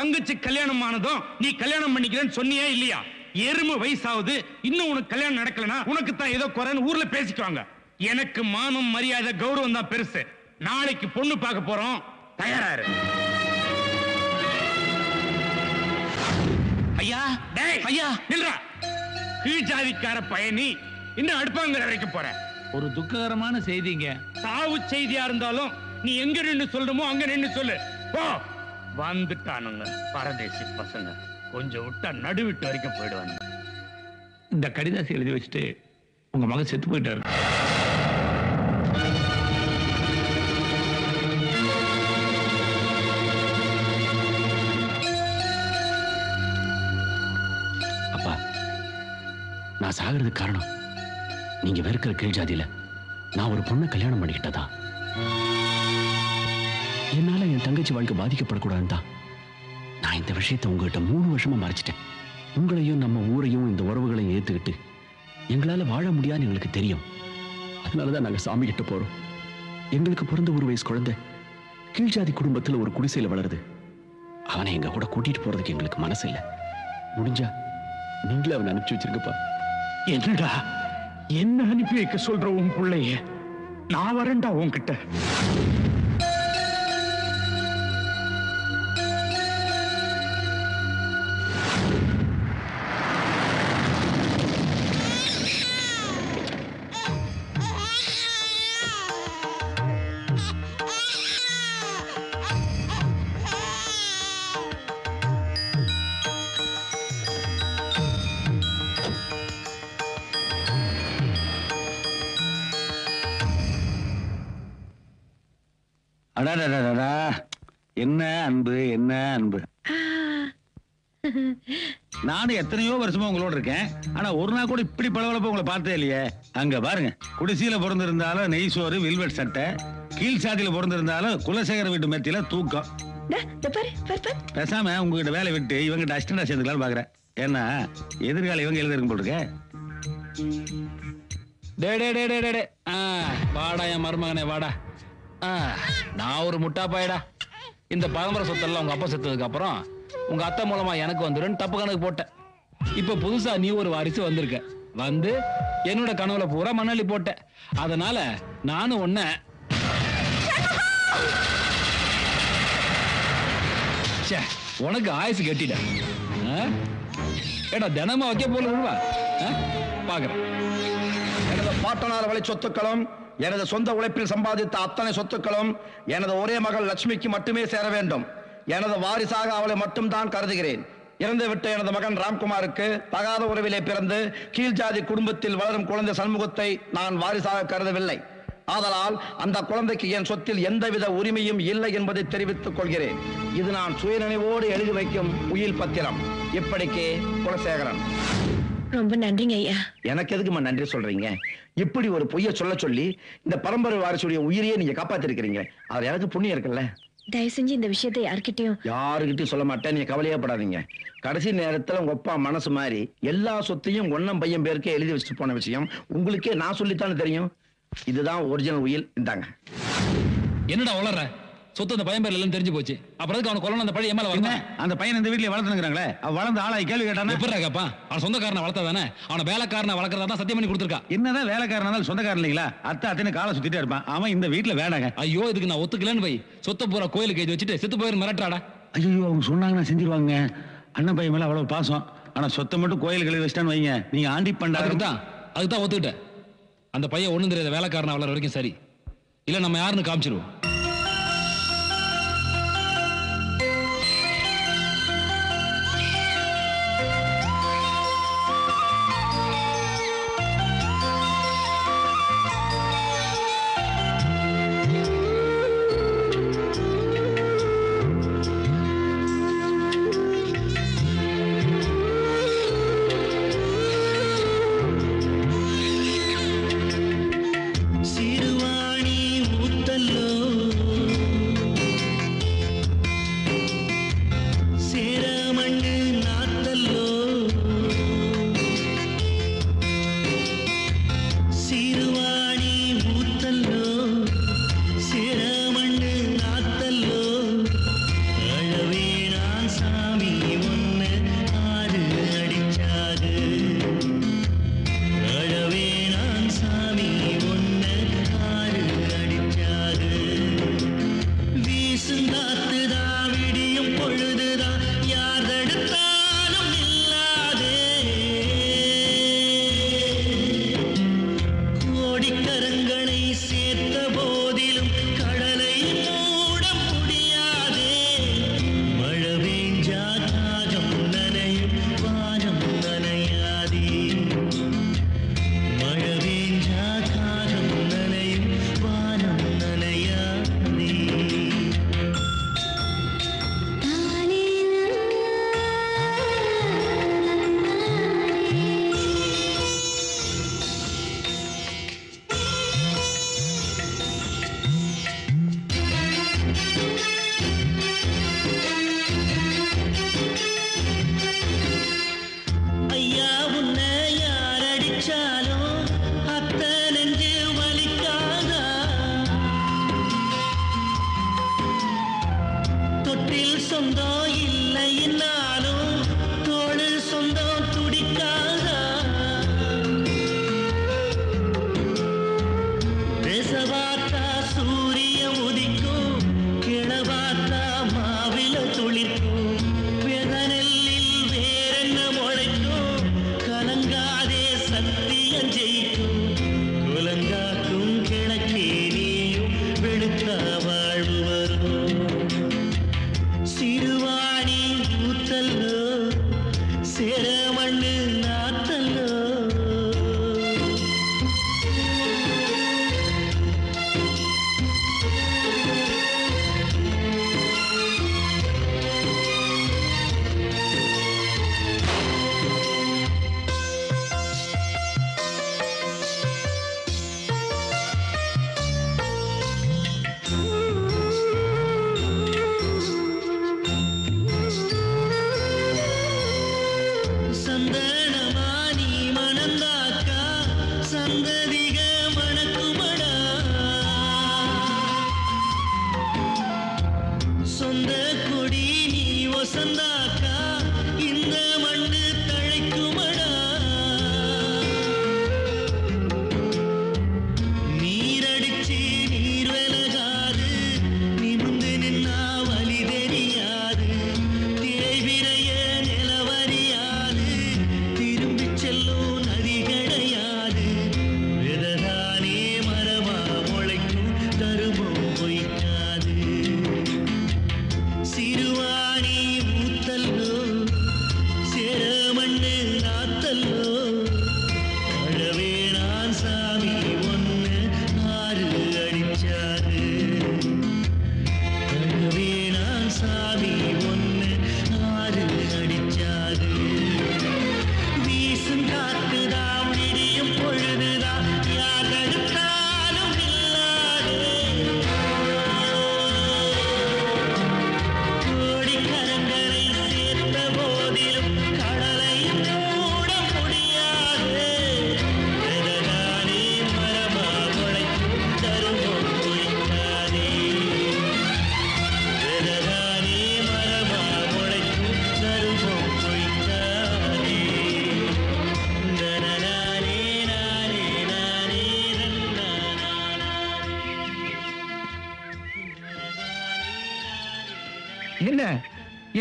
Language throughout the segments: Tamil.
தங்கச்சி கல்யாணம் ஆனதும் நீ கல்யாணம் பண்ணிக்கிறேன்னு சொன்னியா இல்லையா? எருமை வயசாகுது இன்னும் உனக்கு கல்யாணம் நடக்கலனா உனக்கு தான் ஏதோ குறைன்னு ஊர்ல பேசிக்குவாங்க. எனக்கு மானம் மரியாதை கௌரவம் தான் பெருசு. நாளைக்கு பொண்ணு பார்க்க போறோம். தயாராரு ஐயா டேய் ஐயா நில்றா. கீழ் ஜாதிக்கார பயணி இன்னும் அடுப்பாங்கிற வரைக்கும் போற ஒரு துக்ககரமான செய்திங்க. சாவு செய்தியா இருந்தாலும் நீ எங்க நின்னு சொல்றமோ அங்க நின்னு சொல்லு. போ. வந்துட்டானுங்க. பரதேசி பசங்க. கொஞ்சம் விட்டா நடுவிட்டு வரைக்கும் போயிடுவாங்க இந்த கடிதாசி எழுதி வச்சுட்டு உங்க மகன் செத்து போயிட்டாரு. அப்பா நான் சாகிறதுக்கு காரணம் நீங்க வெறுக்கிற கீழ் ஜாதியில நான் ஒரு பொண்ணை கல்யாணம் பண்ணிக்கிட்டதா? என்னால என் தங்கச்சி வாழ்க்கை பாதிக்கப்படக்கூடாதுன்னு தான். நான் இந்த விஷயத்த உங்ககிட்ட மூணு வருஷமா மறைச்சிட்டேன். உங்களையும் நம்ம ஊரையும் இந்த உறவுகளையும் ஏத்துக்கிட்டு எங்களால வாழ முடியாதுன்னு எங்களுக்கு தெரியும். அதனாலதான் நாங்க சாமி கிட்ட போறோம். எங்களுக்கு பிறந்த ஒரு வயசு குழந்தை கீழ் ஜாதி குடும்பத்துல ஒரு குடிசையில வளருது. அவனை எங்க கூட கூட்டிட்டு போறதுக்கு எங்களுக்கு மனசு இல்லை முடிஞ்சா நீங்களே அவன் அனுப்பிச்சு வச்சிருக்கப்பா என்னடா? என்ன அனுப்பி வைக்க சொல்ற உன் பிள்ளைய? நான் வரேன்டா உன்கிட்ட. அன்பு என்ன அன்பு? நானும் எத்தனையோ வருஷமா உங்களோட இருக்கேன். ஆனா ஒரு நாள் கூட இப்படி பளபளப்பா உங்களை பார்த்ததே இல்லையே. அங்க பாருங்க. குடிசையில பிறந்திருந்தாலும் நெய் சோறு வில்வெட் சட்டை. கீழ் சாதியில பிறந்திருந்தாலும் குலசேகர வீட்டு மெத்தியில தூக்கம். பேசாம உங்ககிட்ட வேலை விட்டு இவங்கிட்ட அசிஸ்டண்டா சேர்ந்துக்கலாம்னு பாக்குறேன். ஏன்னா எதிர்காலம் இவங்க எழுத இருக்கும் போட்டுருக்க? டே டே டே டே டே வாடா என் மருமகனே வாடா. ஆ நான் ஒரு முட்டா பாயடா இந்த பரம்பரை சொத்தெல்லாம் உங்க அப்பா செத்ததுக்கு அப்புறம் உங்க அத்தை மூலமா எனக்கு வந்துடும் தப்பு கணக்கு போட்டேன். இப்ப புதுசா நீ ஒரு வாரிசு வந்திருக்க. வந்து என்னோட கனவுல பூரா மண்ணள்ளி போட்ட அதனால நானும் உன்ன ச்சே, உனக்கு ஆயுசு கட்டிட ஆ? ஏடா தினமும் வைக்க போல பாக்குறேன். எனது பாட்டனார் வழி சொத்துக்களும் எனது சொந்த உழைப்பில் சம்பாதித்த அத்தனை சொத்துக்களும் எனது ஒரே மகள் லட்சுமிக்கு மட்டுமே சேர வேண்டும். எனது வாரிசாக அவளை மட்டும்தான் கருதுகிறேன். இறந்துவிட்ட எனது மகன் ராம்குமாருக்கு தகாத உறவிலே பிறந்து கீழ்ஜாதி குடும்பத்தில் வளரும் குழந்தை சண்முகத்தை நான் வாரிசாக கருதவில்லை. ஆதலால் அந்த குழந்தைக்கு என் சொத்தில் எந்தவித உரிமையும் இல்லை என்பதை தெரிவித்துக் கொள்கிறேன். இது நான் சுயநினைவோடு எழுதி வைக்கும் உயில் பத்திரம். இப்படிக்கே குலசேகரன். ரொம்ப நன்றிங்க ஐயா. எனக்கு எதுக்குமா நன்றி சொல்றீங்க? இப்படி ஒரு பொய்ய சொல்ல சொல்லி இந்த பரம்பரை வாரிசுடைய உயிரையே நீங்க காப்பாத்திருக்கிறீங்க. அது எனக்கு புண்ணியம் இருக்குல்ல? தயவு செஞ்சு இந்த விஷயத்தை யார்கிட்டயும் யாருக்கிட்டையும் சொல்ல மாட்டேன். நீங்க கவலையே படாதீங்க. கடைசி நேரத்துல உங்க அப்பா மனசு மாதிரி எல்லா சொத்தையும் ஒன்னம் பையன் பேருக்கே எழுதி வச்சுட்டு போன விஷயம் உங்களுக்கே நான் சொல்லித்தானே தெரியும்? இதுதான் ஒரிஜினல் உயில். இந்தாங்க. என்னடா வளர்ற சொத்து அந்த பையன் பேர்ல இல்லைன்னு தெரிஞ்சு போச்சு. அப்புறம் எதுக்கு அவனை கொல்லணும் அந்த பழைய மேல என்ன? வரணும். அந்த பையன் இந்த வீட்லயே வளர்த்துனுங்கிறாங்களே? அவ வளர்ந்து ஆளாய் கேள்வி கேட்டானா? எப்படி கேப்பா அவன் சொந்தக்காரனை வளர்த்தா தானே அவனை வேலைக்காரனை வளர்க்கறதா தான் சத்தியம் பண்ணி கொடுத்துருக்கா. என்னதான் வேலைக்காரன் இருந்தாலும் சொந்தக்காரன் இல்லைங்களா? அத்தை அத்தனை காலை சுத்திட்டே இருப்பான். அவன் இந்த வீட்டுல வேணாங்க. ஐயோ இதுக்கு நான் ஒத்துக்கலன்னு போய் சொத்த பூரா கோயிலுக்கு எழுதி வச்சுட்டு செத்து போயிரு மிரட்டாடா ஐயோ அவங்க சொன்னாங்கன்னா செஞ்சிருவாங்க. அண்ணன் பையன் மேல அவ்வளவு பாசம். ஆனா சொத்தை மட்டும் கோயிலுக்கு எழுதி வச்சிட்டான்னு வைங்க. நீங்க ஆண்டி அதுக்கு பண்டாரு தான் அதுக்கு தான் ஒத்துக்கிட்டேன். அந்த பையன் ஒண்ணும் தெரியாத வேலைக்காரனை வளர வரைக்கும் சரி. இல்ல நம்ம யாருன்னு காமிச்சிருவோம்.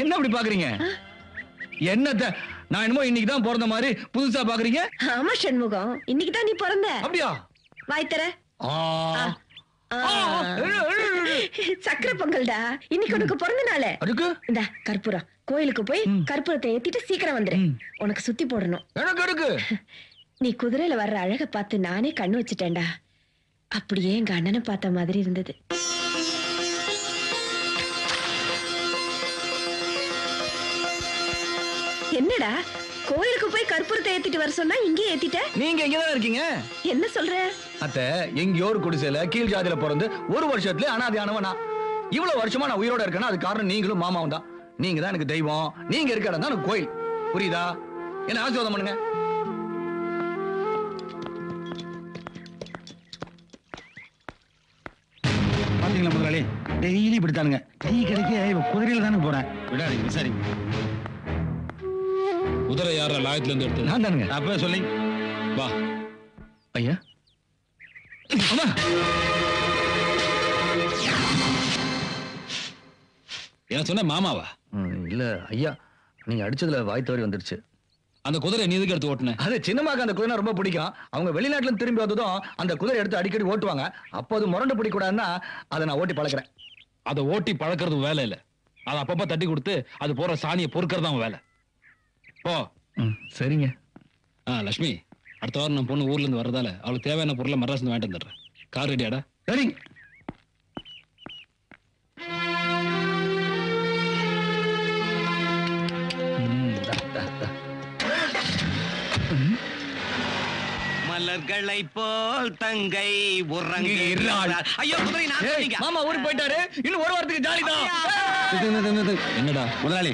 என்ன அப்படி பாக்குறீங்க? என்னத்த? நான் என்னமோ இன்னைக்கு தான் பிறந்த மாதிரி புதுசா பாக்குறீங்க? ஆமா சண்முகம். இன்னைக்கு தான் நீ பிறந்த. அப்படியா? வாய் தர. சக்கரை பொங்கல்டா. இன்னைக்கு உனக்கு பிறந்த நாள். அதுக்கு? இந்த கற்பூரம். கோயிலுக்கு போய் கற்பூரத்தை ஏத்திட்டு சீக்கிரம் வந்துரு. உனக்கு சுத்தி போடணும். எனக்கு நீ குதிரையில வர்ற அழக பார்த்து நானே கண்ணு வச்சுட்டேன்டா. அப்படியே எங்க அண்ணனை பார்த்த மாதிரி இருந்தது. கற்பூரத்தை ஏத்திட்டு வர சொன்னா இங்கே ஏத்திட்ட? நீங்க இங்கதான் இருக்கீங்க? என்ன சொல்ற? அத்த எங்கேயோ ஒரு குடிசையில கீழ் ஜாதியில பிறந்து ஒரு வருஷத்துல அனாதியானவன் நான். இவ்வளவு வருஷமா நான் உயிரோட இருக்கேன்னா அது காரணம் நீங்களும் மாமாவும் தான். நீங்க தான் எனக்கு தெய்வம். நீங்க இருக்க இடம் தான் எனக்கு கோயில். புரியுதா? என்ன ஆசீர்வாதம் பண்ணுங்க. பாத்தீங்களா முதலாளி? டெய்லி இப்படித்தானுங்க. டீ கிடைக்க குதிரையில தானே போறேன். விடாதீங்க விசாரி குதிரை யாரா லாயத்துல இருந்து எடுத்தது நான் தானுங்க. அப்ப சொல்லி. வா. ஐயா. அம்மா. என்ன சொன்ன மாமாவா? இல்ல ஐயா. நீங்க அடிச்சதுல வாய் தவறி வந்துருச்சு. அந்த குதிரை நீ எதுக்கு எடுத்து ஓட்டுன? அது சின்னமாக்கு அந்த குதிரை ரொம்ப பிடிக்கும். அவங்க வெளிநாட்டுல திரும்பி வந்ததும் அந்த குதிரை எடுத்து அடிக்கடி ஓட்டுவாங்க. அப்போ அது முரண்டு பிடிக்க கூடாதுன்னா அதை நான் ஓட்டி பழக்கிறேன் அதை ஓட்டி பழக்கிறது வேலை இல்ல. அதை அப்பப்ப தட்டி கொடுத்து அது போற சாணியை பொறுக்கிறது தான் வேலை. போ. சரிங்க. ஆ லட்சுமி அடுத்த வாரம் நம்ம பொண்ணு ஊர்ல இருந்து வர்றதால அவளுக்கு தேவையான பொருளை இருந்து வாங்கிட்டு வந்துடுறேன். கார் ரெடியாடா சரி மலர்களை போல் தங்கை. ஐயோ குதிரை. மாமா ஊருக்கு போயிட்டாரு. இன்னும் ஒரு வாரத்துக்கு ஜாலி தான். என்னடா? முதலாளி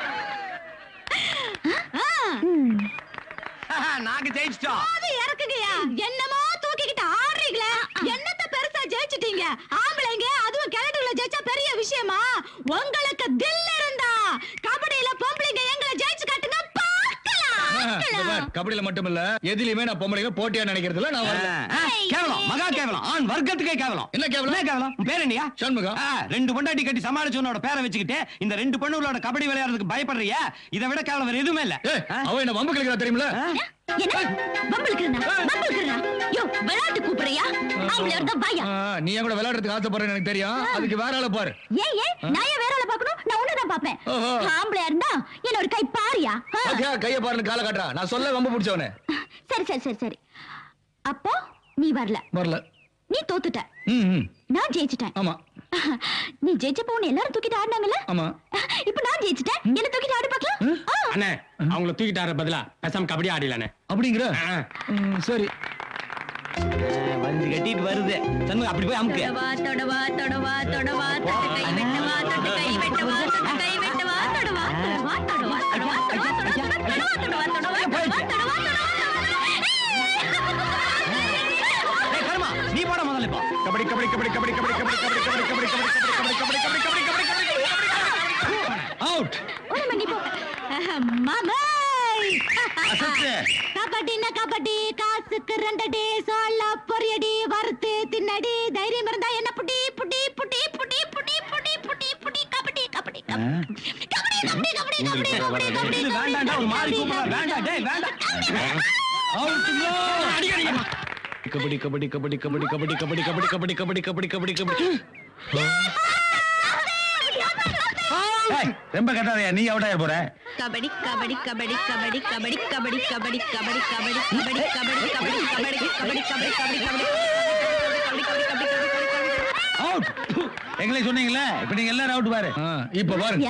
நாங்க ஜெயிச்சிட்டோம். அது இறக்குங்கயா என்னமோ தூக்கிக்கிட்டு ஆடுறீங்களே. என்னத்த பெருசா ஜெயிச்சிட்டீங்க? ஆம்பளைங்க அதுவும் கிழட்டுல ஜெயிச்சா பெரிய விஷயமா? உங்களுக்கு தில் இருந்தா. கபடியில பொம்பளைங்க எங்களை ஜெயிச்சு காட்டுங்க கபடியில மட்டும் இல்ல எதிலுமே நான் பொம்பளைங்க போட்டியா நினைக்கிறதுல நான் வரல. கேவலம் மகா கேவலம் ஆண் வர்க்கத்துக்கே கேவலம். என்ன கேவலம்? கேவலம்? பேர் என்னையா சண்முகம். ரெண்டு பொண்டாட்டி கட்டி சமாளிச்சு உன்னோட பேரை வச்சுக்கிட்டு இந்த ரெண்டு பொண்ணுகளோட கபடி விளையாடுறதுக்கு பயப்படுறியா? இதை விட கேவலம் வேற எதுவுமே இல்ல. அவ என்ன வம்பு கிழக்கிறா தெரியுமில விளையாட்டு கூப்பிடுறியா? ஆம்பளை வரதா வாயா. நீ என் கூட விளையாடுறதுக்கு ஆசைப்படுறேன்னு எனக்கு தெரியும். அதுக்கு வேற ஆளை பாரு. ஏ ஏ நான் ஏன் வேற ஆளை பார்க்கணும்? நான் உன்னை தான் பார்ப்பேன். ஓஹோ. என்ன ஒரு கை பாரியா? பாத்தியா கைய பாருன்னு காலை காட்டுறா. நான் சொல்ல வம்பு பிடிச்சவனே. சரி சரி சரி சரி. அப்போ நீ வரல. வரல. நீ தோத்துட்ட. ம் ம். நான் ஜெயிச்சிட்டேன். ஆமா. நீ ஜெயிச்சப்ப உன்னை எல்லாரும் தூக்கிட்டு ஆடினாங்கல்ல ஆமா இப்ப நான் ஜெயிச்சிட்டேன் என்ன தூக்கிட்டு ஆடு பார்க்கலாம் அண்ணே அவங்கள தூக்கிட்டு ஆடுற பதிலா பேசாம கபடி ஆடிடலானே அப்படிங்கிற சரி வந்து கட்டிட்டு வருது சண்முகம் அப்படி போய் அமுக்கு தடவா தடவா தடவா தடவா தொட்டு கை வெட்டவா தொட்டு கை வெட்டவா தொட்டு கை வெட்டவா தொடவா தொடவா தொடவா தொடவா தொடவா தொடவா தொடவா தொடவா தொடவா தொடவா தொடவா தொடவா நீ போட முதல்ல இப்போ கபடி கபடி கபடி கபடி கபடி கபடி கபடி கபடி அவுட் ஒரு மன்னிப்பு மாமாய் அசத்து. கபடின்னா கபடி காசுக்கு ரெண்டடி சோள பொரியடி வறுத்து தின்னடி தைரியம் இருந்தா என்ன புடி புடி புடி புடி புடி புடி புடி புடி கபடி கபடி கபடி கபடி கபடி கபடி கபடி கபடி கபடி இது வேண்டாம்டா ஒரு மாதிரி கூப்பிடா வேண்டாம் டேய் வேண்டாம் அவுட்டுங்களா அடிக்கடிங்க கபடி கபடி கபடி கபடி கபடி கபடி கபடி கபடி கபடி கபடி கபடி கபடி ரொம்ப கட்டாதையா நீ அவுட் போற கபடி கபடி கபடி கபடி கபடி கபடி கபடி கபடி கபடி கபடி கபடி கபடி கபடி கபடி கபடி கபடி கபடி அவுட் எங்களை சொன்னீங்களே இப்ப நீங்க எல்லாரும் அவுட் பாரு இப்ப பாருங்க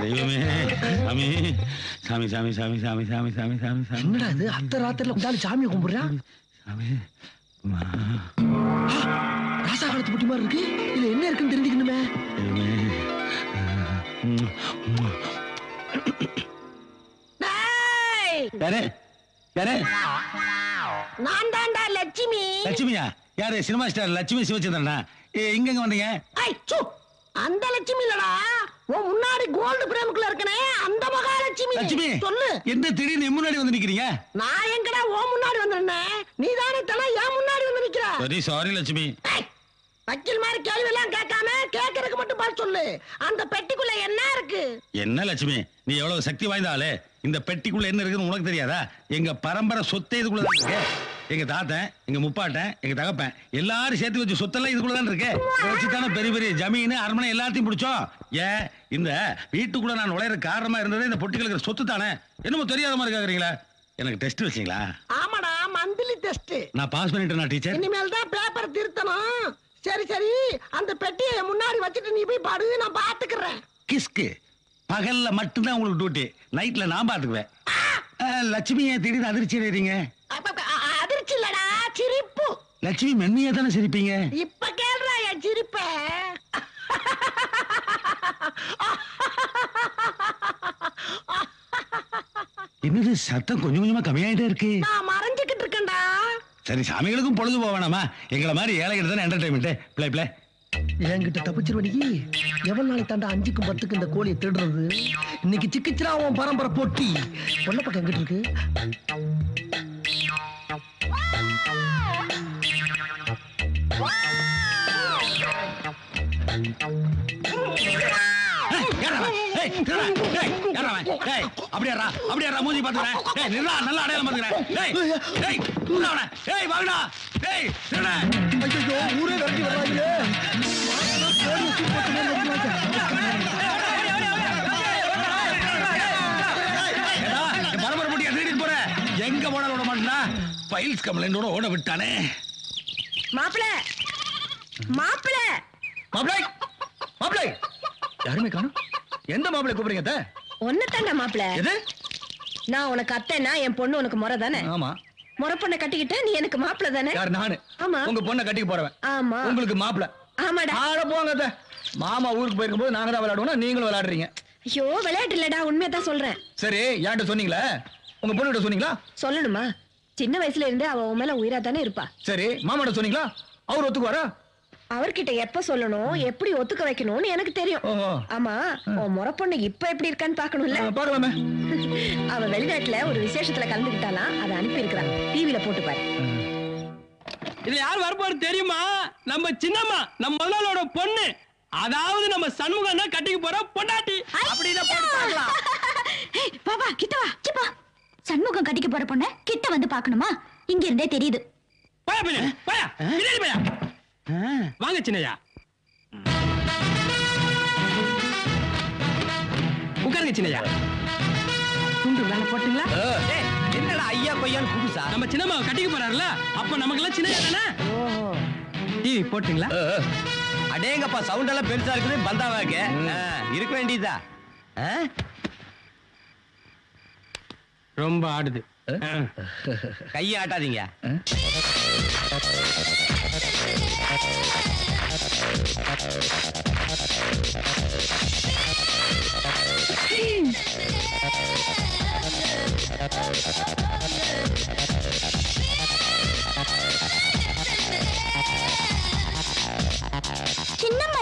தெய்வமே சாமி. சாமி சாமி சாமி சாமி சாமி சாமி சாமி சாமி. என்னடா இது? அத்த ராத்திரில உண்டாலும் சாமியை கும்பிடுறா? சாமி ராசா காலத்து புட்டி மாதிரி இருக்கு. இதுல என்ன இருக்குன்னு தெரிஞ்சுக்கணுமே. தெய்வமே யாரு? யாரு நான் தான்டா லட்சுமி. லட்சுமியா? யாரு? சினிமா ஸ்டார் லட்சுமி சிவச்சந்திரனா? இங்க வந்தீங்க? அந்த லட்சுமி இல்லடா. உன் முன்னாடி கோல்டு பிரேமுக்குள்ள இருக்கனே அந்த மகாலட்சுமி லட்சுமி. சொல்லு. என்ன திடீர்னு முன்னாடி வந்து நிக்கிறீங்க? நான் எங்கடா உன் முன்னாடி வந்திருந்தேன் நீ தானே தலை என் முன்னாடி வந்து நிக்கிற? சரி சாரி லட்சுமி. வக்கீல் மாதிரி கேள்வி எல்லாம் கேட்காம கேட்கறதுக்கு மட்டும் பதில் சொல்லு. அந்த பெட்டிக்குள்ள என்ன இருக்கு? என்ன லட்சுமி? நீ எவ்வளவு சக்தி வாய்ந்த ஆளு. இந்த பெட்டிக்குள்ள என்ன இருக்குன்னு உனக்கு தெரியாதா? எங்க பரம்பரை சொத்தே இதுக்குள்ள தான் இருக்கு. எங்க தாத்தன் எங்க முப்பாட்டன் எங்க தகப்பன் எல்லாரும் சேர்த்து வச்ச சொத்தெல்லாம் இதுக்குள்ள தான் இருக்கு. இதை வச்சு தானே பெரிய பெரிய ஜமீன் அரண்மனை எல்லாத்தையும் பிடிச்சோம். ஏன்? இந்த வீட்டுக்குள்ள நான் நுழையிற காரணமா இருந்தது இந்த பொட்டிகளுக்கு சொத்து தானே? என்னமோ தெரியாத மாதிரி கேக்குறீங்களா. எனக்கு டெஸ்ட் வச்சீங்களா? ஆமாடா மந்த்லி டெஸ்ட் நான் பாஸ் பண்ணிட்டேனா டீச்சர் இனிமேல் தான் பேப்பர் திருத்தணும். சரி சரி அந்த பெட்டியை முன்னாடி வச்சுட்டு நீ போய் பாடு நான் பாத்துக்கிறேன். கிஸ்கு பகல்ல மட்டும்தான் உங்களுக்கு டியூட்டி நைட்ல நான் பாத்துக்குவேன். அஹ், லட்சுமியை திடீர்னு அதிர்ச்சி அடைறீங்க அதிர்ச்சி இல்லடா சிரிப்பு. லட்சுமி மென்மையா தானே சிரிப்பீங்க? இப்ப கேள்றா என் சிரிப்ப. என்னது சத்தம் கொஞ்சம் கொஞ்சமா கம்மியாயிட்டே இருக்கு. நான் மறைஞ்சுக்கிட்டு இருக்கேன்டா. சரி சாமிகளுக்கும் பொழுது போக வேணாமா? எங்களை மாதிரி ஏழைகிட்ட தானே என்டர்டைன்மெண்ட் பிளே பிளே என்கிட்ட தப்பிச்சிருவடி எவ்வளவு நாளைக்கு தாண்டா அஞ்சுக்கும் பத்துக்கு இந்த கோழியை திருடுறது? இன்னைக்கு சிக்கிச்சிராவும் பரம்பரை போட்டி. பொண்ண பக்கம் எங்கிட்டு இருக்கு? மூஞ்சி பாத்துக்கிறேன் டேய் நில்லா நல்லா அடையாளம் பாத்துக்கிறேன் டேய் டேய் உள்ளவன டேய் வாங்கடா. டேய் திருட ஐயோ ஊரே விரட்டி எங்க போனாலும் விட மாட்டா ஃபைல்ஸ் கம்ப்ளைண்டோட ஓட விட்டானே. மாப்பிள மாப்பிள. மாப்பிளை மாப்பிளை. யாருமே காணும்? எந்த மாப்பிளை கூப்பிடுறீங்க அத்தை? ஒன்னதாண்டா மாப்பிள. நான் உனக்கு அத்தைனா என் பொண்ணு உனக்கு முறை தானே ஆமா. முறை பொண்ணை கட்டிக்கிட்ட நீ எனக்கு மாப்பிள தானே? யார்? நானு. ஆமா. உங்க பொண்ணை கட்டிக்க போறவன். ஆமா. உங்களுக்கு மாப்பிளை. ஆமாடா. ஆட போங்க. மாமா ஊருக்கு போயிருக்கும் போது நாங்க தான் விளையாடுவோம் நீங்களும் விளையாடுறீங்க. ஐயோ விளையாட்டு இல்லடா உண்மையதான் சொல்றேன். சரி என்கிட்ட சொன்னீங்களே? உங்க பொண்ணுகிட்ட சொன்னீங்களா? சொல்லணுமா? சின்ன வயசுல இருந்தே அவ உன் மேல உயிரா தானே இருப்பா. சரி மாமாட்ட சொன்னீங்களா? அவர் ஒத்துக்குவாரா? அவர்கிட்ட எப்ப சொல்லணும் எப்படி ஒத்துக்க வைக்கணும்னு எனக்கு தெரியும். ஆமா உன் முறை பொண்ணு இப்ப எப்படி இருக்கான்னு பாக்கணும்ல ஆ, பார்க்கலாமே. அவ வெளிநாட்டுல ஒரு விசேஷத்துல கலந்துக்கிட்டாலாம் அதை அனுப்பி இருக்கிறான் டிவில போட்டு பாரு. இதுல யார் வரப்போறது தெரியுமா? நம்ம சின்னம்மா நம்ம முதலாளோட பொண்ணு. அதாவது நம்ம சண்முகம் தான் கட்டிக்க போற பொண்டாட்டி. அப்படிதான் போட்டு பார்க்கலாம். கிட்ட வா சிப்பா சண்முகம் கட்டிக்க போற பொண்ண கிட்ட வந்து பார்க்கணுமா? இங்க இருந்தே தெரியுது. போயா போயா. பின்னாடி போயா. வாங்க சின்னையா உட்காருங்க சின்னையா துண்டு வேலை போட்டீங்களா? என்னடா ஐயா கொய்யான்னு புதுசா? நம்ம சின்னம்மா கட்டிக்க போறாருல அப்ப நமக்கு எல்லாம் சின்னையா தானே டிவி போட்டீங்களா? அடேங்கப்பா சவுண்ட் எல்லாம் பெருசா இருக்குது பந்தாவாக்கு இருக்க. வேண்டியதா ரொம்ப ஆடுது. கையை ஆட்டாதீங்க. சின்னம்மா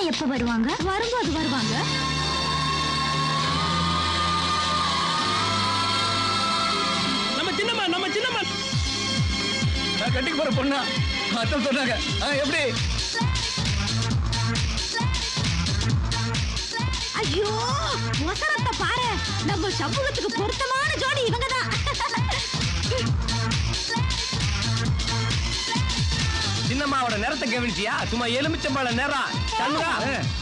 எப்ப வருவாங்க? வரும்போது வருவாங்க. நம்ம சின்னம்மா நம்ம சின்னம்மா. நான் கட்டிக்க போற பொண்ணா? அத்தை சொன்னாங்க. ஆ, எப்படி? ஐயோ வசனத்தை பாரு. நம்ம சமூகத்துக்கு பொருத்தமான ஜோடி இவங்கதான். சின்னம்மாவோட நிறத்தை கவனிச்சியா? சும்மா எலுமிச்சம்பழ நிறம் சண்முகா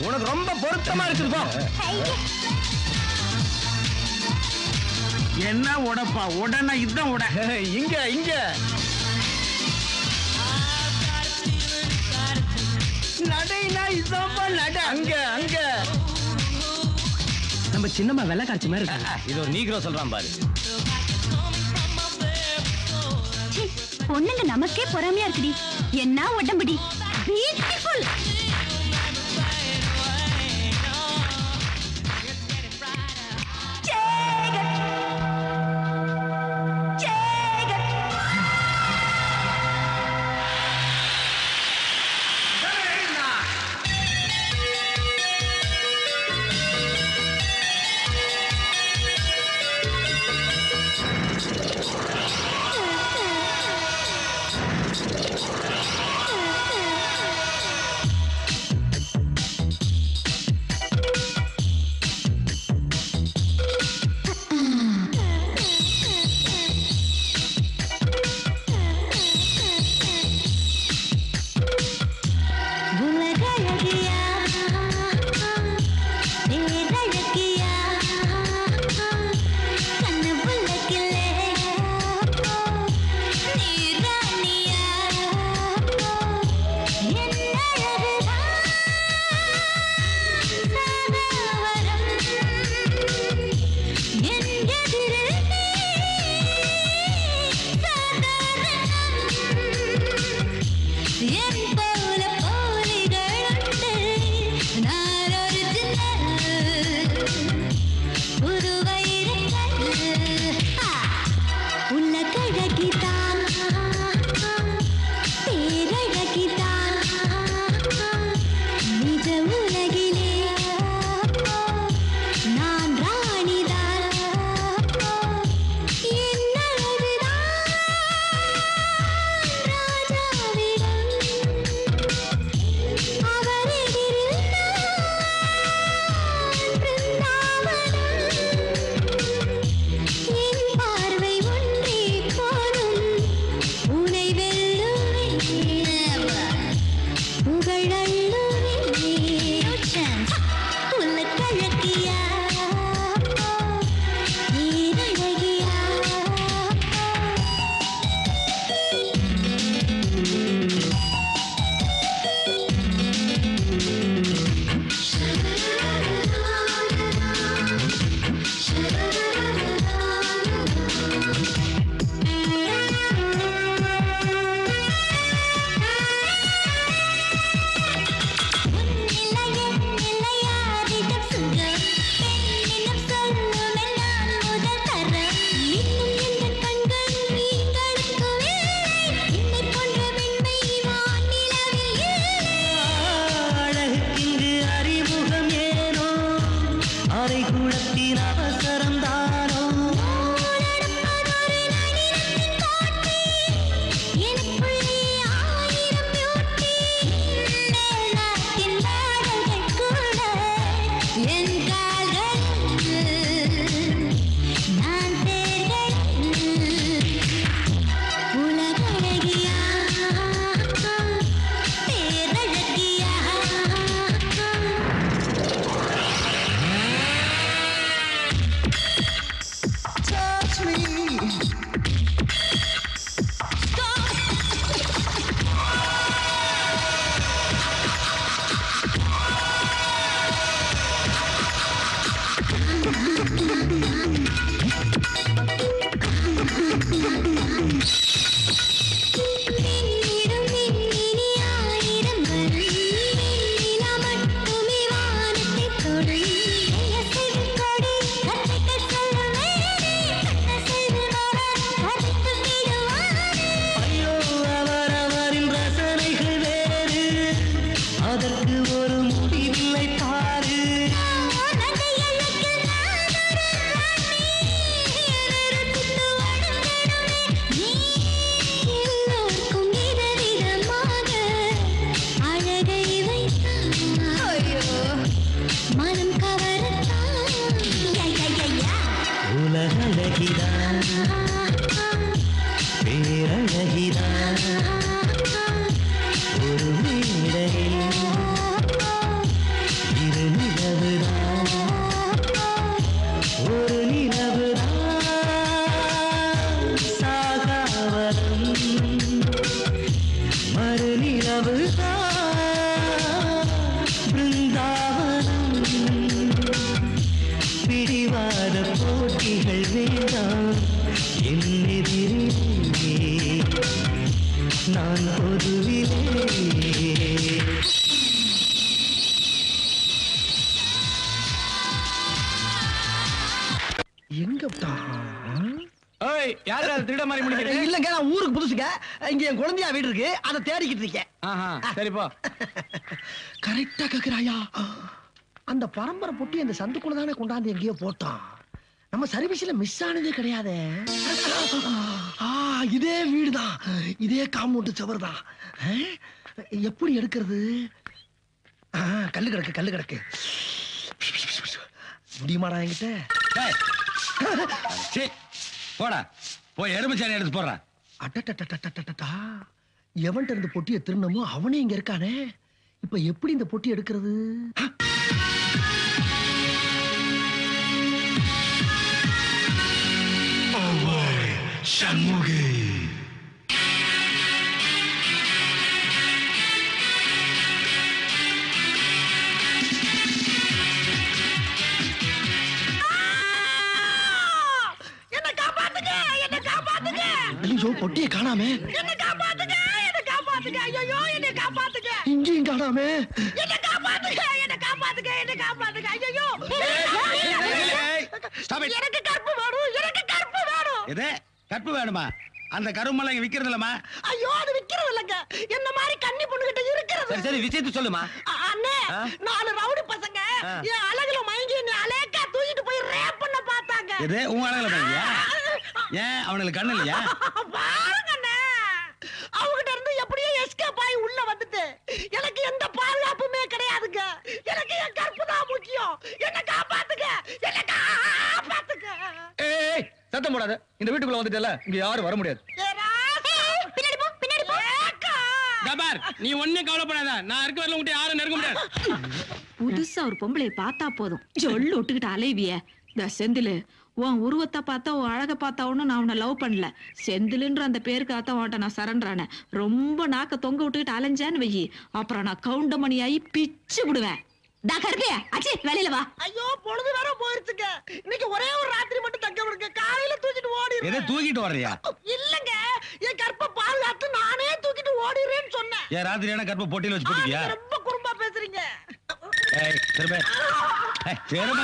உனக்கு ரொம்ப பொருத்தமா இருக்குது போ. என்ன உடப்பா? உடனே இதுதான் உட. இங்க இங்க. நடைனா இதாப்பா நட. அங்க அங்க. நம்ம சின்னம்மா வெள்ளை காய்ச்சி மாதிரி இருக்கு. இது ஒரு நீக்ரோ சொல்றான் பாரு. பொண்ணுங்க நமக்கே பொறாமையா இருக்குடி. என்ன உடம்புடி? பியூட்டிஃபுல் நடுவே அந்த சந்துக்குள்ள தானே கொண்டாந்து எங்கேயோ போட்டான். நம்ம சர்வீஸ்ல மிஸ் ஆனதே கிடையாதே. இதே வீடுதான். இதே காம்பவுண்ட் சுவர் தான் எப்படி எடுக்கிறது? கல்லு கிடக்கு கல்லு கிடக்கு. முடியுமாடா என்கிட்ட? போடா. போய் எருமைச்சாணி எடுத்து போடுறா. அட்டட்டட்டட்டட்டட்டா எவன்கிட்ட இருந்து பொட்டியை திருநமோ அவனே இங்க இருக்கானே. இப்ப எப்படி இந்த பொட்டி எடுக்கிறது? என்ன காப்பாத்துங்க என்ன காப்பாத்துங்க ஐயோ பொட்டியை காணாமே என்ன காப்பாத்துங்க என்ன காப்பாத்துங்க ஐயோ என்ன காப்பாத்துங்க இங்கேயும் காணாமே என்ன காப்பாத்துங்க என்ன காப்பாத்துங்க என்ன காப்பாத்துங்க ஐயோ. எனக்கு கற்பு வேணும் எனக்கு கற்பு வேணும் எது கற்பு வேணுமா? அந்த இங்க விக்கிறது இல்லம்மா. ஐயோ அது விக்கிறது இல்லங்க. என்ன மாதிரி கன்னி பொண்ணுகிட்ட இருக்கிறது? சரி சரி விஷயத்தை சொல்லுமா. அண்ணே? நாலு ரவுடி பசங்க. என் அழகுல மயங்கி என்னை அலேக்கா தூக்கிட்டு போய் ரேப் பண்ண பார்த்தாங்க. எது உங்க அழகுல பையன் ஏன் அவனுக்கு கண்ணு இல்லையா பாருங்கண்ணே அவங்கிட்ட இருந்து எப்படியோ எஸ்கேப் ஆகி உள்ள வந்துட்டு எனக்கு எந்த பாதுகாப்புமே கிடையாதுங்க எனக்கு என் கற்பு தான் முக்கியம் என்ன காப்பாத்துங்க என்ன காப்பாத்துங்க ஏய் சத்தம் போடாத. இந்த வீட்டுக்குள்ள வந்துட்டல இங்க யாரும் வர முடியாது. பின்னாடி போ பின்னாடி போ. ஜபார் நீ ஒண்ணும் கவலைப்படாத. நான் இருக்க வரல உங்ககிட்ட யாரும் நெருங்க முடியாது. புதுசா ஒரு பொம்பளைய பார்த்தா போதும். ஜொல்லு விட்டுக்கிட்டு அலைவிய. இந்த செந்திலு உன் உருவத்தை பார்த்தா உன் அழகை பார்த்தா ஒன்றும் நான் உன்னை லவ் பண்ணல. செந்திலுன்ற அந்த பேருக்காக உன்ட்ட நான் சரண்டானேன் ரொம்ப நாக்க தொங்க விட்டுக்கிட்டு அலைஞ்சேன்னு வெயி. அப்புறம் நான் கவுண்டமணி ஆகி பிச்சு விடுவேன். தா கருப்பியா அச்சி வெளியில வா. ஐயோ பொழுது வேற போயிருச்சுங்க. இன்னைக்கு ஒரே ஒரு ராத்திரி மட்டும் தங்க விடுங்க. காலையில தூக்கிட்டு எதை ஓடிடுறேன் தூக்கிட்டு வர்றியா? இல்லங்க என் கற்பை பாதுகாத்து நானே தூக்கிட்டு ஓடிடுறேன்னு சொன்னேன். ஏன் ராத்திரியான கற்பை பொட்டியில வச்சு ரொம்ப குறும்பா பேசுறீங்க. ஏய் திரும்ப. ஏய், திரும்ப.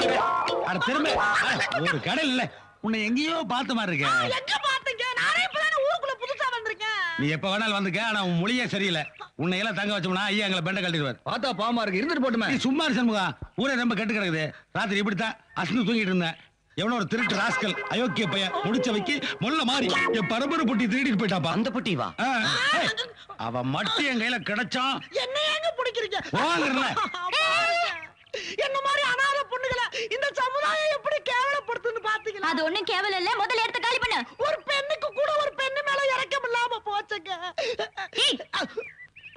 அட திரும்ப. அட, ஒரு கடை இல்ல. உன்னை எங்கேயோ பார்த்த மாதிரி இருக்க. எங்க பாத்தீங்க நானே இப்பதானே ஊருக்குள்ள புதுசா வந்திருக்கேன். நீ எப்ப வேணாலும் வந்துக்க ஆனா உன் மொழியே சரியில்லை. உன்னை எல்லாம் தங்க வச்சோம்னா ஐயா எங்களை பெண்டை கட்டிடுவார் பார்த்தா பாவமா இருக்கு இருந்துட்டு போட்டுமே. நீ சும்மா இரு சண்முகா. ஊரே ரொம்ப கெட்டு கிடக்குது. ராத்திரி இப்படித்தான் அசந்து தூங்கிட்டு இருந்தேன். எவனோ ஒரு திருட்டு ராஸ்கல் அயோக்கிய பையன் முடிச்ச வைக்கி மொல்ல மாறி என் பரம்பரை பொட்டி திருடிட்டு போயிட்டாப்பா. அந்த பொட்டி வா. அவன் மட்டும் என் கையில கிடைச்சான். என்ன ஏங்க பிடிக்கிறீங்க. என்ன மாதிரி அனாத பொண்ணுகளை இந்த சமுதாயம் எப்படி கேவலப்படுத்துன்னு பாத்தீங்களா? அது ஒண்ணும் கேவலம் இல்ல. முதல்ல எடுத்து காலி பண்ணு. ஒரு பெண்ணுக்கு கூட ஒரு பெண்ணு மேல இறக்கம் இல்லாம போச்சுங்க.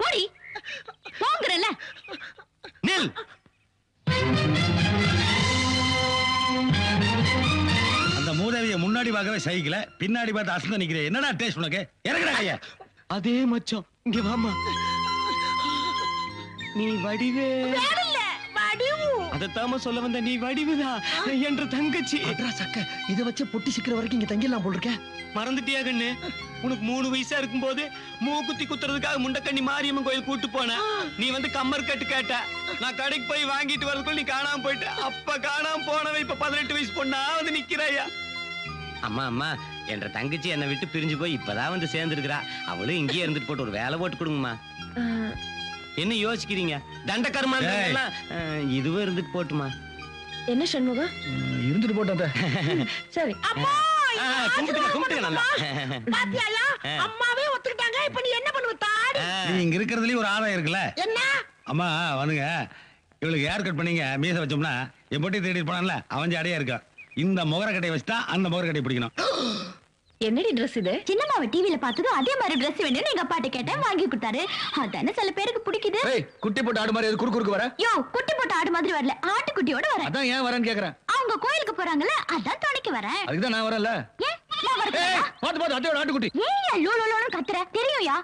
போடி போங்கறல நில். அந்த மூதேவிய முன்னாடி பார்க்கவே சைக்கிள பின்னாடி பார்த்து அசந்து நிக்கிறேன் என்னடா டேஸ்ட் உனக்கு? இறங்குடா ஐயா அதே மச்சான் இங்க வாமா நீ வடிவு. அதத்தாம சொல்ல வந்த நீ வடிவுதான் என்ற தங்கச்சி. சக்க இதை வச்சு பொட்டி சிக்கிற வரைக்கும் இங்க தங்கிடலாம் போல் இருக்க மறந்துட்டியா கண்ணு? உனக்கு மூணு வயசா இருக்கும்போது மூக்குத்தி குத்துறதுக்காக முண்டக்கண்ணி மாரியம்மன் கோயில் கூட்டு போன. நீ வந்து கம்மர் கட்டு கேட்ட. நான் கடைக்கு போய் வாங்கிட்டு வரதுக்குள்ள நீ காணாம போயிட்ட. அப்ப காணாம போனவ இப்ப பதினெட்டு வயசு பொண்ணா வந்து நிக்கிறாயா? அம்மா அம்மா என்ற தங்கச்சி என்னை விட்டு பிரிஞ்சு போய் இப்பதான் வந்து சேர்ந்துருக்கிறா. அவளும் இங்கேயே இருந்துட்டு போட்டு ஒரு வேலை போட்டு கொடுங்கம்மா. என்ன யோசிக்கிறீங்க? தண்டக்கருமா ஏய். இதுவும் இருந்துட்டு போட்டுமா? என்ன சண்முகம் இருந்துட்டு போட்டத சரி. அம்மாவே ஒத்துக்கிட்டாங்க இப்ப நீ என்ன பண்ணுவ தாடி? நீ இங்க இருக்கிறதுலயும் ஒரு ஆதாயம் இருக்குல்ல? என்ன? அம்மா வந்துங்க இவளுக்கு ஹேர் கட் பண்ணீங்க மீச வச்சோம்னா என் பொட்டி தேடி போனான்ல அவன் ஜாடியா இருக்கான். இந்த முகரக்கட்டை வச்சுட்டா அந்த முகரக்கட்டை பிடிக்கணும். என்னடி ட்ரெஸ் இது? சின்னம்மாவை டிவில பார்த்ததும் அதே மாதிரி Dress வேணும்னு எங்க அப்பாட்ட கேட்டேன். வாங்கி கொடுத்தாரு. அதானே சில பேருக்கு பிடிக்குது. ஏய் குட்டி போட்டு ஆடு மாதிரி எது குறுக்கு குறுக்கு வர? யோ குட்டி போட்ட ஆடு மாதிரி வரல. ஆட்டுக்குட்டியோட வரேன். அதான் ஏன் வரேன்னு கேக்குறேன். அவங்க கோயிலுக்கு போறாங்கல்ல அதான் துணைக்கு வரேன். அதுக்கு தான் நான் வரேன்ல. ஏன் நான்? ஏய் பாத்து பாத்து அத்தையோட ஆட்டுக்குட்டி. ஏன் லோலோலோன்னு கத்துற. தெரியும்யா?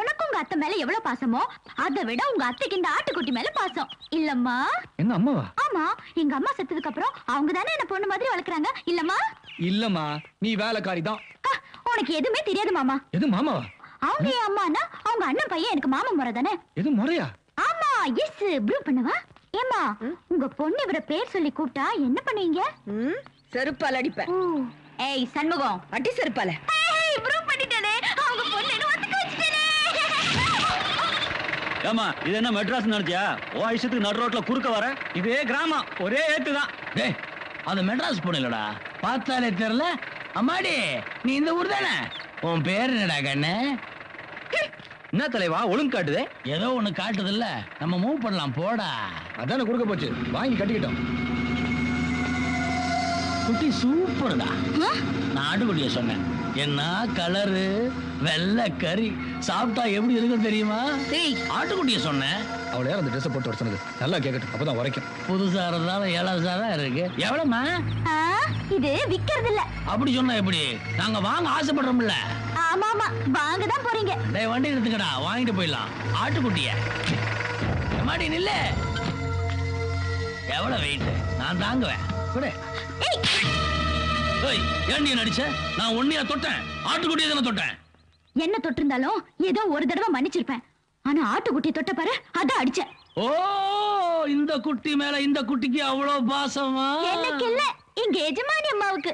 உனக்கு உங்க அத்தை மேல எவ்வளவு பாசமோ அதை விட உங்க அத்தைக்கு இந்த ஆட்டுக்குட்டி மேல பாசம். இல்லம்மா. எங்க அம்மாவா? ஆமா எங்க அம்மா செத்ததுக்கு அப்புறம் அவங்க தானே என்ன பொண்ணு மாதிரி வளர்க்குறாங்க. இல்லம்மா. இல்லம்மா நீ வேலைக்காரி தான் அக்கா, உனக்கு எதுவுமே தெரியாது மாமா. எது மாமாவா? அவங்க என் அம்மானா அவங்க அண்ணன் பையன் எனக்கு மாமா முறை தானே? எது முறையா? ஆமா எஸ் ப்ரூ பண்ணவா. ஏமா உங்க பொண்ணு இவர பேர் சொல்லி கூப்பிட்டா என்ன பண்ணுவீங்க? செருப்பால் அடிப்பேன். ஏய் சண்முகம். அடி செருப்பால. ஏய் ப்ரூ பண்ணிட்டேனே. அவங்க பொண்ணு ஒத்துக்க வச்சுட்டேனே. ஏமா இது என்ன மெட்ராஸ் நினைச்சியா? ஓ இஷ்டத்துக்கு நடு ரோட்ல குறுக்க வர? இதே கிராமம் ஒரே ஏத்து தான் டேய் அது மெட்ராஸ் பொண்ணு இல்லடா பார்த்தாலே தெரியல. அம்மாடி நீ இந்த ஊர் தானே? உன் பேர் என்னடா கண்ணு? என்ன தலைவா ஒழுங்கு காட்டுதே? ஏதோ ஒண்ணு காட்டுது இல்ல நம்ம மூவ் பண்ணலாம் போடா. அதானே கொடுக்க போச்சு. வாங்கி கட்டிக்கிட்டோம். குட்டி சூப்பர்டா. நான் ஆட்டுக்குட்டிய சொன்னேன். என்ன கலரு வெள்ளை கறி. சாப்பிட்டா எப்படி இருக்கும் தெரியுமா? ஆட்டுக்குட்டிய சொன்னேன் அவளை யார் அந்த ட்ரெஸ் போட்டு வர சொன்னது? நல்லா கேட்கட்டும் அப்பதான் உரைக்கும். புதுசா இருந்தாலும் ஏழாசா தான் இருக்கு. எவ்வளவுமா ஆ, இது விக்கிறது இல்ல அப்படி சொன்னா எப்படி? நாங்க வாங்க ஆசைப்படுறோம்ல. ஆமா ஆமா வாங்க தான் போறீங்க. டேய் வண்டி எடுத்துக்கடா வாங்கிட்டு போயிடலாம். ஆட்டுக்குட்டிய. மாடி நில்லு. எவ்வளவு வெயிட் நான் தாங்குவேன். குடு. ஏய். ஏன் நீ நடிச்ச நான் ஒன்னியா தொட்டேன். ஆட்டுக்குட்டியை தானே தொட்டேன். என்ன தொட்டிருந்தாலும் ஏதோ ஒரு தடவை மன்னிச்சிருப்பேன். ஆனா ஆட்டுக்குட்டி தொட்ட பாரு அதான் அடிச்சேன். ஓ இந்த குட்டி மேல இந்த குட்டிக்கு அவ்வளவு பாசமா? எனக்கு இல்ல எஜமானி அம்மாவுக்கு.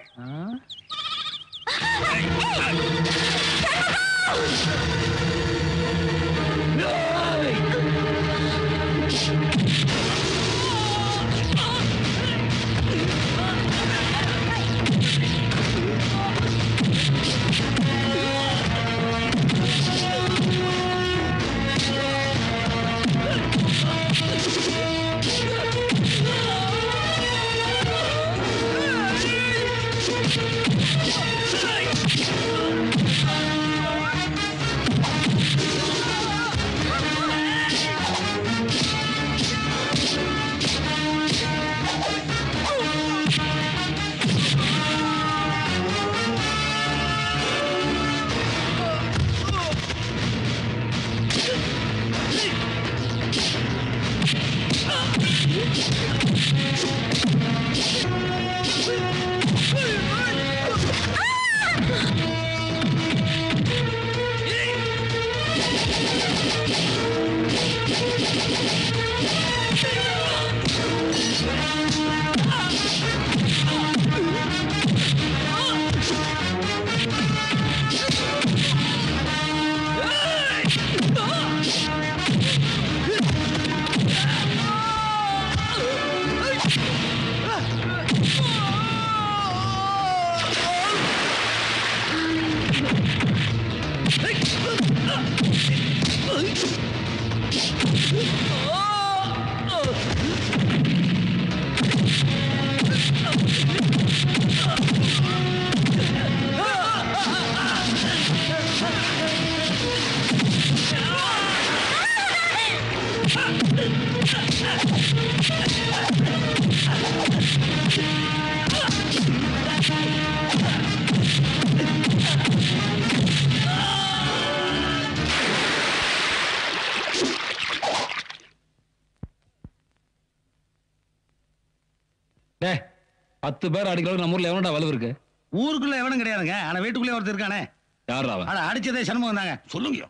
பத்து பேர் அடிக்கிறவங்க நம்ம ஊர்ல எவனடா வலுவு இருக்கு? ஊருக்குள்ள எவனும் கிடையாதுங்க. ஆனா வீட்டுக்குள்ளே ஒருத்தர் இருக்கானே. யாரா அவன்? ஆனா அடிச்சதே சண்முகம் தாங்க. சொல்லுங்க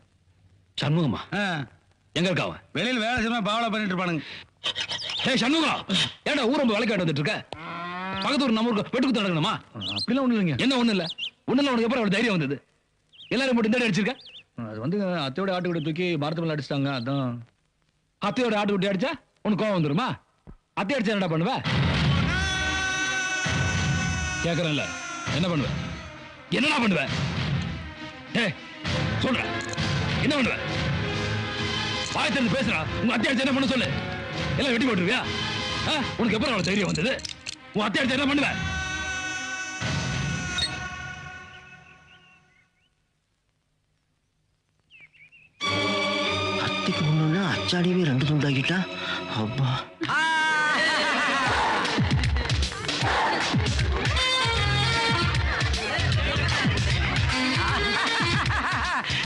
சண்முகமா? எங்க இருக்கா அவன்? வெளியில வேலை செய்யணும் பாவலா பண்ணிட்டு இருப்பானுங்க. ஏய் சண்முகம் ஏன்டா ஊரம்ப வேலைக்காட்டு வந்துட்டு இருக்க? பக்கத்து ஊர் நம்ம ஊருக்கு வெட்டுக்குத்து நடக்கணுமா? அப்படிலாம் ஒண்ணு இல்லைங்க. என்ன ஒண்ணு இல்ல? ஒண்ணு இல்ல உனக்கு அவ்வளவு தைரியம் வந்தது? எல்லாரும் போட்டு இந்த அடிச்சிருக்க? அது வந்து அத்தையோட ஆட்டுக்குட்டி தூக்கி மரத்து மேல அடிச்சிட்டாங்க அதான். அத்தையோட ஆட்டுக்குட்டி அடிச்சா உனக்கு கோவம் வந்துருமா? அத்தை அடிச்சா என்னடா பண்ணுவ? கேட்கறேன்ல என்ன பண்ணுவ? என்னடா பண்ணுவ? ஏ சொல்ற. என்ன பண்ணுவ? பாயத்திலிருந்து பேசுறா உங்க அத்தியாச்சு என்ன பண்ண சொல்லு. எல்லாம் வெட்டி போட்டுருவியா உனக்கு எப்பறம் அவ்வளவு தைரியம் வந்தது? உன் அத்தியாச்சு என்ன பண்ணுவ? அத்திக்கு முன்னா அச்சாடியவே ரெண்டு துண்டாக்கிட்டா? அப்பா.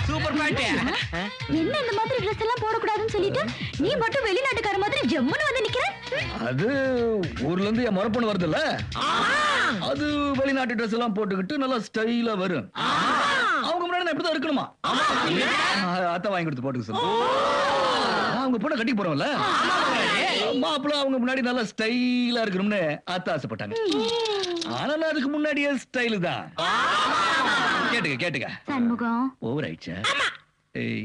சூப்பர் பாட்டு என்ன இந்த மாதிரி ட்ரெஸ் எல்லாம் போடக்கூடாதுன்னு சொல்லிட்டு நீ மட்டும் வெளிநாட்டுக்கார மாதிரி ஜம்முன்னு வந்து நிக்கிற? அது ஊர்ல இருந்து என் மரப்பொண்ணு வருதுல்ல? அது வெளிநாட்டு ட்ரெஸ் எல்லாம் போட்டுக்கிட்டு நல்லா ஸ்டைலா வரும். அவங்க முன்னாடி நான் இப்படிதான் இருக்கணுமா? அத்தை வாங்கி கொடுத்து போட்டுக்க சொல்லு. அவங்க பொண்ணை கட்டி போறோம்ல? மாப்பிள்ள அவங்க முன்னாடி நல்லா ஸ்டைலா இருக்கணும்னு அத்தை ஆசைப்பட்டாங்க. ஆனா நான் அதுக்கு முன்னாடியே ஸ்டைலு தான். கேட்டுக்க கேட்டுக்க. சண்முகம். ஓவர் ஆயிடுச்சா.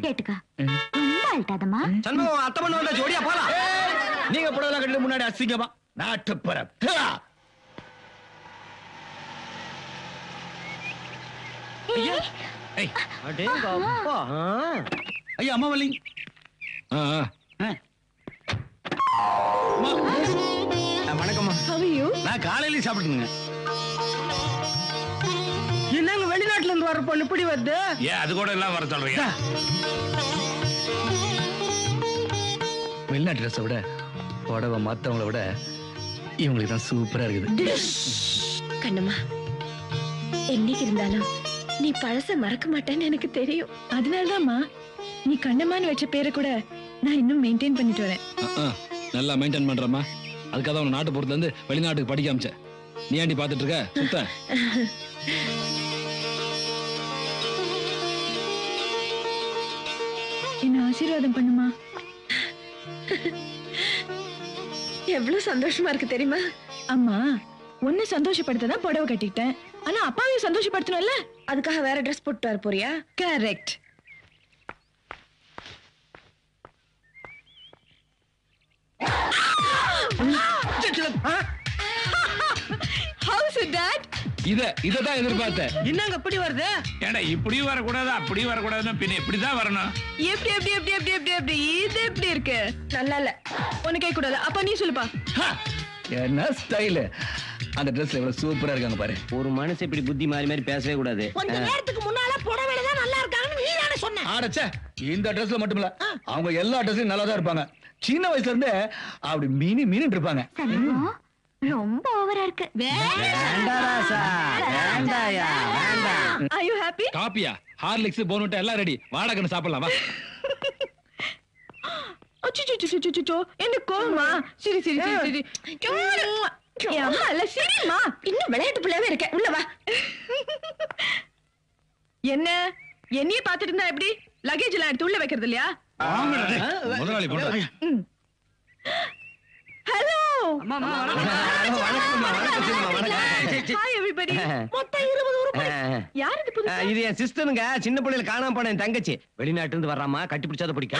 கேட்டுக்க. ரொம்ப அழுத்தாதம்மா. சண்முகம் அத்தை பண்ண வந்தா ஜோடியா போலாம். நீங்க புடவை கட்டிட்டு முன்னாடி அசிங்கமா. நாட்டுப்புற ஐயா. அம்மா வலி வணக்கம்மா. நான் காலையில சாப்பிட்டுங்க என்னங்க வெளிநாட்டுல இருந்து வர பொண்ணு? இப்படி வருது? ஏன் அது கூட எல்லாம் வர சொல்றீங்க. வெளிநாட்டு ட்ரெஸ்ஸை விட புடவை மத்தவங்கள விட இவங்களுக்கு தான் சூப்பரா இருக்குது. கண்ணம்மா என்னைக்கு இருந்தாலும் நீ பழச மறக்க மாட்டேன்னு எனக்கு தெரியும். அதனாலதாம்மா நீ கண்ணம்மான்னு வச்ச பேரை கூட நான் இன்னும் மெயின்டைன் பண்ணிட்டு வரேன். நல்லா மெயின்டைன் பண்றமா அதுக்காக தான் உன் நாட்டு பொறுத்துல இருந்து வெளிநாட்டுக்கு படிக்க அமிச்சேன். நீ ஏண்டி பாத்துட்டு இருக்க? சுத்த. என்ன ஆசீர்வாதம் பண்ணுமா? எவ்வளவு சந்தோஷமா இருக்கு தெரியுமா? அம்மா உன்னை சந்தோஷப்படுத்ததான் புடவை கட்டிக்கிட்டேன். ஆனா அப்பாவையும் சந்தோஷப்படுத்தணும்ல? அதுக்காக வேற ட்ரெஸ் போட்டு வர போறியா? கரெக்ட் ஹவுஸ் டாட் இத இததான் எதிர்பார்த்தேன். என்னங்க இப்படி வருது? ஏண்டா இப்படியும் வரக்கூடாது? அப்படியும் வரக்கூடாதுன்னா பின்ன இப்படிதான் வரணும். எப்படி எப்படி எப்படி எப்படி எப்படி எப்படி? இது எப்படி இருக்கு? நல்லா இல்ல. உனக்கு கை கூடாது. அப்ப நீ சொல்லுப்பா. என்ன ஸ்டைலு? அந்த ட்ரெஸ்ல எவ்வளவு சூப்பரா இருக்காங்க பாரு. ஒரு மனுஷன் இப்படி புத்தி மாறி மாதிரி பேசவே கூடாது. கொஞ்ச நேரத்துக்கு முன்னால புடவையில தான் நல்லா இருக்காங்கன்னு நீ தானே சொன்ன. ஆடச்சே இந்த ட்ரெஸ்ல மட்டும் இல்ல. அவங்க எல்லா ட்ரெஸ்லயும் நல்லா தான் இருப்பாங்க. சின்ன வயசுல இருந்தே அப்படி மீனி மீனி இருப்பாங்க ரொம்ப ஓவரா இருக்கு. Are you happy? காப்பியா? ஹார்லிக்ஸ் போனுட்டா எல்லாம் ரெடி வாடகைன்னு சாப்பிடலாம்? வா அச்சோ என்ன கோவமா? சரி சரி சரி சரி. அம்மா இல்ல சரிம்மா. இன்னும் விளையாட்டு பிள்ளையாவே இருக்க உள்ள வா. என்ன? என்னையே பாத்துட்டு இருந்தா எப்படி? லக்கேஜ் எல்லாம் எடுத்து உள்ள வைக்கிறது இல்லையா? முதலாளி ஹலோ ஹாய் எவ்ரிபடி மொத்தம் 20 உருப்படி யார் இது புதுசா இது என் சிஸ்டருங்க சின்ன பிள்ளைல காணாம போன என் தங்கச்சி வெளிநாட்டுல இருந்து வர்றாமா கட்டி பிடிச்சாத பிடிக்க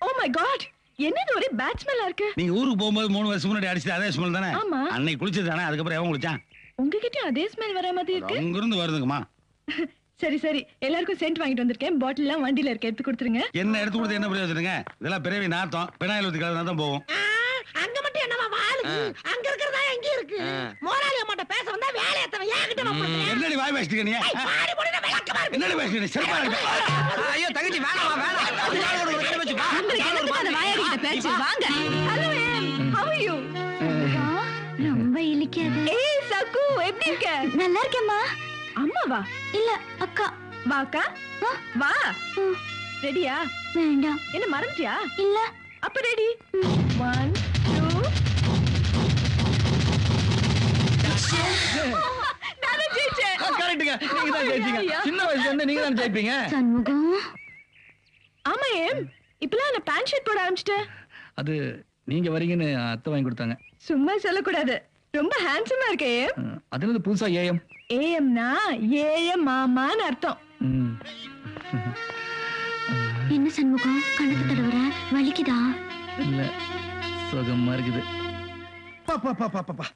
ஓ மை காட் என்னது ஒரே பேட் ஸ்மெல்லா இருக்கு நீங்க ஊருக்கு போகும்போது மூணு வருஷம் முன்னாடி அடிச்சது அதே ஸ்மெல் தானே. அன்னைக்கு குளிச்சது தானே அதுக்கப்புறம் எவன் குளிச்சான் உங்ககிட்ட அதே ஸ்மெல் வர மாதிரி இருக்கு இருந்து வருதுங்கம்மா சரி சரி. எல்லாருக்கும் சென்ட் வாங்கிட்டு வந்திருக்கேன். பாட்டில் எல்லாம் வண்டியில இருக்க எடுத்து கொடுத்துருங்க. என்ன எடுத்து கொடுத்து என்ன பிரயோஜனங்க இதெல்லாம் பிறவி நாத்தம். பினாயில் ஊத்தி கலந்து தான் போகும் அங்க மட்டும் என்னவா வாழுது அங்க இருக்கிறதா எங்க இருக்கு? முதலாளி அம்மாட்ட பேச வந்தா வேலை எத்தனை ஏன்கிட்ட நான் என்னடி வாய் பேசிட்டு நீ என்னடி பேசிட்டு செருப்பா ஐயோ தங்கச்சி வேணாமா. வேணாம் பேச்சு? வாங்க. Hello are you? ரொம்ப இழிக்காது. ஏய் சக்கு எப்படி இருக்க? நல்லா இருக்கேம்மா. அம்மாவா? இல்ல அக்கா. வா அக்கா. வா. ரெடியா? வேண்டாம். என்ன மறந்துட்டியா? இல்ல. அப்ப ரெடி ஒன் டூ சின்ன வயசுல இருந்து நீங்க தான் ஜெயிப்பீங்க? சண்முகம். ஆமா ஏம். இப்பெல்லாம் என்ன பேண்ட் ஷர்ட் போட ஆரம்பிச்சிட்டேன். அது நீங்க வரீங்கன்னு அத்தை வாங்கி கொடுத்தாங்க. சும்மா சொல்லக்கூடாது. ரொம்ப ஹேண்ட்ஸமா இருக்க அது புதுசா ஏஎம் ஏஎம்னா ஏஎம் மாமான்னு அர்த்தம். என்ன சண்முகம்? கணக்கு தடவுற வலிக்குதா? இல்ல சுகமா இருக்குது. பாப்பா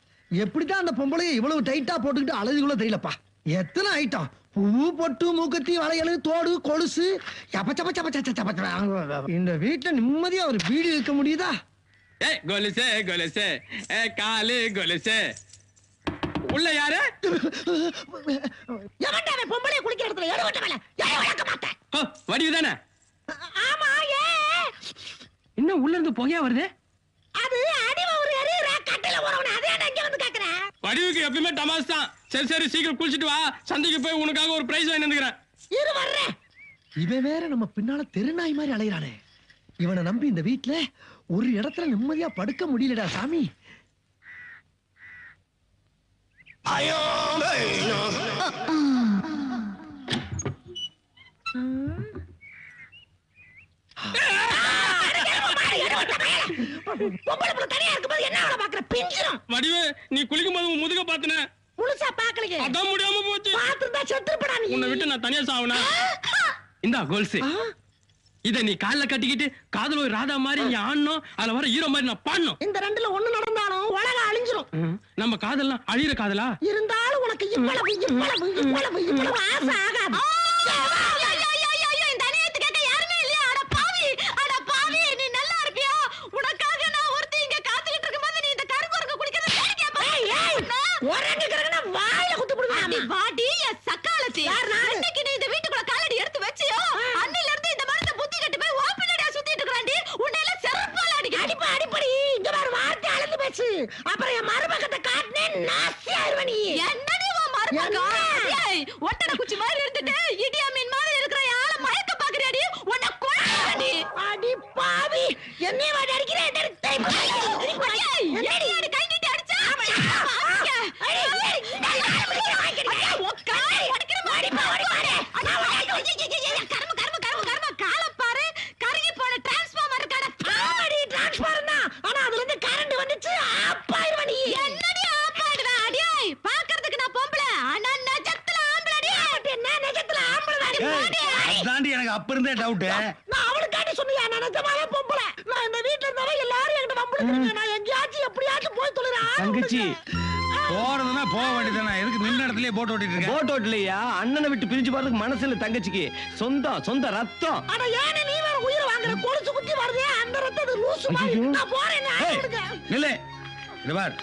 எப்படிதான் அந்த பொம்பளைய இவ்வளவு டைட்டா போட்டுக்கிட்டு அழகுக்குள்ள தெரியலப்பா. எத்தனை ஐட்டம் பூ பொட்டு மூக்கத்தி வளையல் தோடு கொலுசு. இந்த வீட்டுல நிம்மதியா ஒரு வீடு இருக்க முடியுதா? ஏ கொலுசே கொலுசே. ஏ காலு கொலுசே. உள்ள யாரு? எவன்டா அவன் பொம்பளைய குளிக்கிற இடத்துல எடு விட்ட மேல. யாரை வளர்க்க மாட்டேன் வடிவு தானே? ஆமா ஏ. இன்னும் உள்ள இருந்து புகையா வருது? அது அடிவ ஒரு எரியற கட்டில போறவன. அதே நான் இங்க வந்து கேக்குறேன்? வடிவுக்கு எப்பயுமே டமாஸ் தான். சரி சரி சீக்கிரம் குளிச்சிட்டு வா. சந்தைக்கு போய் உனக்காக ஒரு பிரைஸ் வாங்கி வந்துக்கிறேன். இரு வர்றேன். இவன் வேற நம்ம பின்னால தெருநாய் மாதிரி அலையறானே. இவனை நம்பி இந்த வீட்ல ஒரு இடத்துல நிம்மதியா படுக்க முடியலடா சாமி பொம்பளை புள்ள தனியா இருக்கும்போது என்ன வேலை பாக்குற பிஞ்சிரும் வடிவு நீ குளிக்கும் போது முதுக பாத்துன. முழுசா பாக்கலையே. அதான் முடியாம போச்சு. பாத்துருந்தா செத்துருப்படா நீ. உன்னை விட்டு நான் தனியா சாவனா? இந்தா கோல்ஸ் இத நீ கால்ல கட்டிக்கிட்டு காதல் ஒரு ராதா மாதிரி நீ ஆடணும் அதுல வர ஹீரோ மாதிரி நான் பாடணும். இந்த ரெண்டுல ஒண்ணு நடந்தாலும் உலகம் அழிஞ்சிரும். நம்ம காதல்லாம் அழியிற காதலா? இருந்தாலும் உனக்கு இவ்வளவு இவ்வளவு இவ்வளவு இவ்வளவு ஆசை ஆகாது. பிரிஞ்சு போறதுக்கு மனசு இல்ல தங்கச்சிக்கு சொந்தம் சொந்த ரத்தம். ஏன் நீ வேற உயிரை வாங்குற? கொலுசு குத்தி வருதே அந்த ரத்தது லூசு மாதிரி நான் போறேன் நான் ஏய், அவளுக்கு. நில்லு. இது பார்.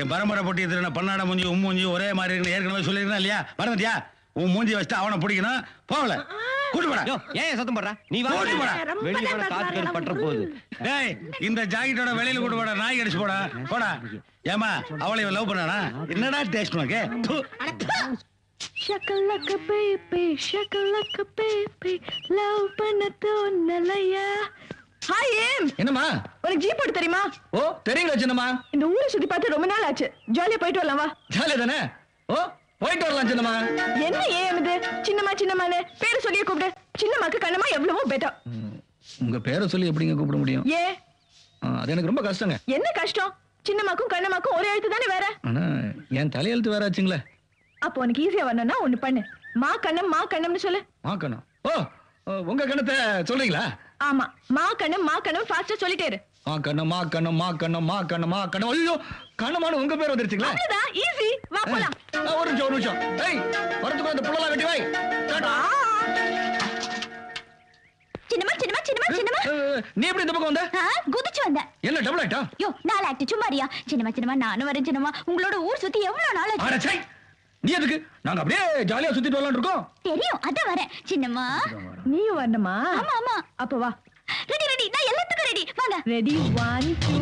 என் பரம்பரை பொட்டி திருந பன்னாட மூஞ்சி உம் மூஞ்சி ஒரே மாதிரி இருக்குன்னு ஏற்கனவே சொல்லியிருக்கேன் இல்லையா? மறந்துட்டியா? உன் மூஞ்சி வச்சுட்டு அவனை பிடிக்கணும். போகல. கூட்டு போடா. ஏன் சத்தம் போடுற? நீ வா. கூட்டு போடா. வெளிய காத்து பற்ற போகுது. டேய் இந்த ஜாக்கெட்டோட வெளியில கூட்டு போடா. நாய் அடிச்சு போடா. போடா. ஏமா அவளை இவன் லவ் பண்ணானா? என்னடா டேஸ்ட் உனக்கு. Shakalaka baby shakalaka baby love பண்ண தோணலையா? ஹாய் ஏம் என்னம்மா? உனக்கு ஜீப் ஓட்ட தெரியுமா? ஓ தெரியுங்களா சின்னம்மா? இந்த ஊரை சுத்தி பார்த்து ரொம்ப நாள் ஆச்சு. ஜாலியா போயிட்டு வரலாம் வா. ஜாலியா தானே? ஓ போயிட்டு வரலாம் சின்னம்மா. என்ன ஏம் இது? சின்னம்மா சின்னம்மான்னு பேரை சொல்லியே கூப்பிடு. சின்னம்மாக்கு கண்ணம்மா எவ்வளவோ பெட்டர் உங்க பேரை சொல்லி எப்படிங்க கூப்பிட முடியும்? ஏ? அது எனக்கு ரொம்ப கஷ்டங்க. என்ன கஷ்டம்? சின்னம்மாக்கும் கண்ணம்மாக்கும் ஒரே எழுத்து தானே வேற? ஆனா என் தலையெழுத்து வேற ஆச்சுங்களே. அப்போ உனக்கு ஈஸியா வரணும்னா ஒண்ணு பண்ணு. மா கண்ணம் மா கண்ணம்னு சொல்லு. மாக்கணும் ஓ ஓ, உங்க கணத்தை சொல்றீங்களா? ஆமா. மா கண்ணம் மா கண்ணம் ஃபாஸ்டா சொல்லிட்டே மா கண்ணம் மா கண்ணம் மா கண்ணம் மா கண்ணம் மா கண்ணம். ஐயோ கண்ணமான உங்க பேர் வந்துருச்சுங்களா? அவ்வளவுதான். ஈஸி வா போலாம். ஒரு நிமிஷம் ஒரு நிமிஷம். ஏய் வரதுக்கு அந்த புள்ளலாம் வெட்டி வை. சின்னமா சின்னமா சின்னமா சின்னமா நீ எப்படி இந்த பக்கம் வந்த? குதிச்சு வந்தேன் என்ன டபுள் ஆயிட்டா யோ நாலு ஆக்ட் சும்மாரியா சின்னமா சின்னமா நானும் வரேன் சின்னமா உங்களோட ஊர் சுத்தி எவ்வளவு நாள் ஆச்சு? நீ எதுக்கு? நாங்க அப்படியே ஜாலியா சுத்திட்டு வரலாம்னு இருக்கோம். தெரியும் அதான் வரேன். சின்னம்மா. நீயும் வரணுமா? ஆமா ஆமா. அப்ப வா. ரெடி ரெடி நான் எல்லாத்துக்கும் ரெடி வாங்க. ரெடி ஒன் டூ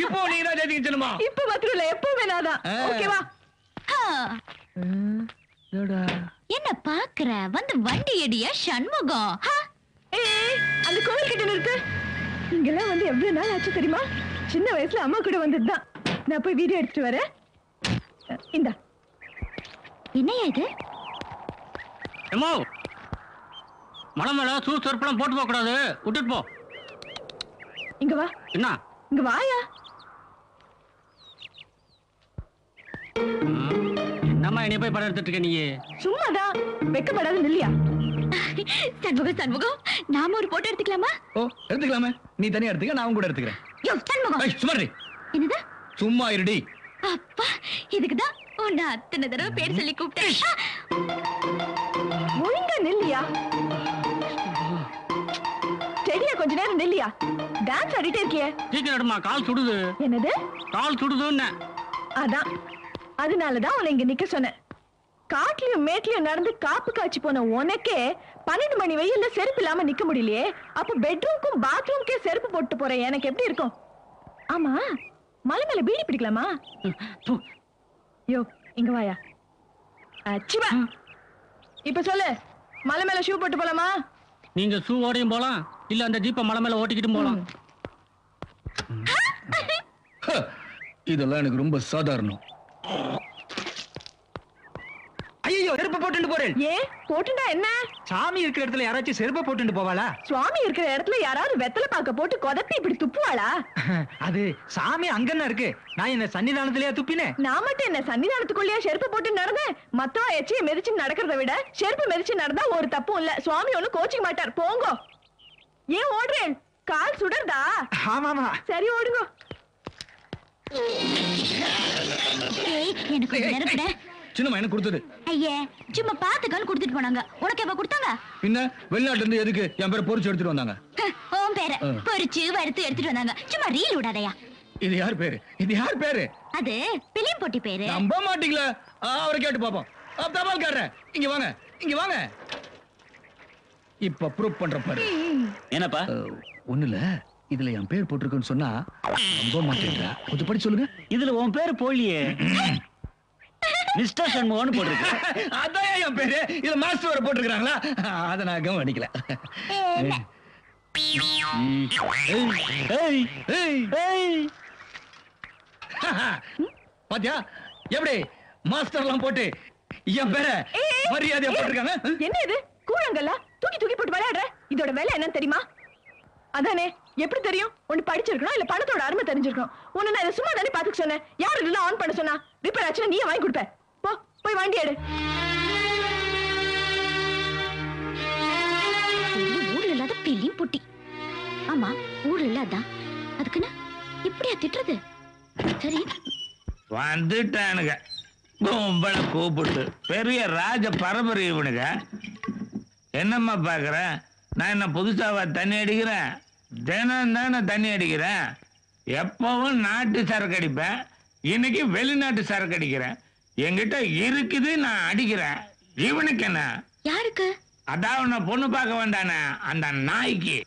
இப்போ நீ தான் ஜெயிச்சிங்க சின்னமா இப்ப மாத்திரம் இல்ல எப்பவுமே நாதான் ஆ. ஓகேவா ஆ, என்ன பாக்குற? வந்து வண்டி எடியா சண்முகம்? ஹா, ஏய் அந்த கோவில் கிட்ட நிறுத்து இங்கெல்லாம் வந்து எவ்வளவு நாள் ஆச்சு தெரியுமா? சின்ன வயசுல அம்மா கூட வந்ததுதான். நான் போய் வீடியோ எடுத்துட்டு வரேன். இந்தா. என்னையா இது? எம்மோ மலை மேல சூர் சொற்பெல்லாம் போட்டு போக கூடாது விட்டுட்டு போ. இங்க வா. என்ன? இங்க வாயா. என்னம்மா என்னைய போய் படம் எடுத்துட்டு இருக்க நீ சும்மாதான். வெக்கப்படாத நில்லியா? சண்முகம் சண்முகம் நாம ஒரு போட்டோ எடுத்துக்கலாமா? ஓ எடுத்துக்கலாமே. நீ தனியா எடுத்துக்க நான் கூட எடுத்துக்கிறேன். என்னது? சும்மா இருடி. அப்பா இதுக்குதான் உன்னை அத்தனை தடவை பேர் சொல்லி கூப்பிட்டேன். ஒழுங்கா நில்லியா? செடியா கொஞ்ச நேரம் நில்லியா? டான்ஸ் ஆடிட்டே இருக்கியே. சீக்கிரம் எடுமா கால் சுடுது. என்னது? கால் சுடுதுன்னு. அதான். அதனாலதான் உன்னை இங்க நிக்க சொன்னேன். காட்டுலயும் மேட்லயும் நடந்து காப்பு காய்ச்சி போன உனக்கே பன்னெண்டு மணி வெயில்ல செருப்பு இல்லாம நிக்க முடியலையே. அப்ப பெட்ரூம்க்கும் பாத்ரூம்க்கே செருப்பு போட்டு போறேன். எனக்கு எப்படி இருக்கும்? ஆமா மலை மேல பீடி பிடிக்கலாமா? யோ இங்க வாயா. அச்சிவா இப்ப சொல்லு மலை மேல ஷூ போட்டு போலாமா? நீங்க ஷூ ஓடையும் போலாம் இல்ல அந்த ஜீப்பை மலை மேல ஓட்டிக்கிட்டும் போலாம். இதெல்லாம் எனக்கு ரொம்ப சாதாரணம். ஐயோ செருப்பு போட்டுட்டு போறேன். ஏன் போட்டுண்டா என்ன? சாமி இருக்கிற இடத்துல யாராச்சும் செருப்பை போட்டுட்டு போவாளா? சுவாமி இருக்கிற இடத்துல யாராவது வெத்தலை பாக்க போட்டு கொதப்பி இப்படி துப்புவாளா? அது சாமி அங்கன்னு இருக்கு. நான் என்ன சன்னிதானத்திலேயே துப்பினேன்? நான் மட்டும் என்ன சன்னிதானத்துக்குள்ளேயே செருப்பு போட்டு நடந்தேன்? மத்தவன் எச்சியை மிதிச்சு நடக்கிறத விட செருப்பு மிதிச்சு நடந்தா ஒரு தப்பும் இல்ல. சுவாமி ஒண்ணு கோச்சிக்க மாட்டார். போங்கோ. ஏன் ஓடுறேன்? கால் சுடர்தா ஆமாமா. சரி ஓடுங்க. எனக்கு சின்னம்மா எனக்கு கொடுத்தது. ஐயே சும்மா பாத்துக்கன்னு கொடுத்துட்டு போனாங்க. உனக்கு எப்ப கொடுத்தாங்க? பின்ன வெளிநாட்டுல இருந்து எதுக்கு என் பேரை பொறிச்சு எடுத்துட்டு வந்தாங்க? உன் பேர. ஆ. பொரிச்சு வறுத்து எடுத்துட்டு வந்தாங்க. சும்மா ரீல் விடாதயா. இது யார் பேரு? இது யார் பேரு? அது பிலிம் போட்டி பேரு. நம்ப மாட்டீங்களா. அவரை கேட்டு பாப்போம். ஆ, தபால்காரர் இங்க வாங்க இங்க வாங்க. இப்ப ப்ரூவ் பண்ற பாரு. என்னப்பா? ஒண்ணு இல்ல இதுல என் பேர் போட்டிருக்குன்னு சொன்னா நம்ப மாட்டேங்கிறா கொஞ்சம் படி சொல்லுங்க. இதுல உன் பேர் போலியே. மிஸ்டர் சண்முகம்னு போட்டிருக்கு. அதான் என் பேரு. இதுல மாஸ்டர் வர போட்டிருக்காங்களா அத நான் கவனிக்கல. பாத்தியா? எப்படி? மாஸ்டர் எல்லாம் போட்டு என் பேரை மரியாதையா போட்டிருக்காங்க? என்ன இது? கூழங்கல்ல? தூக்கி தூக்கி போட்டு விளையாடுற? இதோட வேலை என்னன்னு தெரியுமா? அதானே? எப்படி தெரியும்? ஒன்னு படிச்சிருக்கணும் இல்ல பணத்தோட அருமை தெரிஞ்சிருக்கணும். உன்னை நான் இதை சும்மா தானே பாத்துக்க சொன்னேன். யாரு இதெல்லாம் ஆன் பண்ண சொன்னா ரிப்பேர் ஆச்சுன்னா நீயே வாங்கி கொடுப்ப. போ போய் வண்டி எடு. பெரிய ஊர்ல இல்லாத பிலிம் பொட்டி. ஆமா ஊர்ல இல்லாதான் அதுக்குன்னு இப்படியா திட்டுறது? சரி. வந்துட்டானுங்க. கும்பலை கூப்பிட்டு. பெரிய ராஜ பரம்பரை இவனுங்க. என்னம்மா பார்க்குற நான் என்ன புதுசாவா தண்ணி அடிக்கிறேன்? தினம் தானே தண்ணி அடிக்கிறேன். எப்பவும் நாட்டு சரக்கு அடிப்பேன். இன்னைக்கு வெளிநாட்டு சரக்கு அடிக்கிறேன். என்கிட்ட இருக்குது நான் அடிக்கிறேன். இவனுக்கு என்ன? யாருக்கு? அதான் உன்னை பொண்ணு பார்க்க வேண்டானே அந்த நாய்க்கு.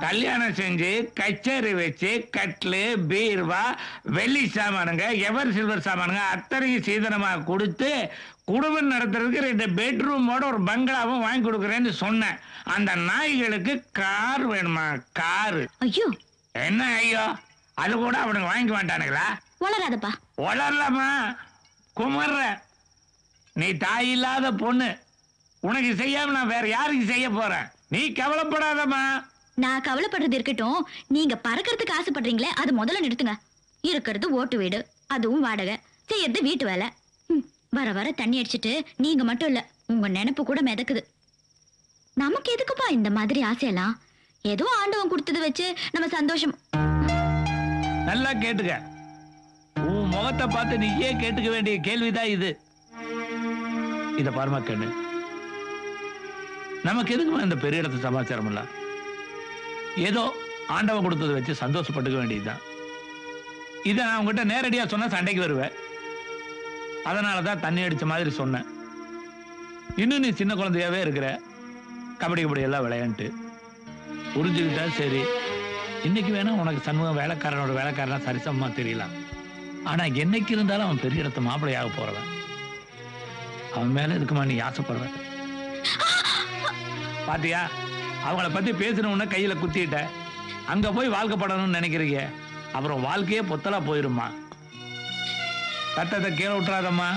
கல்யாணம் செஞ்சு கச்சேரி வச்சு கட்லு பீர்வா வெள்ளி சாமானுங்க எவர் சில்வர் சாமானுங்க அத்தனையும் சீதனமா கொடுத்து குடும்பம் நடத்துறதுக்கு ரெண்டு பெட்ரூமோட ஒரு பங்களாவும் வாங்கி கொடுக்குறேன்னு சொன்னேன். அந்த நாய்களுக்கு கார் வேணுமா? காரு. ஐயோ. என்ன ஐயோ? அது கூட அவனுக்கு வாங்கி வேண்டானுங்களா வளராதப்பா. வளரலாமா? குமர்ற. நீ தாய் இல்லாத பொண்ணு. உனக்கு செய்யாம நான் வேற யாருக்கு செய்ய போறேன்? நீ கவலைப்படாதம்மா. நான் கவலைப்படுறது இருக்கட்டும். நீங்க பறக்கறதுக்கு ஆசைப்படுறீங்களே அது முதல்ல நிறுத்துங்க. இருக்கிறது ஓட்டு வீடு அதுவும் வாடகை. செய்யறது வீட்டு வேலை. வர வர தண்ணி அடிச்சிட்டு நீங்க மட்டும் இல்ல உங்க நினைப்பு கூட மிதக்குது. நமக்கு எதுக்குப்பா இந்த மாதிரி ஆசையெல்லாம்? ஏதோ ஆண்டவன் கொடுத்தது வச்சு நம்ம சந்தோஷம். நல்லா கேட்டுக்க. உன் முகத்தை பார்த்து நீயே கேட்டுக்க வேண்டிய கேள்விதான் இது. இத பாருமா கண்ணு. நமக்கு எதுக்குமா இந்த பெரிய இடத்து சமாச்சாரம் இல்ல ஏதோ ஆண்டவன் கொடுத்தது வச்சு சந்தோஷப்பட்டுக்க வேண்டியதுதான். இதை நான் உங்ககிட்ட நேரடியா சொன்னா சண்டைக்கு வருவேன். அதனாலதான் தண்ணி அடித்த மாதிரி சொன்னேன். இன்னும் நீ சின்ன குழந்தையாவே இருக்கிற கபடி கபடி எல்லாம் விளையாண்டு. புரிஞ்சுக்கிட்டா சரி. இன்னைக்கு வேணா உனக்கு சண்முகம் வேலைக்காரனோட வேலைக்காரனா சரிசமமா தெரியலாம். ஆனா என்னைக்கு இருந்தாலும் அவன் பெரிய இடத்து மாப்பிள்ளையாக போறவன். அவன் மேல இருக்குமா நீ ஆசைப்படுவேன் பாத்தியா? அவங்கள பத்தி பேசணும்னா கையில குத்திட்ட. அங்க போய் வாழ்க்கப்படணும்னு நினைக்கிறீங்க. அப்புறம் வாழ்க்கையே பொத்தலா போயிருமா? சத்தத்தை கீழே விட்டுறாதம்மா.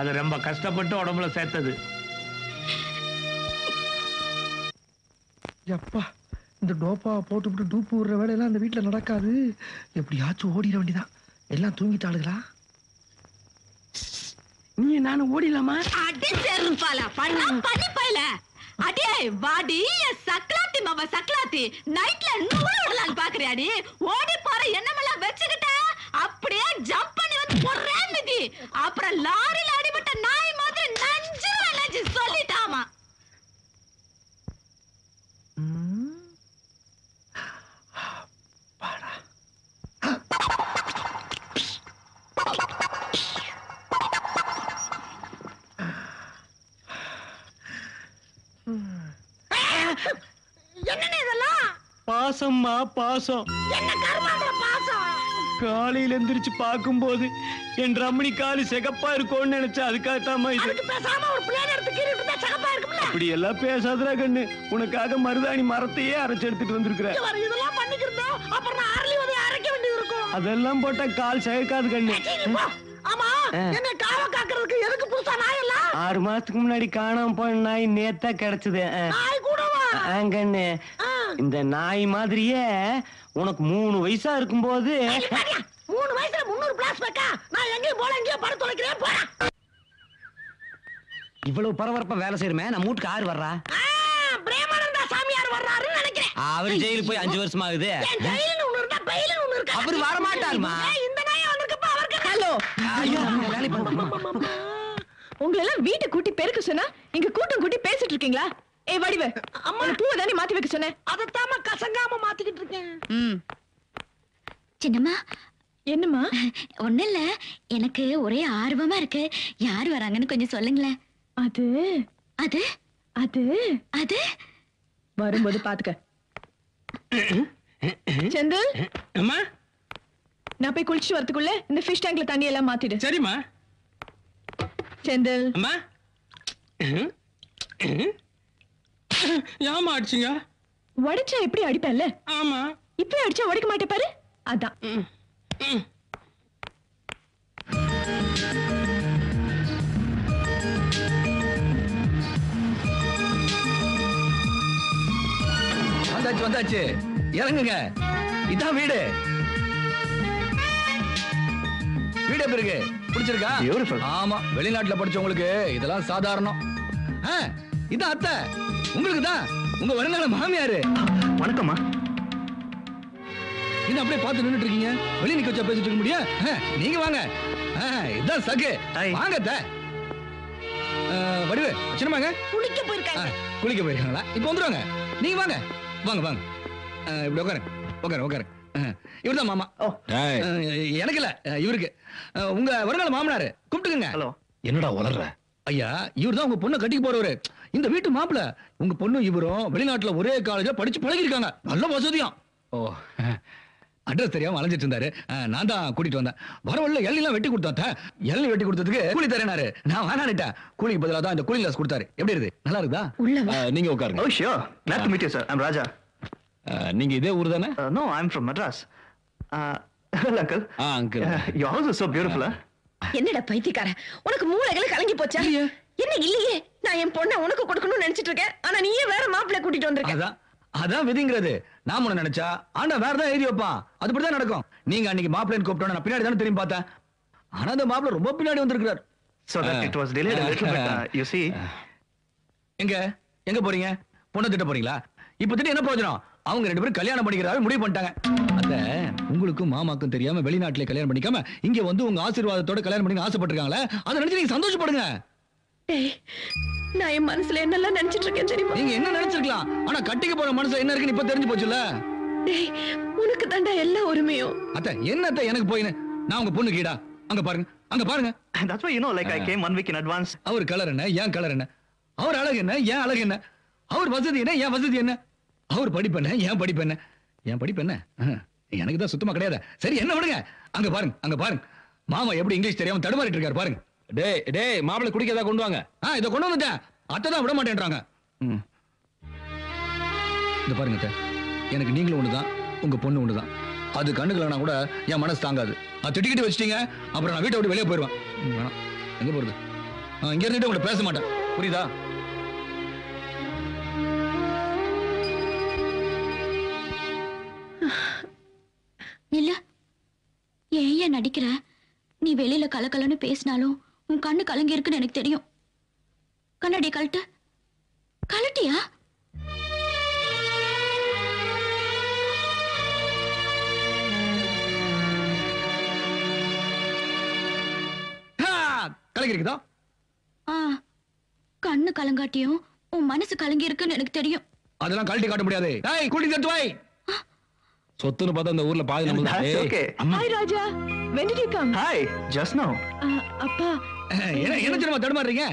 அது ரொம்ப கஷ்டப்பட்டு உடம்புல சேர்த்தது. எப்பா இந்த டோப்பா போட்டுவிட்டு டூப்பு விடுற வேலையெல்லாம் இந்த வீட்டில் நடக்காது. எப்படியாச்சும் ஓடிட வேண்டியதான். எல்லாம் தூங்கிட்டாளுங்களா நீ நானும் ஓடிடலாமா? அடி செருப்பால பண்ணா பண்ணி போயில. அடே வாடி சக்லாத்தி மாமா சக்லாத்தி நைட்ல நூறு விடலான்னு பாக்குறியாடி. ஓடி போற எண்ணமெல்லாம் வச்சுக்கிட்ட அப்படியே ஜம்ப் பண்ணி வந்து போறேன் மிதி. அப்புறம் லாரில அடிபட்ட நாய் மாதிரி நஞ்சு சொல்லிட்டாமா. என்னன்னு இதெல்லாம்? பாசம்மா பாசம். என்ன கருமாந்திர பாசம்? காலையில எந்திரிச்சு பார்க்கும்போது என் ரமணி காலு சிகப்பா இருக்கும்னு நினைச்சேன் அதுக்காகத்தாம்மா இது. அப்படி எல்லாம் பேசாதடா கண்ணு. உனக்காக மருதாணி மரத்தையே அரைச்சு எடுத்துட்டு வந்திருக்கிறேன் அதெல்லாம் போட்டா கால் சிகக்காது கண்ணு. ஆறு மாசத்துக்கு முன்னாடி காணாம போன நாய் நேத்தா கிடைச்சது. கண்ணு. இந்த நாய் மாதிரியே உனக்கு மூணு வயசா இருக்கும்போது மூணு வயசுல முன்னூறு பிளாஸ் வைக்கா நான் எங்கேயும் போல எங்கேயும் படுத்து தொலைக்கிறேன் போறேன் இவ்வளவு பரபரப்பா வேலை செய்யறமே நம்ம வீட்டுக்கு ஆறு வர்றா? பிரேமானந்தா சாமியார் வர்றாருன்னு நினைக்கிறேன். அவரு ஜெயிலுக்கு போய் அஞ்சு வருஷம் ஆகுது. ஜெயிலுன்னு ஒண்ணு இருந்தா பெயிலுன்னு ஒண்ணு இருக்கா? அவரு வரமாட்டாருமா. ஏய், இந்த நாய் வந்திருக்கப்ப அவருக்கு ஹலோ! ஐயோ, வேலை பண்ணுமா உங்களை எல்லாம் வீட்டை கூட்டி பெருக்க சொன்னா இங்க கூட்டம் கூட்டி பேசிட்டு இருக்கீங்களா? ஏய் வடிவு. அம்மா. பூவை தானே மாத்தி வைக்க சொன்னேன். அதத்தாம கசங்காம மாத்திக்கிட்டு இருக்கேன். சின்னம்மா. என்னம்மா? ஒண்ணு இல்ல. எனக்கு ஒரே ஆர்வமா இருக்கு. யார் வராங்கன்னு கொஞ்சம் சொல்லுங்களேன். அது? அது? அது? அது? வரும்போது பாத்துக்க. செந்தில்? அம்மா? நான் போய் குளிச்சுட்டு வரதுக்குள்ள இந்த ஃபிஷ் டேங்க்ல தண்ணி எல்லாம் மாத்திடு. சரிம்மா. செந்தில்? அம்மா? ஏமா அடிச்சிங்க? உடைச்சா எப்படி அடிப்பேன்ல? ஆமா. இப்படி அடிச்சா உடைக்க மாட்டே பாரு. அதான். வந்தாச்சு வந்தாச்சு. இறங்குங்க. இதான் வீடு. வீடு எப்படி இருக்கு? பிடிச்சிருக்கா. ஆமா வெளிநாட்டுல படிச்சவங்களுக்கு இதெல்லாம் சாதாரணம். இதான் அத்தை. உங்களுக்கு தான் உங்க வருங்கால மாமியாரு வணக்கம்மா. என்ன அப்படியே பார்த்து நின்னுட்டு இருக்கீங்க வெளிய நிக்க வச்சா பேசிட்டு இருக்க முடியும்? நீங்க வாங்க. ஆ, இதான் சகு வாங்க ஆ, வடிவு சின்னமாங்க குளிக்க போயிருக்காங்க. குளிக்க போயிருக்காங்களா? இப்போ வந்துருவாங்க. நீங்க வாங்க. வாங்க வாங்க. இப்படி உட்காரு உட்காரு உட்காரு இவர் தான் மாமா. எனக்கு இல்ல. இவருக்கு. உங்க வருங்கால மாமனாரு. கூப்பிட்டுக்குங்க. ஹலோ. என்னடா உளர்ற? ஐயா இவர் தான் உங்க பொண்ணை கட்டிக்க போறவரு. இந்த வீட்டு மாப்பிள உங்க பொண்ணு இவரும் வெளிநாட்டுல ஒரே காலேஜ்ல படிச்சு பழகிருக்காங்க நல்ல வசதியும். ஓ. அட்ரஸ் தெரியாம அலைஞ்சிட்டு இருந்தாரு. ஆ, நான் தான் கூட்டிட்டு வந்தேன். வர வழியில எல்லாம் வெட்டி கொடுத்தேன் எள்ளி வெட்டி கொடுத்ததுக்கு கூலி தரேனாரு. நான் வேணான்னுட்டேன். கூலிக்கு பதிலா தான் இந்த கூலிங் கிளாஸ் கொடுத்தாரு. எப்படி இருக்குது? நல்லா இருக்குதா? நீங்க உட்காருங்க. ஓ to meet you sir. I'm raja. ஆ, நீங்க இதே ஊர் தானே? Uh, well uncle. Ah uncle your house is so beautiful huh? என்னடா பைத்தியக்கார உனக்கு மூளைகளை கலங்கி போச்சா? என்ன இல்லையே? நான் என் பொண்ணை உனக்கு கொடுக்கணும்னு நினைச்சிட்டு இருக்கேன். ஆனா நீயே வேற மாப்பிள்ளை கூட்டிட்டு வந்திருக்க. அதான் அதான் விதிங்கிறது. நாம ஒண்ணு நினைச்சா ஆண்டா வேற தான் எழுதி வைப்பான். அதுபடிதான் நடக்கும். நீங்க அன்னைக்கு மாப்பிள்ளைன்னு கூப்பிட்டோம் நான் பின்னாடி தானே திரும்பி பார்த்தேன். ஆனா அந்த மாப்பிள்ளை ரொம்ப பின்னாடி வந்திருக்கிறார். So that it was delayed a little bit uh, you see. எங்க எங்க போறீங்க? பொண்ணை திட்ட போறீங்களா? இப்ப திட்ட என்ன பிரயோஜனம்? அவங்க ரெண்டு பேரும் கல்யாணம் பண்ணிக்கிறதாக முடிவு பண்ணிட்டாங்க. அத உங்களுக்கும் மாமாக்கும் தெரியாம வெளிநாட்டுல கல்யாணம் பண்ணிக்காம இங்க வந்து உங்க ஆசீர்வாதத்தோட கல்யாணம் பண்ணி ஆசைப்பட்டிருக்காங்களே அதை நினைச்சு நீங்க சந்தோஷப்படுங்க. நான் என் மனசுல என்னெல்லாம் நினைச்சிட்டு இருக்கேன் தெரியுமா? நீங்க என்ன நினைச்சிருக்கலாம்? ஆனா கட்டிக்க போற மனசுல என்ன இருக்குன்னு இப்ப தெரிஞ்சு போச்சுல்ல? டேய் உனக்கு தாண்டா எல்லா உரிமையும். அத்த என்னத்த எனக்கு போயின்னு? நான் உங்க பொண்ணு கீடா? அங்க பாருங்க அங்க பாருங்க. That's why you know like i came one week in advance. அவர் கலர் என்ன ஏன் கலர் என்ன? அவர் அழகு என்ன ஏன் அழகு என்ன? அவர் வசதி என்ன ஏன் வசதி என்ன? அவர் படிப்பு என்ன ஏன் படிப்பு என்ன? என் படிப்பு என்ன? எனக்கு தான் சுத்தமா கிடையாது. சரி என்ன விடுங்க? அங்க பாருங்க அங்க பாருங்க. மாமா எப்படி இங்கிலீஷ் தெரியாம தடுமாறிட்டு இருக்காரு பாருங்க. டேய் டேய் மாப்பிள்ளை குடிக்க ஏதாவது கொண்டு வாங்க. ஆ இதை கொண்டு வந்துட்டேன். அத்தை தான் விட மாட்டேன்றாங்க ம். இந்த பாருங்க அத்தை. எனக்கு நீங்களும் ஒண்ணுதான் உங்க பொண்ணு ஒண்ணுதான். அது கண்ணுக்கலனா கூட என் மனசு தாங்காது. அது திட்டிக்கிட்டு வச்சிட்டீங்க அப்புறம் நான் வீட்டை விட்டு வெளியே போயிடுவேன். வேணாம். எங்க போகிறது ஆ, இங்க இருந்துட்டு உங்கள்கிட்ட பேச மாட்டேன். புரியுதா? இல்ல ஏன் நடிக்கிற? நீ வெளியில கலக்கலன்னு பேசினாலும் உன் கண்ணு கலங்கி இருக்குன்னு எனக்கு தெரியும். கண்ணாடி கழட்டு. கழட்டியா? கலக்கிறீங்களா ஆ கண்ணு கலங்காட்டியும் உன் மனசு கலங்கி இருக்குன்னு எனக்கு தெரியும். அதெல்லாம் கழட்டி காட்ட முடியாது. ஏய் கூட்டி தட்டு வை. சொத்துன்னு பார்த்தா இந்த ஊர்ல பாதி நம்ம. Hi Raja when did you come hi just now அப்பா என்ன என்ன தெரியுமா தடுமாறுறீங்க?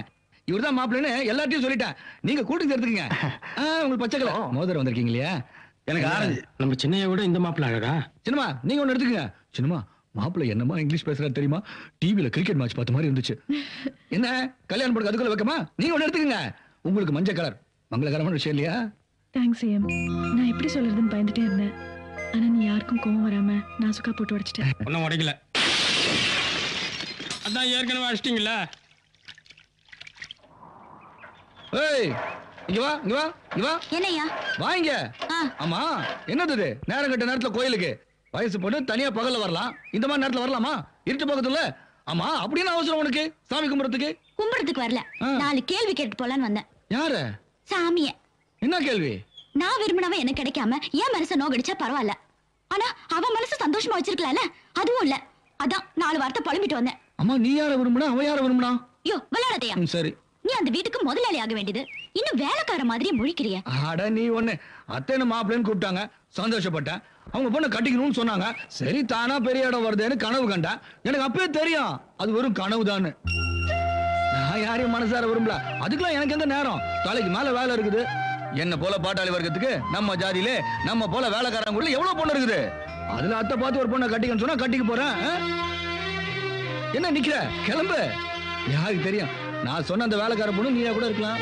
இவர்தான் மாப்பிள்ளைன்னு எல்லாத்தையும் சொல்லிட்டேன். நீங்க கூட்டி சேர்த்துக்கங்க உங்களுக்கு பச்சை கலர். மோதிரம் வந்திருக்கீங்க இல்லையா எனக்கு ஆரஞ்சு. நம்ம சின்னைய விட இந்த மாப்பிள்ள அழகா? சின்னமா நீங்க ஒண்ணு எடுத்துக்கங்க. சின்னமா மாப்பிள்ளை என்னமா இங்கிலீஷ் பேசுறாரு தெரியுமா? டிவில கிரிக்கெட் மேட்ச் பார்த்த மாதிரி இருந்துச்சு. என்ன? கல்யாணம் பண்ணுங்க அதுக்குள்ள வைக்கமா? நீங்க ஒண்ணு எடுத்துக்கங்க. உங்களுக்கு மஞ்சள் கலர். மங்களகரமான விஷயம் இல்லையா? தேங்க்ஸ் ஏம் நான் எப்படி சொல்றதுன்னு பயந்துட்டே இருந்தேன். ஆனா நீ யாருக்கும் கோவம் வராம நான் சுக்கா போட்டு உடைச்சிட்டேன். ஒன்னும் உடைக்கல. அதான் ஏற்கனவே அடிச்சிட்டீங்களா. ஏய் இங்க வா இங்க வா இங்க வா. என்னையா வாங்க ஆமா என்னது இது? நேரம் கட்ட நேரத்துல கோயிலுக்கு. வயசு பொண்ணு தனியா பகல்ல வரலாம். இந்த மாதிரி நேரத்துல வரலாமா? இருட்டு பக்கத்துல ஆமா அப்படின்னு அவசரம் உனக்கு? சாமி கும்பிடுறதுக்கு? கும்பிடுறதுக்கு வரல. நாலு கேள்வி கேட்டு போலான்னு வந்தேன். யாரு? சாமிய. என்ன கேள்வி? நான் விரும்பினவன் எனக்கு கிடைக்காம என் மனசை நோகடிச்சா பரவாயில்ல. ஆனா அவன் மனசு சந்தோஷமா வச்சிருக்கலாம்ல? அதுவும் இல்ல. அதான் நாலு வார்த்தை புலம்பிட்டு வந்தேன். அம்மா நீ யார விரும்பினா அவன் யார விரும்பினா? யோ விளையாடதையா? சரி. நீ அந்த வீட்டுக்கு முதலாளி ஆக வேண்டியது. இன்னும் வேலைக்கார மாதிரியே முழிக்கிறிய. அட நீ ஒண்ணு. அத்தைன்னு மாப்பிள்ளைன்னு கூப்பிட்டாங்க. சந்தோஷப்பட்டேன். அவங்க பொண்ணை கட்டிக்கணும்னு சொன்னாங்க. சரி தானா பெரிய இடம் வருதுன்னு கனவு கண்டேன். எனக்கு அப்பவே தெரியும். அது வெறும் கனவு நான் யாரையும் மனசார விரும்பல. அதுக்கெல்லாம் எனக்கு எந்த நேரம்? தலைக்கு மேல வேலை இருக்குது. என்ன போல பாட்டாளி வர்க்கத்துக்கு நம்ம ஜாதியிலே நம்ம போல வேலைக்காரங்க எவ்வளவு பொண்ணு இருக்குது? அதுல அத்தை பார்த்து ஒரு பொண்ணை கட்டிக்கன்னு சொன்னா கட்டிக்க போறேன்? என்ன நிக்கிற? கிளம்பு. யாருக்கு தெரியும்? நான் சொன்ன அந்த வேலைக்கார பொண்ணு நீயா கூட இருக்கலாம்.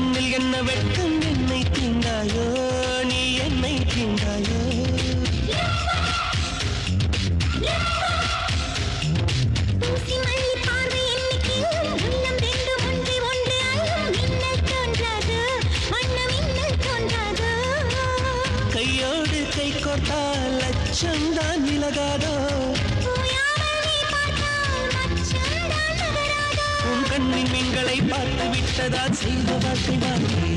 கண்ணில் என்ன வெட்கம்? என்னை தீண்டாயோ? நீ என்னை தீண்டாயோ? கையோடு கை கோர்த்தால் லட்சம் தான் விலகாதோ? ვიტყე და წინ გუბაში მარტო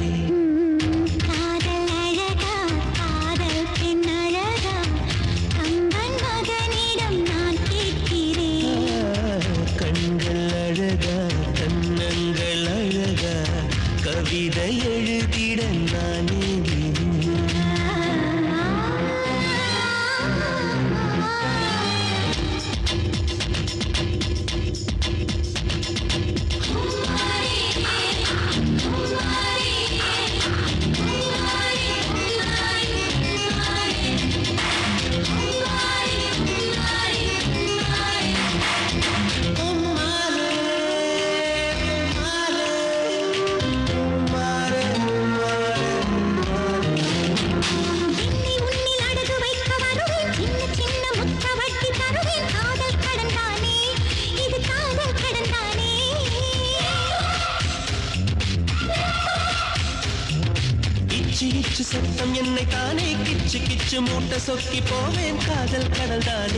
சொக்கி போவேன் காதல் கடல் தானே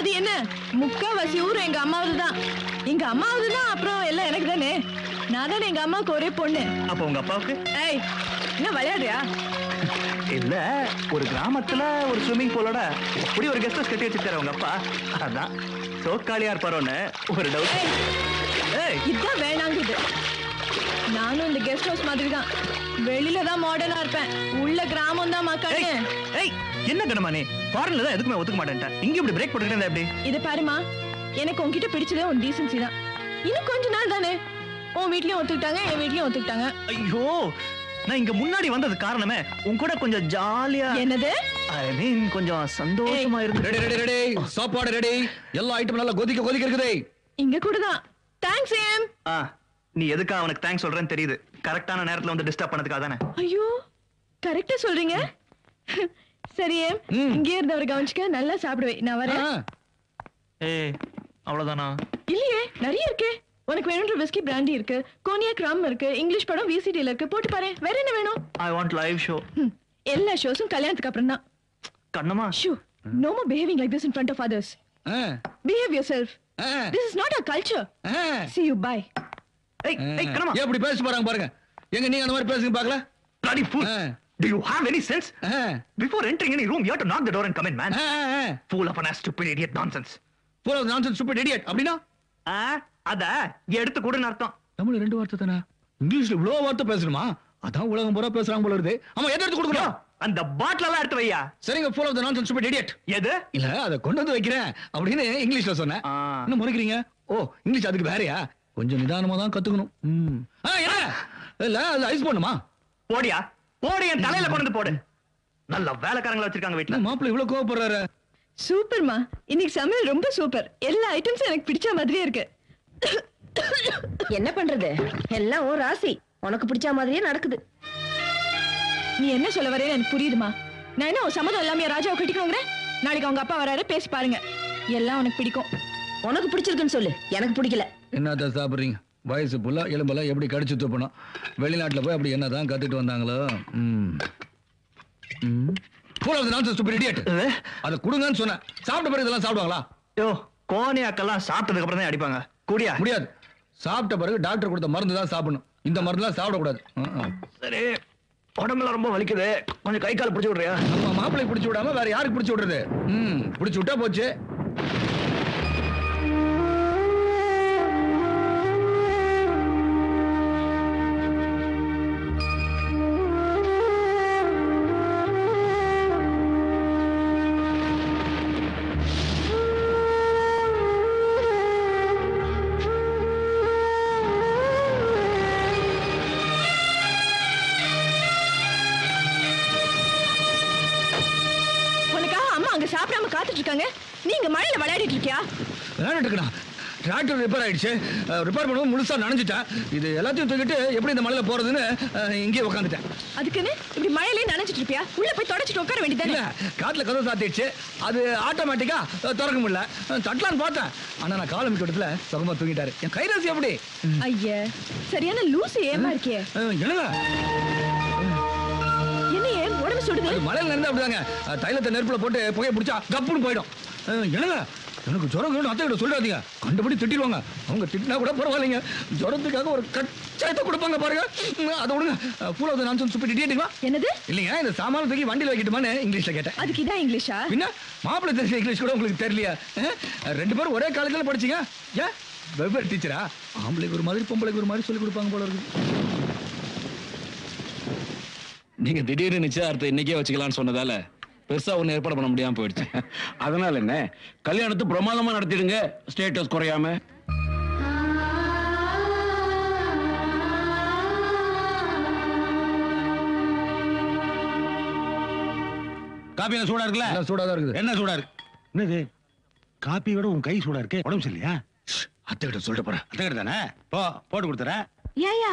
பாதி என்ன? முக்காவாசி ஊர் எங்க அம்மாவது தான் எங்க அம்மாவது தான் அப்புறம் எல்லாம் எனக்கு தானே நான் தானே எங்க அம்மாவுக்கு ஒரே பொண்ணு. அப்ப உங்க அப்பாவுக்கு? ஏய் என்ன விளையாடுறியா? இல்ல ஒரு கிராமத்துல ஒரு ஸ்விம்மிங் பூலோட இப்படி ஒரு கெஸ்ட் ஹவுஸ் கட்டி வச்சிருக்காரு உங்க அப்பா. அதான் சோக்காளியா இருப்பாரோன்னு ஒரு டவுட் இதான் வேணாங்குது. நானும் இந்த கெஸ்ட் ஹவுஸ் மாதிரி தான் வெளியில தான் மாடர்னா இருப்பேன். உள்ள கிராமம் தான் மக்கள் ஏய். என்ன கண்ணம்மா நீ ஃபாரின்ல தான் எதுக்குமே ஒத்துக்க மாட்டேன்ட்டேன் இங்க இப்படி பிரேக் போட்டுக்கிட்டே எப்படி? இது பாருமா எனக்கு உன்கிட்ட பிடிச்சதே உன் டீசன்சி தான். இன்னும் கொஞ்ச நாள் தானே? உன் வீட்லயும் ஒத்துக்கிட்டாங்க என் வீட்லயும் ஒத்துக்கிட்டாங்க. ஐயோ! நான் இங்க முன்னாடி வந்தது காரணமே உன் கூட கொஞ்சம் ஜாலியா என்னது? ஐ மீன் கொஞ்சம் சந்தோஷமா இருந்து ரெடி ரெடி ரெடி சாப்பாடு ரெடி எல்லா ஐட்டம் நல்லா கொதிக்க கொதிக்க இருக்குது. இங்க கூட தான். தேங்க்ஸ் ஏம் ஆ நீ எதுக்கு அவனுக்கு தேங்க்ஸ் சொல்றேன்னு தெரியுது. கரெக்டான நேரத்துல வந்து டிஸ்டர்ப் பண்ணதுக்காக தானே. ஐயோ கரெக்டா சொல்றீங்க? சரி ஏம் இங்கே இருந்தவரை கவனிச்சுக்க நல்லா சாப்பிடுவேன். நான் வரேன். ஏய் அவ்வளவுதானா? இல்லையே நிறைய இருக்கே. உனக்கு வேணும்ன்ற விஸ்கி பிராண்டி இருக்கு கோனியாக் ரம் இருக்கு இங்கிலீஷ் படம் விசிடில இருக்கு போட்டு பாரு வேற என்ன வேணும்? ஐ வாண்ட் லைவ் ஷோ எல்லா ஷோஸும் கல்யாணத்துக்கு அப்புறம் தான். Kannamma? Shoo no more behaving like this in front of others behave yourself this is not a culture see you bye. ஏன் இப்படி பேசி போறாங்க பாருங்க? எங்க நீங்க அந்த மாதிரி பேசுங்க பார்க்கல? Bloody fool. Do you have any sense? before entering any room you have to knock the door and come in man. fool of an ass stupid idiot nonsense. Fool of nonsense stupid idiot. அப்படினா அத எடுத்து கொடுன்னு அர்த்தம். தமிழ் ரெண்டு வார்த்தை தானே? இங்கிலீஷ்ல இவ்வளவு வார்த்தை பேசணுமா? அதான் உலகம் பூரா பேசுறாங்க போல இருக்குது ஆமா எதை எடுத்து கொடுக்கணும்? அந்த பாட்டில் எல்லாம் எடுத்து வையா? சரிங்க full of the nonsense stupid idiot எது? இல்ல அத கொண்டு வந்து வைக்கிறேன் அப்படின்னு இங்கிலீஷ்ல சொன்னேன். இன்னும் முறைக்கிறீங்க? ஓ இங்கிலீஷ் அதுக்கு வேறயா? கொஞ்சம் நிதானமா தான் கத்துக்கணும். ம். ஆ, என்ன? இல்ல அது ஐஸ் பண்ணுமா போடியா? போடி என் தலையில கொண்டு வந்து போடு. நல்ல வேலைக்காரங்களை வச்சிருக்காங்க வீட்டுல மாப்பிள்ளை இவ்வளவு கோவப்படுறாரு? சூப்பர்மா. இன்னைக்கு சமையல் ரொம்ப சூப்பர். எல்லா ஐட்டம்ஸும் எனக்கு பிடிச்ச மாதிரியே இருக்கு. என்ன பண்றது? எல்லாம் ஓ ராசி. உனக்கு பிடிச்ச மாதிரியே நடக்குது. நீ என்ன சொல்ல வரேன்னு எனக்கு புரியுதுமா? நான் என்ன உன் சம்மதம் எல்லாமே ராஜாவை கட்டிக்கோங்கிறேன் நாளைக்கு அவங்க அப்பா வராரு பேசி பாருங்க. எல்லாம் உனக்கு பிடிக்கும். உனக்கு பிடிச்சிருக்குன்னு சொல்லு. எனக்கு பிடிக்கல. என்னத்த சாப்பிடுறீங்க? வயசு புள்ள எலும்பெல்லாம் எப்படி கடிச்சு துப்பணும்? வெளிநாட்டுல போய் அப்படி என்னதான் கத்துட்டு வந்தாங்களோ? ம். ம். Full of the nonsense stupid idiot அத குடுங்கன்னு சொன்னேன். சாப்பிட்ட பிறகு இதெல்லாம் சாப்பிடுவாங்களா? யோ கோனியாக்கெல்லாம் சாப்பிட்டதுக்கு அப்புறம் தான் அடிப்பாங்க. கூடியா? முடியாது. சாப்பிட்ட பிறகு டாக்டர் கொடுத்த மருந்து தான் சாப்பிடணும். இந்த மருந்துலாம் சாப்பிடக்கூடாது. சரி. உடம்புல ரொம்ப வலிக்குது. கொஞ்சம் கை கால் பிடிச்சு விடுறியா? நம்ம மாப்பிள்ளை பிடிச்சு விடாம வேற யாருக்கு பிடிச்சு விடுறது? ம் பிடிச்சு விட்டா போச்சு. டிராக்டர் ரிப்பேர் ஆயிடுச்சு. ரிப்பேர் பண்ணும்போது முழுசா நனைஞ்சிட்டேன் இது எல்லாத்தையும் தூக்கிட்டு எப்படி இந்த மலையில போறதுன்னு அஹ், இங்கேயே உட்காந்துட்டேன் அதுக்குன்னு இப்படி மழையிலே நனைஞ்சிட்டு இருப்பியா? உள்ள போய் தொடச்சிட்டு உட்கார வேண்டியதானே இல்ல காட்டுல கதவு சாத்திடுச்சு. அது ஆட்டோமேட்டிக்கா திறக்க முடியல. தட்டலான்னு பார்த்தேன். ஆனா நான் காலம் விட்டத்துல சுகமா தூங்கிட்டாரு. என் கைராசி எப்படி? ஐய சரியான லூசு ஏமா இருக்கியே உடம்பு அது மலையில இருந்தா அப்படிதாங்க. தைலத்தை நெருப்புல போட்டு புகையை பிடிச்சா கப்புன்னு போயிடும். என்னங்க? எனக்கு ஜுரம் வேணும் அத்தை கிட்ட சொல்லாதீங்க கண்டபடி திட்டிடுவாங்க. அவங்க திட்டினா கூட பரவாயில்லைங்க. ஜுரத்துக்காக ஒரு கட் பஞ்சாயத்து கொடுப்பாங்க பாருங்க. அதை விடுங்க. ஆஃப் நான் சூப்பர் இடியட்டுங்களா என்னது? இல்லைங்க இந்த சாமான தூக்கி வண்டியில் வைக்கட்டுமான்னு இங்கிலீஷ்ல கேட்டேன். அதுக்கு இதான் இங்கிலீஷா? பின்ன மாப்பிள்ளை தெரிஞ்ச இங்கிலீஷ் கூட உங்களுக்கு தெரியலையா? ரெண்டு பேரும் ஒரே காலேஜில் படிச்சீங்க. ஏன் வெவ்வேறு டீச்சரா ஆம்பளைக்கு ஒரு மாதிரி பொம்பளைக்கு ஒரு மாதிரி சொல்லி கொடுப்பாங்க போல இருக்கு. நீங்க திடீர்னு நிச்சயார்த்தம் இன்னைக்கே வச்சுக்கலாம்னு சொன்னதால பெருசா ஒண்ணு ஏற்பாடு பண்ண முடியாம போயிடுச்சு. அதனால என்ன? கல்யாணத்தை பிரமாதமா நடத்திடுங்க. ஸ்டேட்டஸ் குறையாம. காப்பி சூடா இருக்குல்ல? சூடா தான் இருக்குது. என்ன சூடா இருக்கு? என்னது? காப்பி விட உன் கை சூடா இருக்கு உடம்பு சரியில்லையா? அத்தை கிட்ட சொல்லிட்டு போறேன். அத்தை கிட்ட தானே? போ போட்டு கொடுத்துறேன். ஏயா.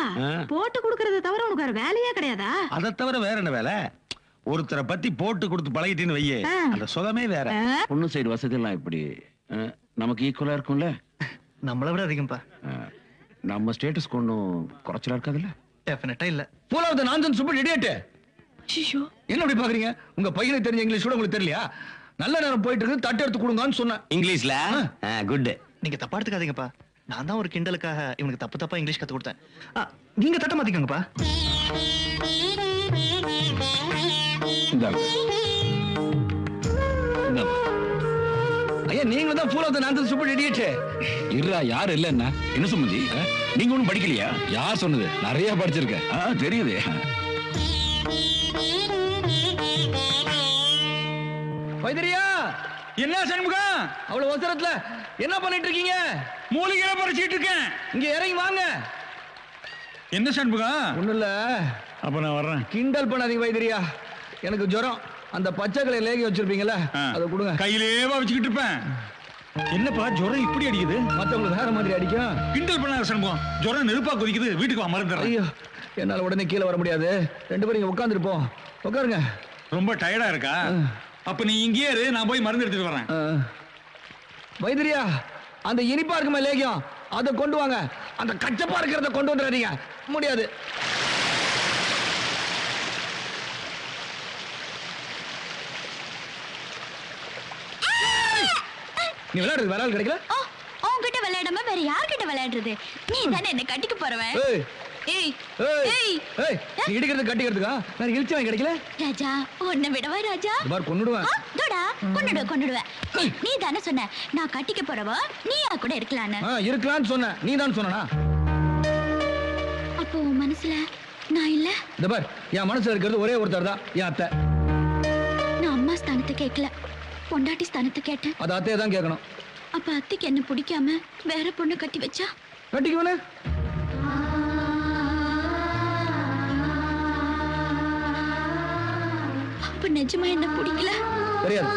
போட்டு கொடுக்கறத தவிர உனக்கு வேற வேலையே கிடையாதா? அதை தவிர வேற என்ன வேலை? ஒருத்தரை பத்தி போட்டு கொடுத்து பழகிட்டேன்னு வையே. அந்த சுகமே வேற. பொண்ணு சைடு வசதி எல்லாம் இப்படி நமக்கு ஈக்குவலா இருக்கும்ல? நம்மளை விட அதிகம்ப்பா நம்ம ஸ்டேட்டஸ்க்கு ஒன்றும் குறைச்சலா இருக்காதுல்ல? டெஃபினட்டா இல்ல. ஃபுல் ஆஃப் நான் சூப்பர் இடியட்டு என்ன அப்படி பாக்குறீங்க? உங்க பையனுக்கு தெரிஞ்ச இங்கிலீஷ் கூட உங்களுக்கு தெரியலையா? நல்ல நேரம் போயிட்டு இருக்கு தட்டு எடுத்து கொடுங்கன்னு சொன்னேன். இங்கிலீஷ்ல குட் நீங்க தப்பா எடுத்துக்காதீங்கப்பா. நான் தான் ஒரு கிண்டலுக்காக இவனுக்கு தப்பு தப்பா இங்கிலீஷ் கத்து கொடுத்தேன். நீங்க தட்ட மாத்திக்கோங்கப்பா. இந்தாங்க ஐயா நீங்களும் தான் ஆஃப் நான் சூப்பர் இடியட்டு இருடா யார் இல்ல என்ன? சம்பந்தி? நீங்க ஒன்றும் படிக்கலையா? யார் சொன்னது? நிறைய படிச்சிருக்கேன். தெரியுது. வைத்திரியா என்ன சண்முகம்? அவ்வளவு அவசரத்துல என்ன பண்ணிட்டு இருக்கீங்க? மூலிகையில பறிச்சிட்டு இருக்கேன். இங்க இறங்கி வாங்க. என்ன சண்முகம்? ஒண்ணும் இல்ல. அப்ப நான் வர்றேன். கிண்டல் பண்ணாதீங்க வைத்திரியா. எனக்கு ஜுரம். அந்த பச்சை கலை லேகி வச்சிருப்பீங்கல்ல அதை கொடுங்க. கையிலேவா வச்சுக்கிட்டு இருப்பேன். என்னப்பா ஜுரம் இப்படி அடிக்குது? மத்தவங்களுக்கு வேற மாதிரி அடிக்கும்? கிண்டல் பண்ணாத சண்முகம். ஜுரம் நெருப்பா கொதிக்குது. வீட்டுக்கு வா மருந்து ஐயோ என்னால உடனே கீழே வர முடியாது. ரெண்டு பேரும் இங்க உட்காந்துட்டு போ உட்காருங்க. ரொம்ப டயர்டா இருக்கா? அப்ப நீ இங்கேயே இரு நான் போய் மருந்து எடுத்துட்டு வரேன். வைத்திரியா அந்த இனிப்பா இருக்குமே லேகியம். அதை கொண்டு வாங்க. அந்த கச்சப்பா இருக்கிறத கொண்டு வந்துடாதீங்க. முடியாது. நீ விளையாடுறது வேற ஆள் கிடைக்கல? உன்கிட்ட விளையாடாம வேற யார்கிட்ட விளையாடுறது? நீ தானே என்ன கட்டிக்க போறவன் ஏய். ஏய் ஏய். நீ இடிக்கிறது கட்டிக்கிறதுக்கா? வேற கிடைக்கல? ராஜா உன்னை விடவா ராஜா? கொன்னுடுவேன். தோடா நீ தானே சொன்ன நான் கட்டிக்க போறவ நீயா கூட இருக்கலான்னு. ஆ இருக்கலாம்னு சொன்னேன் நீ தான் சொன்னா அப்போ உன் மனசுல நான் இல்ல? இந்த பார் என் மனசுல இருக்கிறது ஒரே ஒருத்தர் தான் என் அத்தை. நான் அம்மா ஸ்தானத்தை கேட்கல. பொண்டாட்டி ஸ்தானத்தை கேட்டேன். அது அத்தையை தான் கேட்கணும். அப்ப அத்தைக்கு என்ன பிடிக்காம வேற பொண்ணு கட்டி வச்சா? கட்டிக்குவனே? அப்ப நிஜமா என்ன பிடிக்கல? தெரியாது.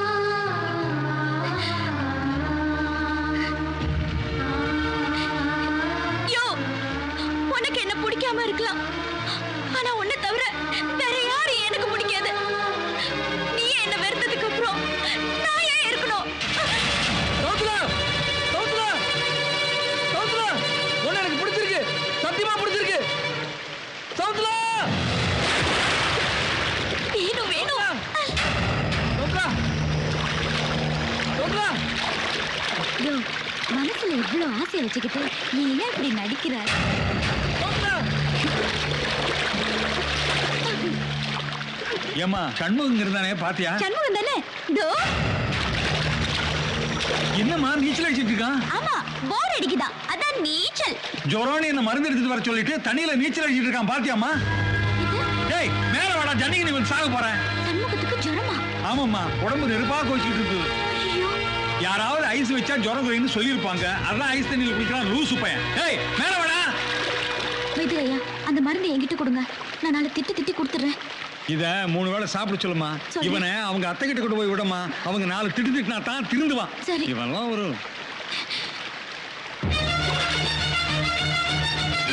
யோ உனக்கு என்ன பிடிக்காம இருக்கலாம். வேணும் வேணும் சௌத்லா சௌத்லா யோ மனசுல இவ்ளோ ஆசையை வச்சுக்கிட்டு நீ ஏன் இப்படி நடிக்கிற? ஏமா சண்முகம் இருந்தானே பாத்தியா? சண்முகம் தானே? தோ. என்னம்மா நீச்சல் அடிச்சிட்டு இருக்கான்? ஆமா போர் அடிக்குதா? அதான் நீச்சல். ஜொரோன்னு என்ன மருந்து எடுத்துட்டு வர சொல்லிட்டு தண்ணியில நீச்சல் அடிச்சிட்டு இருக்கான் பாத்தியாம்மா? டேய் மேல வாடா ஜன்னிக்கு நீ சாக போறேன். சண்முகத்துக்கு ஜுரமா? ஆமாம்மா உடம்பு நெருப்பா கோச்சிக்கிட்டு இருக்கு. யாராவது ஐஸ் வச்சா ஜுரம் குறையுன்னு சொல்லியிருப்பாங்க. அதான் ஐஸ் தண்ணியில் குடிக்கலாம் லூசு பையன். ஏய் மேல வாடா. வைத்திரையா அந்த மருந்து என்கிட்ட கொடுங்க. நான் நாளை திட்டி திட்டி கொடுத்துறேன் இத மூணு வேளை சாப்பிட சொல்லுமா சொல்லு. இவனை அவங்க அத்தை கிட்ட கொண்டு போய் விடமா அவங்க நாலு திட்டு திட்டினா தான் திருந்துவான். இவன்லாம் ஒரு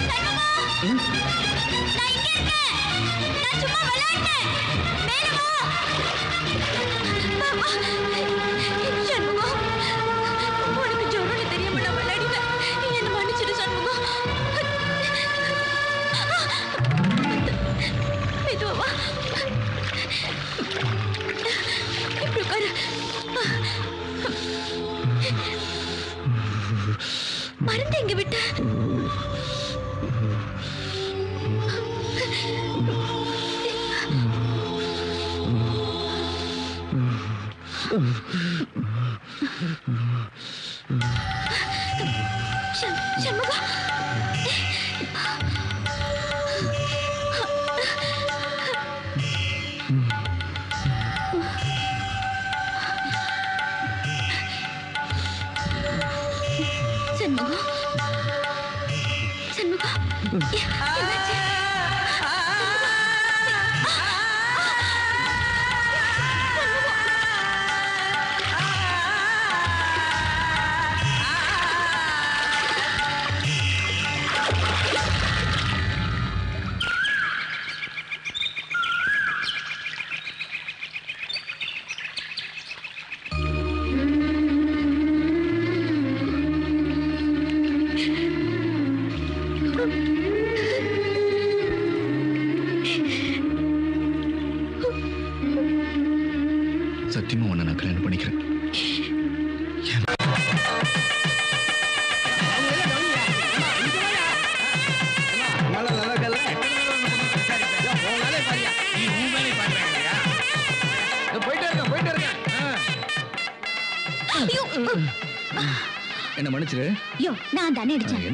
சண்முகம் மருந்து எங்க விட்ட Mm-hmm.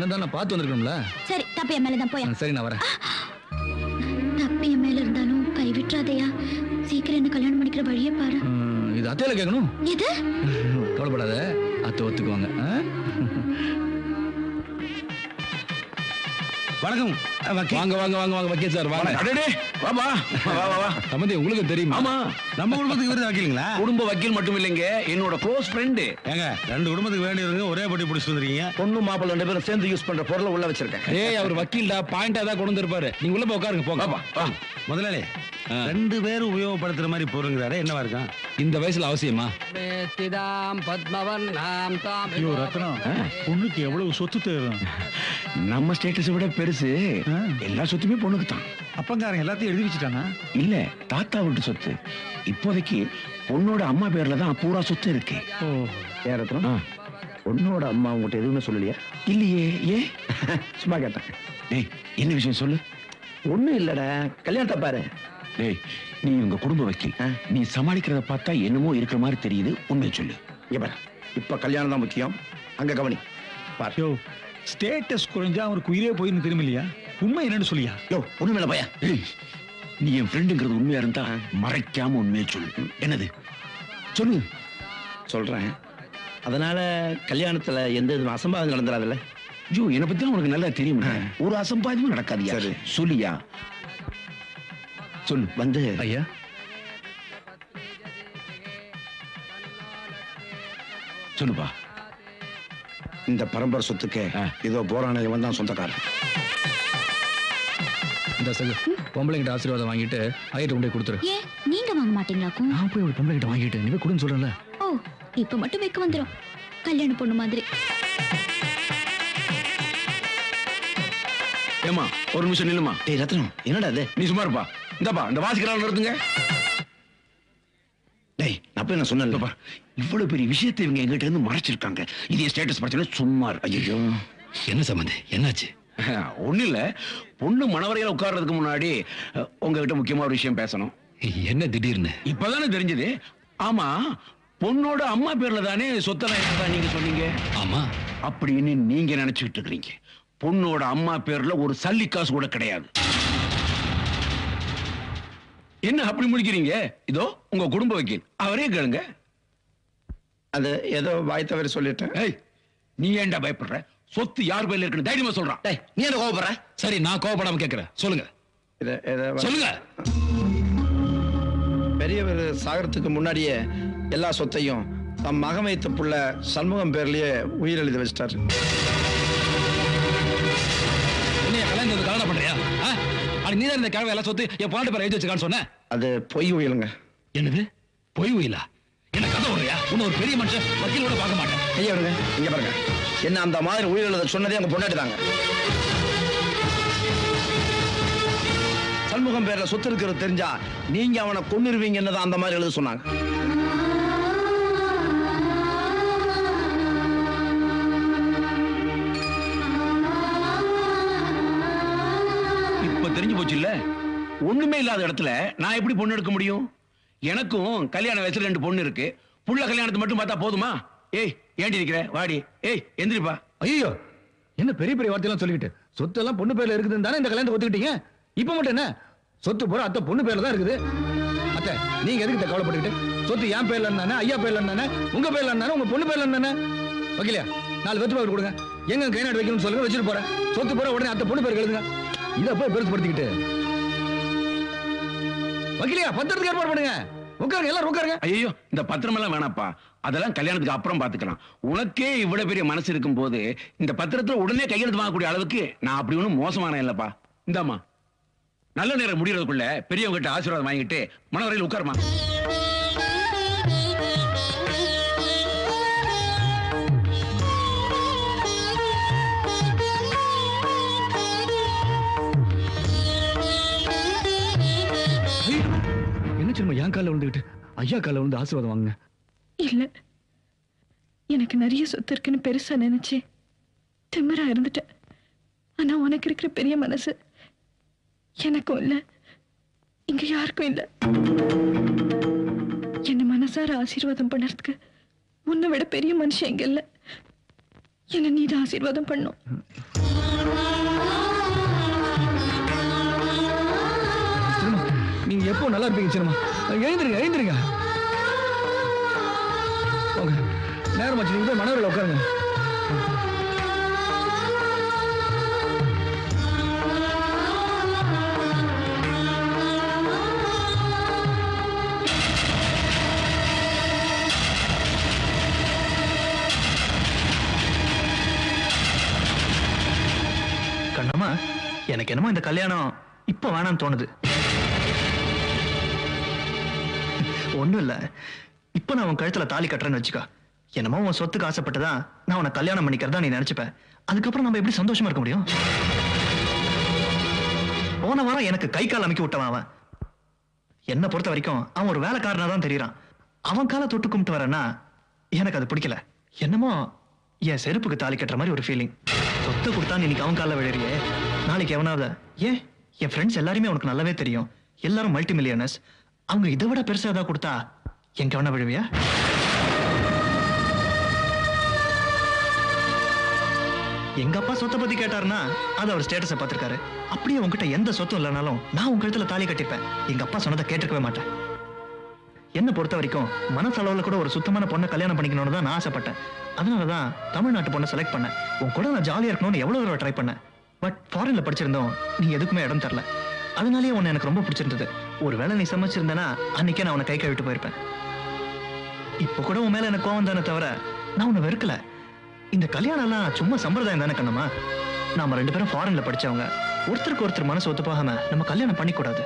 என்னதான் நான் பார்த்து வந்திருக்கணும்ல? சரி தப்பு என் மேலதான் போயா. சரி நான் வரேன். தப்பு என் மேல இருந்தாலும் கை விட்டுறாதயா. சீக்கிரம் என்ன கல்யாணம் பண்ணிக்கிற வழியே பாரு. இது அத்தையில கேட்கணும்? எது? கவலைப்படாத அத்தை ஒத்துக்குவாங்க? வணக்கம். வாங்க வாங்க வாங்க வாங்க வக்கீல் சார் வாங்க. அடடே, வாப்பா. வா, வா, வா. சம்பந்தி உங்களுக்கு தெரியுமா? ஆமா. நம்ம குடும்பத்துக்கு இவரு வக்கீலுங்களா? குடும்ப வக்கீல் மட்டும் இல்லைங்க என்னோட க்ளோஸ் ஃப்ரெண்டு ஏங்க ரெண்டு குடும்பத்துக்கு வேண்டியவங்க ஒரே பட்டி பிடிச்சிட்டு வந்துருக்கீங்க. பொண்ணு மாப்பிள்ளை ரெண்டு பேரும் சேர்ந்து யூஸ் பண்ற பொருளை உள்ள வச்சிருக்கேன். ஏய் அவர் வக்கீல்டா பாயிண்டா தான் கொண்டு வந்திருப்பாரு. நீங்க உள்ள போய் உட்காருங்க போங்க. முதலாளி ரெண்டு பேரும் உபயோகப்படுத்துற மாதிரி பொருங்கிறாரு என்னவா இருக்கும்? இந்த வயசுல அவசியமா? வேத்திதாம் பத்மவர்ணாம் தாம் ஐயோ ரத்னம் பொண்ணுக்கு எவ்வளவு சொத்து தேரும் நம்ம ஸ்டேட்டஸை விட பெருசு. எல்லா சொத்துமே பொண்ணுக்கு தான் அப்பங்காரங்க எல்லாத்தையும் எழுதி வச்சுட்டாங்க இல்ல தாத்தா வீட்டு சொத்து. இப்போதைக்கு பொண்ணோட அம்மா பேர்ல தான் பூரா சொத்து இருக்கு. ஏன் ரத்னம்? பொண்ணோட அம்மா உங்ககிட்ட எதுவுமே சொல்லலையா? இல்லையே. ஏன் சும்மா கேட்டேன். டேய் என்ன விஷயம் சொல்லு? ஒண்ணும் இல்லடா. கல்யாணத்தை பாரு. டேய் நீ உங்க குடும்ப வக்கீல். நீ சமாளிக்கிறத பார்த்தா என்னமோ இருக்கிற மாதிரி தெரியுது. உண்மையை சொல்லு. இங்க பாரு. இப்ப கல்யாணம் தான் முக்கியம். அங்க கவனி. பாரு. யோ ஸ்டேட்டஸ் குறைஞ்சா அவருக்கு உயிரே போயிருந்து திரும்ப இல்லையா உண்மை என்னன்னு சொல்லியா? யோ பையா. ஏய், நீ என் ஃப்ரெண்டுங்கிறது உண்மையா இருந்தா மறைக்காம உண்மையை சொல்லு. என்னது? சொல்லு. சொல்றேன். அதனால கல்யாணத்துல எந்த விதமான அசம்பாவிதம் நடந்துடாதுல்ல ஐயோ என்னை பத்தி உனக்கு நல்லா தெரியும் ஒரு அசம்பாதிமும் நடக்காதியா? சரி. சொல்லியா? சொல்லு. வந்து ஐயா. சொல்லுப்பா. இந்த பரம்பரை சொத்துக்கு இதோ போரான இவன் தான் சொந்தக்காரன். இந்த சகு பொம்பளைங்கிட்ட ஆசீர்வாதம் வாங்கிட்டு ஐயர்கிட்ட கொண்டு கொடுத்துரு. ஏன் நீங்க வாங்க மாட்டீங்களாக்கும் நான் போய் ஒரு பொம்பளை கிட்ட வாங்கிட்டு நீ கொடுன்னு சொல்றேன்ல. ஓ இப்ப மட்டும் வைக்க வந்துரும். கல்யாண பொண்ணு மாதிரி. ஏமா ஒரு நிமிஷம் நில்லுமா? டேய் ரத்னம் என்னடா இது? நீ சும்மா இருப்பா. இந்தாப்பா இந்த வாசிக்கிறாள் நிறுத்துங்க. டேய் நான் போய் நான் சொன்னேன் இந்தப்பா, இவ்வளவு பெரிய விஷயத்தை இவங்க எங்கிட்ட இருந்து மறைச்சிருக்காங்க. இது ஸ்டேட்டஸ் பிரச்சனை சும்மா ஐயோ என்ன சம்பந்தி? என்னாச்சு? ஒண்ணு இல்ல பொண்ணு மணவரையில உட்கார்றதுக்கு முன்னாடி உங்ககிட்ட முக்கியமா ஒரு விஷயம் பேசணும். என்ன திடீர்னு? இப்பதானே தெரிஞ்சது. ஆமா பொண்ணோட அம்மா பேர்ல தானே சொத்தெல்லாம் நீங்க சொன்னீங்க? ஆமா. அப்படின்னு நீங்க நினைச்சுக்கிட்டு இருக்கிறீங்க. பொண்ணோட அம்மா பேர்ல ஒரு சல்லி காசு கூட கிடையாது. என்ன அப்படி முடிக்கிறீங்க? இதோ உங்க குடும்ப வக்கீல். அவரே கேளுங்க. அது ஏதோ வாய் தவறி சொல்லிட்டேன். ஏய் நீ ஏன்டா பயப்படுற? சொத்து யார் பேர்ல இருக்குன்னு தைரியமா சொல்றான். டேய் நீ என்ன கோவப்படுற? சரி நான் கோவப்படாம கேக்குறேன். சொல்லுங்க. இத இத சொல்லுங்க. பெரியவர் சாகறதுக்கு முன்னாடியே எல்லா சொத்தையும் தம் மகன் வைத்த புள்ள சண்முகம் பேர்லயே உயிர் எழுதி வச்சிட்டாரு கல்யாணத்துக்கு கல்யாணம் பண்றியா? நீ தான் இந்த கிழமை எல்லாம் சொத்து என் பாட்டு பேர் எழுதி வச்சிருக்கான்னு சொன்னேன் அது பொய் உயிலுங்க. என்னது? பொய் உயிலா? என்ன கதை வர்றியா உன்னை ஒரு பெரிய மனுஷன் வக்கீலோட பார்க்க மாட்டேன். ஐயா இங்க பாருங்க. என்ன அந்த மாதிரி உயிர் எழுத சொன்னதே அங்க பொண்டாட்டி தாங்க. சண்முகம் பேர்ல சொத்து இருக்கிறது தெரிஞ்சா நீங்க அவனை கொன்னிருவீங்கன்னு அந்த மாதிரி எழுத சொன்னாங்க. இப்ப தெரிஞ்சு போச்சு இல்ல ஒண்ணுமே இல்லாத இடத்துல நான் எப்படி பொண்ணு எடுக்க முடியும்? எனக்கும் கல்யாண வயசுல ரெண்டு பொண்ணு இருக்கு. புள்ள கல்யாணத்தை மட்டும் பார்த்தா போதுமா? ஏய் ஏண்டி நிக்கிற? வாடி. ஏய் எந்திரிப்பா. ஐயோ என்ன பெரிய பெரிய வார்த்தையெல்லாம் சொல்லிக்கிட்டு? சொத்து எல்லாம் பொண்ணு பேர்ல இருக்குதுன்னு தானே இந்த கல்யாணத்தை ஒத்துக்கிட்டீங்க? இப்ப மட்டும் என்ன? சொத்து பூரா அத்தை பொண்ணு பேர்ல தான் இருக்குது. அத்தை நீங்க எதுக்கு கவலைப்பட்டுக்கிட்டு? சொத்து என் பேர்ல இருந்தானே ஐயா பேர்ல இருந்தானே உங்க பேர்ல இருந்தானே உங்க பொண்ணு பேர்ல இருந்தானே? வைக்கலையா நாலு வெத்து பாக்கு கொடுங்க. எங்க கை நாடு வைக்கணும்னு சொல்லுங்க வச்சுட்டு போறேன். சொத்து பூரா உடனே அத்தை பொண்ணு பேர் எழுதுங்க. இதை போய் பெருசுப்படுத்திக்கிட்டு. வைக்கலையா பத்திரத்துக்கு ஏற்பாடு பண்ணுங்க. உட்காருங்க எல்லாரும் உட்காருங்க. ஐயோ இந்த பத்திரம் எல்லாம் வேணாப்பா அதெல்லாம் கல்யாணத்துக்கு அப்புறம் பாத்துக்கலாம் உனக்கே இவ்வளவு பெரிய மனசு இருக்கும் போது இந்த பத்திரத்துல உடனே கையெழுத்து வாங்கக்கூடிய அளவுக்கு நான் அப்படி ஒண்ணும் மோசமான இல்லப்பா. இந்தாம்மா. நல்ல நேரம் முடியறதுக்குள்ள பெரியவங்க கிட்ட ஆசீர்வாதம் வாங்கிட்டு மனவரையில் உட்காருமா என்ன சொல்லுமா என் காலில் விழுந்துக்கிட்டு ஐயா காலில் விழுந்து ஆசீர்வாதம் வாங்குங்க. இல்லை. எனக்கு நிறைய சொத்து இருக்குன்னு பெருசா நினைச்சேன் திமிரா இருந்துட்டேன். ஆனா உனக்கு இருக்கிற பெரிய மனசு எனக்கும் இல்லை. இங்க யாருக்கும் இல்லை. என்ன மனசார ஆசீர்வாதம் பண்ணறதுக்கு உன்னை விட பெரிய மனுஷன் எங்க இல்லை. என்ன நீதான் ஆசீர்வாதம் பண்ணும். நீங்க எப்போ நல்லா இருப்பீங்க சினிமா? எழுந்திருங்க எழுந்திருங்க. நேரமாச்சு நீங்க போய் மனவரில் உட்காருங்க. கண்ணம்மா எனக்கு என்னமோ இந்த கல்யாணம் இப்ப வேணாம்னு தோணுது. ஒண்ணும் இல்ல இப்ப நான் உன் கழுத்துல தாலி கட்டுறேன்னு வச்சுக்கா. என்னமோ உன் சொத்துக்கு ஆசைப்பட்டதா? நான் உன்னை கல்யாணம் பண்ணிக்கிறதா நீ நினைச்சுப்ப. அதுக்கப்புறம் நம்ம எப்படி சந்தோஷமா இருக்க முடியும்? போன வாரம் எனக்கு கை கால் அமைக்க விட்டவன் அவன். என்னை பொறுத்த வரைக்கும் அவன் ஒரு வேலைக்காரனா தான் தெரியறான். அவன் காலை தொட்டு கும்பிட்டு வரேன்னா எனக்கு அது பிடிக்கல. என்னமோ என் செருப்புக்கு தாலி கட்டுற மாதிரி ஒரு ஃபீலிங் சொத்து கொடுத்தான் இன்னைக்கு அவன் காலில் விழுறியே. நாளைக்கு எவனாவது ஏன்? என் ஃப்ரெண்ட்ஸ் எல்லாருமே உனக்கு நல்லாவே தெரியும். எல்லாரும் மல்டி மில்லியனர்ஸ் அவங்க இதை விட பெருசாக ஏதாவது கொடுத்தா எங்க வேணா விழுவியா? எங்க அப்பா சொத்தை பத்தி கேட்டாருன்னா அது அவர் ஸ்டேட்டஸை பார்த்திருக்காரு. அப்படியே உங்ககிட்ட எந்த சொத்தும் இல்லைனாலும் நான் உங்க கழுத்துல தாலி கட்டிப்பேன் எங்க அப்பா சொன்னதை கேட்டிருக்கவே மாட்டேன். என்ன பொறுத்த வரைக்கும் மனசளவில் கூட ஒரு சுத்தமான பொண்ணை கல்யாணம் பண்ணிக்கணும்னு தான் நான் ஆசைப்பட்டேன். அதனால தான் தமிழ்நாட்டு பொண்ணை செலக்ட் பண்ணேன். உன் கூட நான் ஜாலியாக இருக்கணும்னு எவ்வளோ தடவை ட்ரை பண்ணேன். பட் ஃபாரின்ல படிச்சிருந்தோம் நீ எதுக்குமே இடம் தரல. அதனாலேயே உன்னை எனக்கு ரொம்ப பிடிச்சிருந்தது. ஒருவேளை நீ சமைச்சிருந்தேன்னா அன்னைக்கே நான் உன்னை கை கழுவிட்டு போயிருப்பேன். இப்போ கூட உன் மேலே எனக்கு கோவம் தானே தவிர நான் உன்னை வெறுக்கலை. இந்த கல்யாணம் எல்லாம் சும்மா சம்பிரதாயம் தானே கண்ணம்மா? நாம ரெண்டு பேரும் ஃபாரின்ல படிச்சவங்க. ஒருத்தருக்கு ஒருத்தர் மனசு ஒத்து போகாம நம்ம கல்யாணம் பண்ணிக்கூடாது.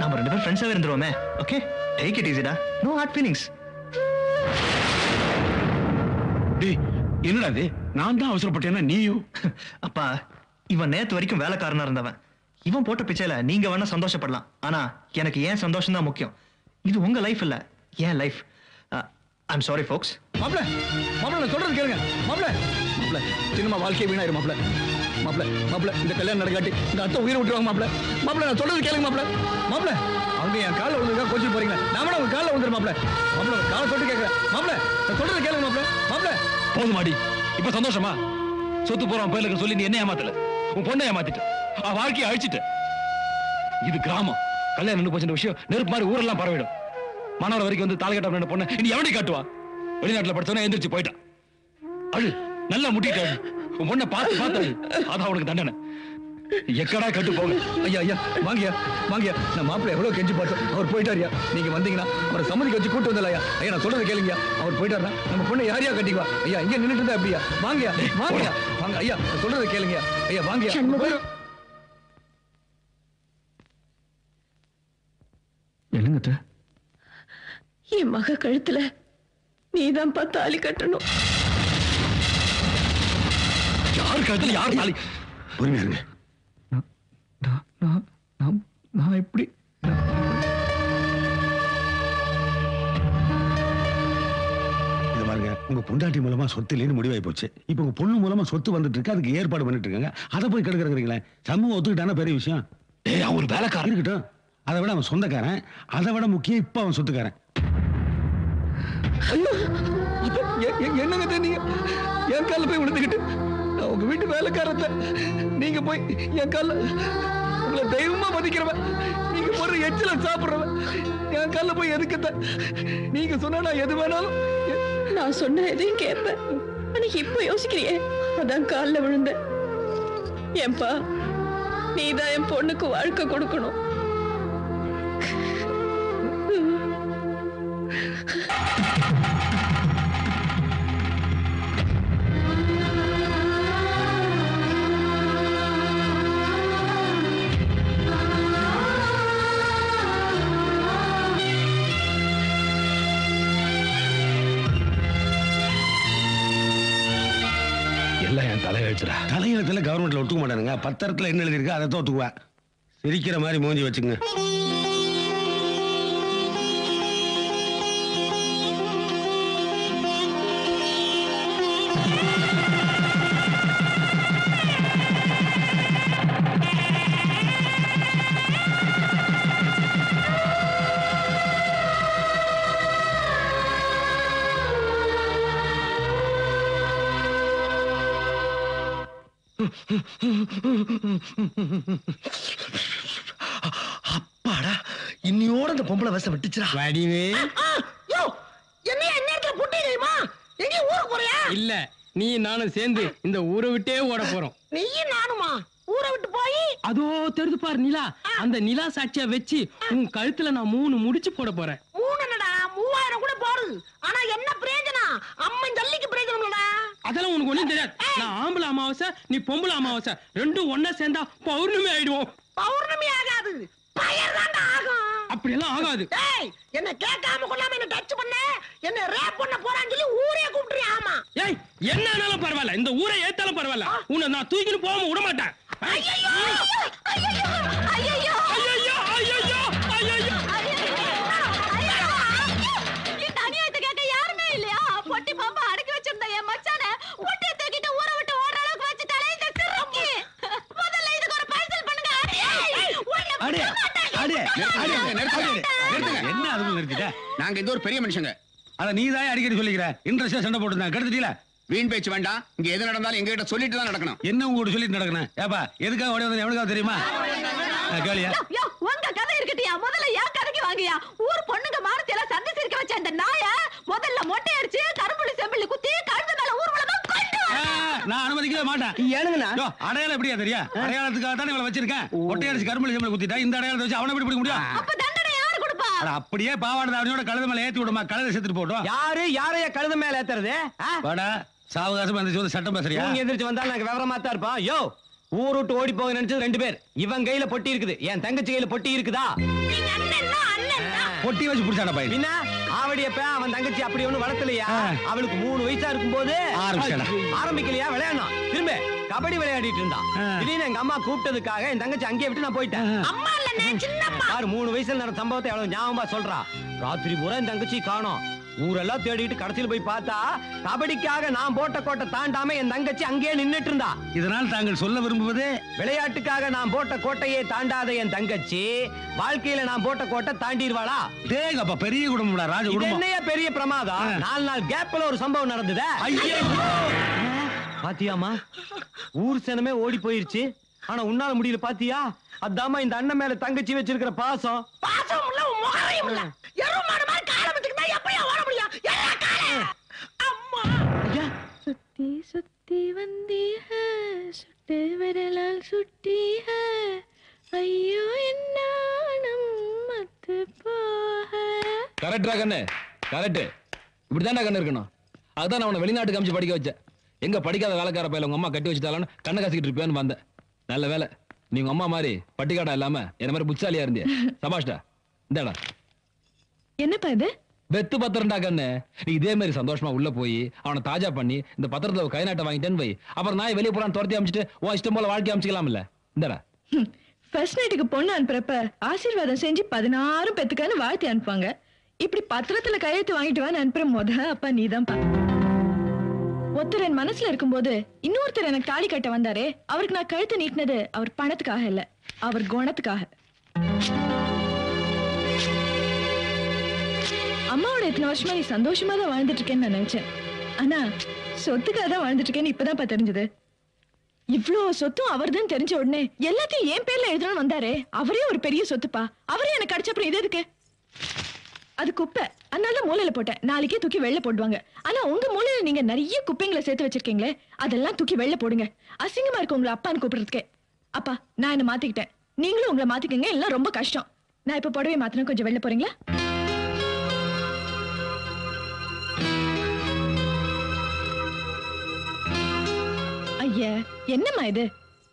நாம ரெண்டு பேரும் ஃப்ரெண்ட்ஸாவே இருந்துருவோமே ஓகே டேக் இட் ஈஸிடா நோ ஹார்ட் ஃபீலிங்ஸ் டேய் என்னடா இது? நான் தான் அவசரப்பட்டேன்னா நீயும் அப்பா இவன் நேத்து வரைக்கும் வேலைக்காரனா இருந்தவன். இவன் போட்ட பிச்சையில நீங்க வேணா சந்தோஷப்படலாம். ஆனா எனக்கு ஏன் சந்தோஷம் தான் முக்கியம். இது உங்க லைஃப் இல்ல ஏன் லைஃப் ஐம் சாரி ஃபோக்ஸ் மாப்ள மாப்ள நான் சொல்றது கேளுங்க. மாப்ள மாப்ள சின்னமா வாழ்க்கை வீணாயிரும் மாப்ள மாப்ள மாப்ள இந்த கல்யாணம் நடக்காட்டி இந்த அத்தை உயிரை விட்டுருவாங்க மாப்ள மாப்ள நான் சொல்றது கேளுங்க மாப்ள மாப்ள அவங்க என் காலில் விழுந்துருக்கா கோச்சிட்டு போறீங்களா? நான் வேணா உங்க காலில் விழுந்துரு மாப்ள மாப்ள உங்க காலை தொட்டு கேட்கறேன். மாப்ள நான் சொல்றது கேளுங்க மாப்ள மாப்ள போதுமாடி இப்ப சந்தோஷமா? சொத்து போறான் பேர்ல சொல்லி நீ என்ன ஏமாத்தல? உன் பொண்ணை ஏமாத்திட்ட. வாழ்க்கையை அழிச்சிட்ட. இது கிராமம். கல்யாணம் போச்சுன்ற விஷயம் நெருப்பு மாதிரி ஊரெல்லாம் பரவிடும். மனோர வரைக்கும் வந்து தாலகட்ட பண்ண பொண்ணை இனி எவனை காட்டுவா? வெளிநாட்டுல படிச்சவன எந்திரிச்சு போயிட்டான். அழு நல்லா முட்டிட்டு அழு. உன் பொண்ணை பார்த்து பார்த்து அதான் உனக்கு தண்டனை. எக்கடா கட்டு போங்க. ஐயா ஐயா வாங்கய்யா வாங்கய்யா. நான் மாப்பிள்ளை எவ்வளவு கெஞ்சி பார்த்தோம். அவர் போயிட்டாரியா நீங்க வந்தீங்கன்னா அவரை சம்மதிக்க வச்சு கூட்டு வந்தல ஐயா நான் சொல்றது கேளுங்கய்யா. அவர் போயிட்டாருன்னா நம்ம பொண்ணை யாரையா கட்டிக்குவா? ஐயா இங்க நின்னுட்டு இருந்தா அப்படியா வாங்கய்யா வாங்கய்யா. வாங்க ஐயா சொல்றது கேளுங்கய்யா. ஐயா சண்முகம். என்னங்க? என் மக கழுத்துல நீதான் தாலி கட்டணும். யார் கழுத்துல யார் தாலி பொறுமையா இருங்க. நான் எப்படி பாருங்க உங்க பொண்டாட்டி மூலமா சொத்து இல்லைன்னு முடிவாகி போச்சு. இப்போ உங்க பொண்ணு மூலமா சொத்து வந்துட்டு இருக்கு அதுக்கு ஏற்பாடு பண்ணிட்டு இருக்காங்க. அதை போய் கெடுக்கிறீங்களே சமூகம் ஒத்துக்கிட்டான பெரிய விஷயம்? ஏய் அவன் ஒரு வேலைக்காரன். இருக்கட்டும். அதை விட அவன் சொந்தக்காரன். அதை விட முக்கியம் இப்ப அவன் சொத்துக்காரன். என்னங்க இது நீங்க? என் காலில் போய் விழுந்துக்கிட்டு நான் உங்க வீட்டு வேலைக்காரத்த நீங்க போய் என் காலில் உங்களை தெய்வமா மதிக்கிறவன் நீங்க போற எச்சில சாப்பிடுறவன் என் காலில் போய் எதுக்குத்த? நீங்க சொன்னா நான் எது வேணாலும் நான் சொன்ன எதையும் கேட்பேன் ஆனா இப்ப யோசிக்கிறியே அதான் காலில் விழுந்த ஏன்பா நீதான் என் பொண்ணுக்கு வாழ்க்கை கொடுக்கணும். எல்லாம் என் தலையெழுத்துடா. தலையெழுத்துல கவர்மெண்ட்ல ஒத்துக்க மாட்டானுங்க. பத்திரத்துல என்ன எழுதிருக்கு அதை தான் ஒத்துக்குவேன். சிரிக்கிற மாதிரி மூஞ்சி வச்சுங்க அப்பாடா இன்னியோட அந்த பொம்பளை வசம் விட்டுச்சுடா. வடிவே. யோ என்னைய நேரத்துல புட்டிடுமா எங்க ஊருக்கு போறியா? இல்ல நீ நானும் சேர்ந்து இந்த ஊரை விட்டே ஓட போறோம். நீயும் நானுமா? ஊரை விட்டு போய்? அதோ தெரிது பாரு நிலா. அந்த நிலா சாட்சியா வச்சு உன் கழுத்துல நான் மூணு முடிச்சு போட போறேன். மூணு மூவாயிரம் கூட போடுது ஆனா என்ன பிரயோஜனம்? அம்மன் ஜல்லிக்கு பிரயோஜனம் இல்லடா அதெல்லாம் உனக்கு ஒண்ணும் தெரியாது. நான் ஆம்பளை அமாவாசை நீ பொம்பளை அமாவாசை. ரெண்டும் ஒண்ணா சேர்ந்தா பௌர்ணமி ஆயிடுவோம். பௌர்ணமி ஆகாது. பயர் தாண்டா ஆகும். அப்படியெல்லாம் ஆகாது. ஏய் என்ன கேட்காம கொள்ளாம என்ன டச் பண்ண. என்ன ரேப் பண்ண போறான்னு சொல்லி ஊரே கூப்பிட்டுறியா ஆமா. ஏய் என்ன ஆனாலும் பரவாயில்ல. இந்த ஊரை ஏத்தாலும் பரவாயில்ல. உன்னை நான் தூக்கிட்டு போகாம விட மாட்டேன். பெரிய மனுஷங்க. அத நீ தான் அடிக்கடி சொல்லிக்கிற. இன்ட்ரெஸ்டா சண்டை போட்டுருந்தா கெடுத்துட்டீல? வீண் பேச்சு வேண்டாம். இங்க எது நடந்தாலும் எங்க கிட்ட சொல்லிட்டு தான் நடக்கணும். என்ன உங்ககிட்ட சொல்லிட்டு நடக்கணும்? ஏப்பா எதுக்காக ஓடி வந்தேன் எவனுக்காக தெரியுமா? கேளியா. உங்க கதை இருக்கட்டியா? முதல்ல என் கதைக்கு வாங்கியா. ஊர் பொண்ணுங்க மானத்தை எல்லாம் சந்தி சிரிக்க வச்ச இந்த நாய முதல்ல மொட்டை அடிச்சு கரும்புள்ளி செம்பிள்ளி குத்தி கழுத்து மேல ஊர்வலம் கொண்டு. நான் அனுமதிக்கவே மாட்டேன். ஏனுங்கண்ணா? அடையாளம் எப்படியா தெரியா அடையாளத்துக்காக தானே இவளை வச்சிருக்கேன்? ஒட்டையடிச்சு கரும்புல செம்பல் குத்திட்டா இந்த அடையாளத்தை வச்சு அவனை எப்படி பிடிக்க முடியும்? அப்படியே பாவாடை அவனோட கழுத மேல ஏத்தி விடுமா? கழுத செத்துட்டு போட்டோம் யாரு? யாரைய கழுத மேல ஏத்துறது? வாடா சாவகாசம் வந்து வந்து சட்டம் பேசுறியா? தூங்கி எந்திரிச்சு வந்தாலும் நாங்க விவரமா தான் இருப்போம். யோ ஊர் விட்டு ஓடி போக நினைச்சது ரெண்டு பேர். இவன் கையில பொட்டி இருக்குது. என் தங்கச்சி கையில பொட்டி இருக்குதா? பொட்டி வச்சு பிடிச்சாடா பையன்? பின்ன ஆவடியப்ப அவன் தங்கச்சி அப்படி ஒண்ணு வளர்த்தலையா அவளுக்கு மூணு வயசா இருக்கும் போது. ஆரம்பிக்கலையா? விளையாடணும். திரும்ப. கபடி விளையாடிட்டு இருந்தான் திடீர்னு எங்க அம்மா கூப்பிட்டதுக்காக என் தங்கச்சி அங்கேயே விட்டு நான் போயிட்டேன். அம்மா இல்ல யாரு மூணு வயசுல நடந்த சம்பவத்தை எவ்வளவு ஞாபகமா சொல்றா? ராத்திரி பூரா என் தங்கச்சி காணோம். ஊரெல்லாம் தேடிட்டு கடைசியில் போய் பார்த்தா கபடிக்காக நான் போட்ட கோட்டை தாண்டாம என் தங்கச்சி அங்கேயே நின்னுட்டு இருந்தா. இதனால் தாங்கள் சொல்ல விரும்புவது? விளையாட்டுக்காக நான் போட்ட கோட்டையை தாண்டாத என் தங்கச்சி வாழ்க்கையில நான் போட்ட கோட்டை தாண்டிடுவாளா? தேங்கப்பா பெரிய குடும்பம்டா ராஜ குடும்பம். என்னையா பெரிய பிரமாதம்? நாலு நாள் கேப்ல ஒரு சம்பவம் நடந்தது? பாத்தியாமா ஊர் சனமே ஓடி போயிருச்சு. ஆனா உன்னால முடியல பாத்தியா? அதாம்மா இந்த அண்ணன் மேல தங்கச்சி வச்சிருக்கிற பாசம். பாசம் இல்ல முகரையும் இல்ல. எருமாடு மாதிரி காலை வச்சுக்கிட்டா எப்படியா ஓட முடியும்? எல்லா காலை அம்மா. சுத்தி சுத்தி வந்தீ ஹே சுட்டு விரலால் சுட்டி ஹே ஐயோ என்ன மத்து போக. கரெக்டா கண்ணு. கரெக்ட் இப்படிதான்டா கண்ணு இருக்கணும். அதுதான் நான் உன்னை வெளிநாட்டுக்கு அமிச்சு படிக்க வச்சேன். எங்க படிக்காத வேலைக்கார பையில உங்க அம்மா கட்டி வச்சுட்டாலும் கண்ணை காசிக்கிட்டு இருப்பேன்னு வந்தேன். நல்ல வேலை. நீ உங்க அம்மா மாதிரி பட்டிக்காடா இல்லாம என்ன மாதிரி புச்சாலியா இருந்திய. சபாஷ்டா இந்தாடா. என்னப்பா இது? வெத்து பத்திரம்டா கண்ணு. நீ இதே மாதிரி சந்தோஷமா உள்ள போய் அவனை தாஜா பண்ணி இந்த பத்திரத்துல ஒரு கை நாட்டை வாங்கிட்டேன்னு வை. அப்புறம் நான் வெளியே போறான்னு துரத்தி அமைச்சிட்டு உன் இஷ்டம் போல வாழ்க்கை அமைச்சிக்கலாம்ல. இந்தாடா. ஃபர்ஸ்ட் நைட்டுக்கு பொண்ணு அனுப்புறப்ப ஆசீர்வாதம் செஞ்சு பதினாறும் பெத்துக்கான்னு வாழ்த்தி அனுப்புவாங்க. இப்படி பத்திரத்துல கையெழுத்து வாங்கிட்டு வான்னு அனுப்புற முத அப்பா நீதான்ப்பா. ஒருத்தர் என் மனசுல இருக்கும்போது இன்னொருத்தர் எனக்கு தாலி கட்ட வந்தாரே அவருக்கு நான் கழுத்து நீட்டினது அவர் பணத்துக்காக இல்ல அவர் குணத்துக்காக. அம்மாவோட இத்தனை வருஷமா நீ சந்தோஷமா தான் வாழ்ந்துட்டு இருக்கேன்னு நான் நினைச்சேன். ஆனா சொத்துக்காக தான் வாழ்ந்துட்டு இருக்கேன்னு இப்பதான் தெரிஞ்சது. இவ்ளோ சொத்தும் அவர்தான் தெரிஞ்ச உடனே எல்லாத்தையும் என் பேர்ல எழுதணும்னு வந்தாரே அவரே ஒரு பெரிய சொத்துப்பா. அவரே எனக்கு கிடைச்ச அப்புறம் இது எதுக்கு? அது குப்பை. அதனால தான் மூலையில போட்டேன். நாளைக்கே தூக்கி வெளில போடுவாங்க. ஆனா உங்க மூலையில நீங்க நிறைய குப்பைங்களை சேர்த்து வச்சிருக்கீங்களே அதெல்லாம் தூக்கி வெளில போடுங்க. அசிங்கமா இருக்கு உங்களை அப்பான்னு கூப்பிடுறதுக்கே. அப்பா நான் என்ன மாத்திக்கிட்டேன்? நீங்களும் உங்களை மாத்திக்கங்க. எல்லாம் ரொம்ப கஷ்டம். நான் இப்ப புடவை மாத்தினா கொஞ்சம் வெளில போறீங்களா? ஐயா என்னம்மா இது?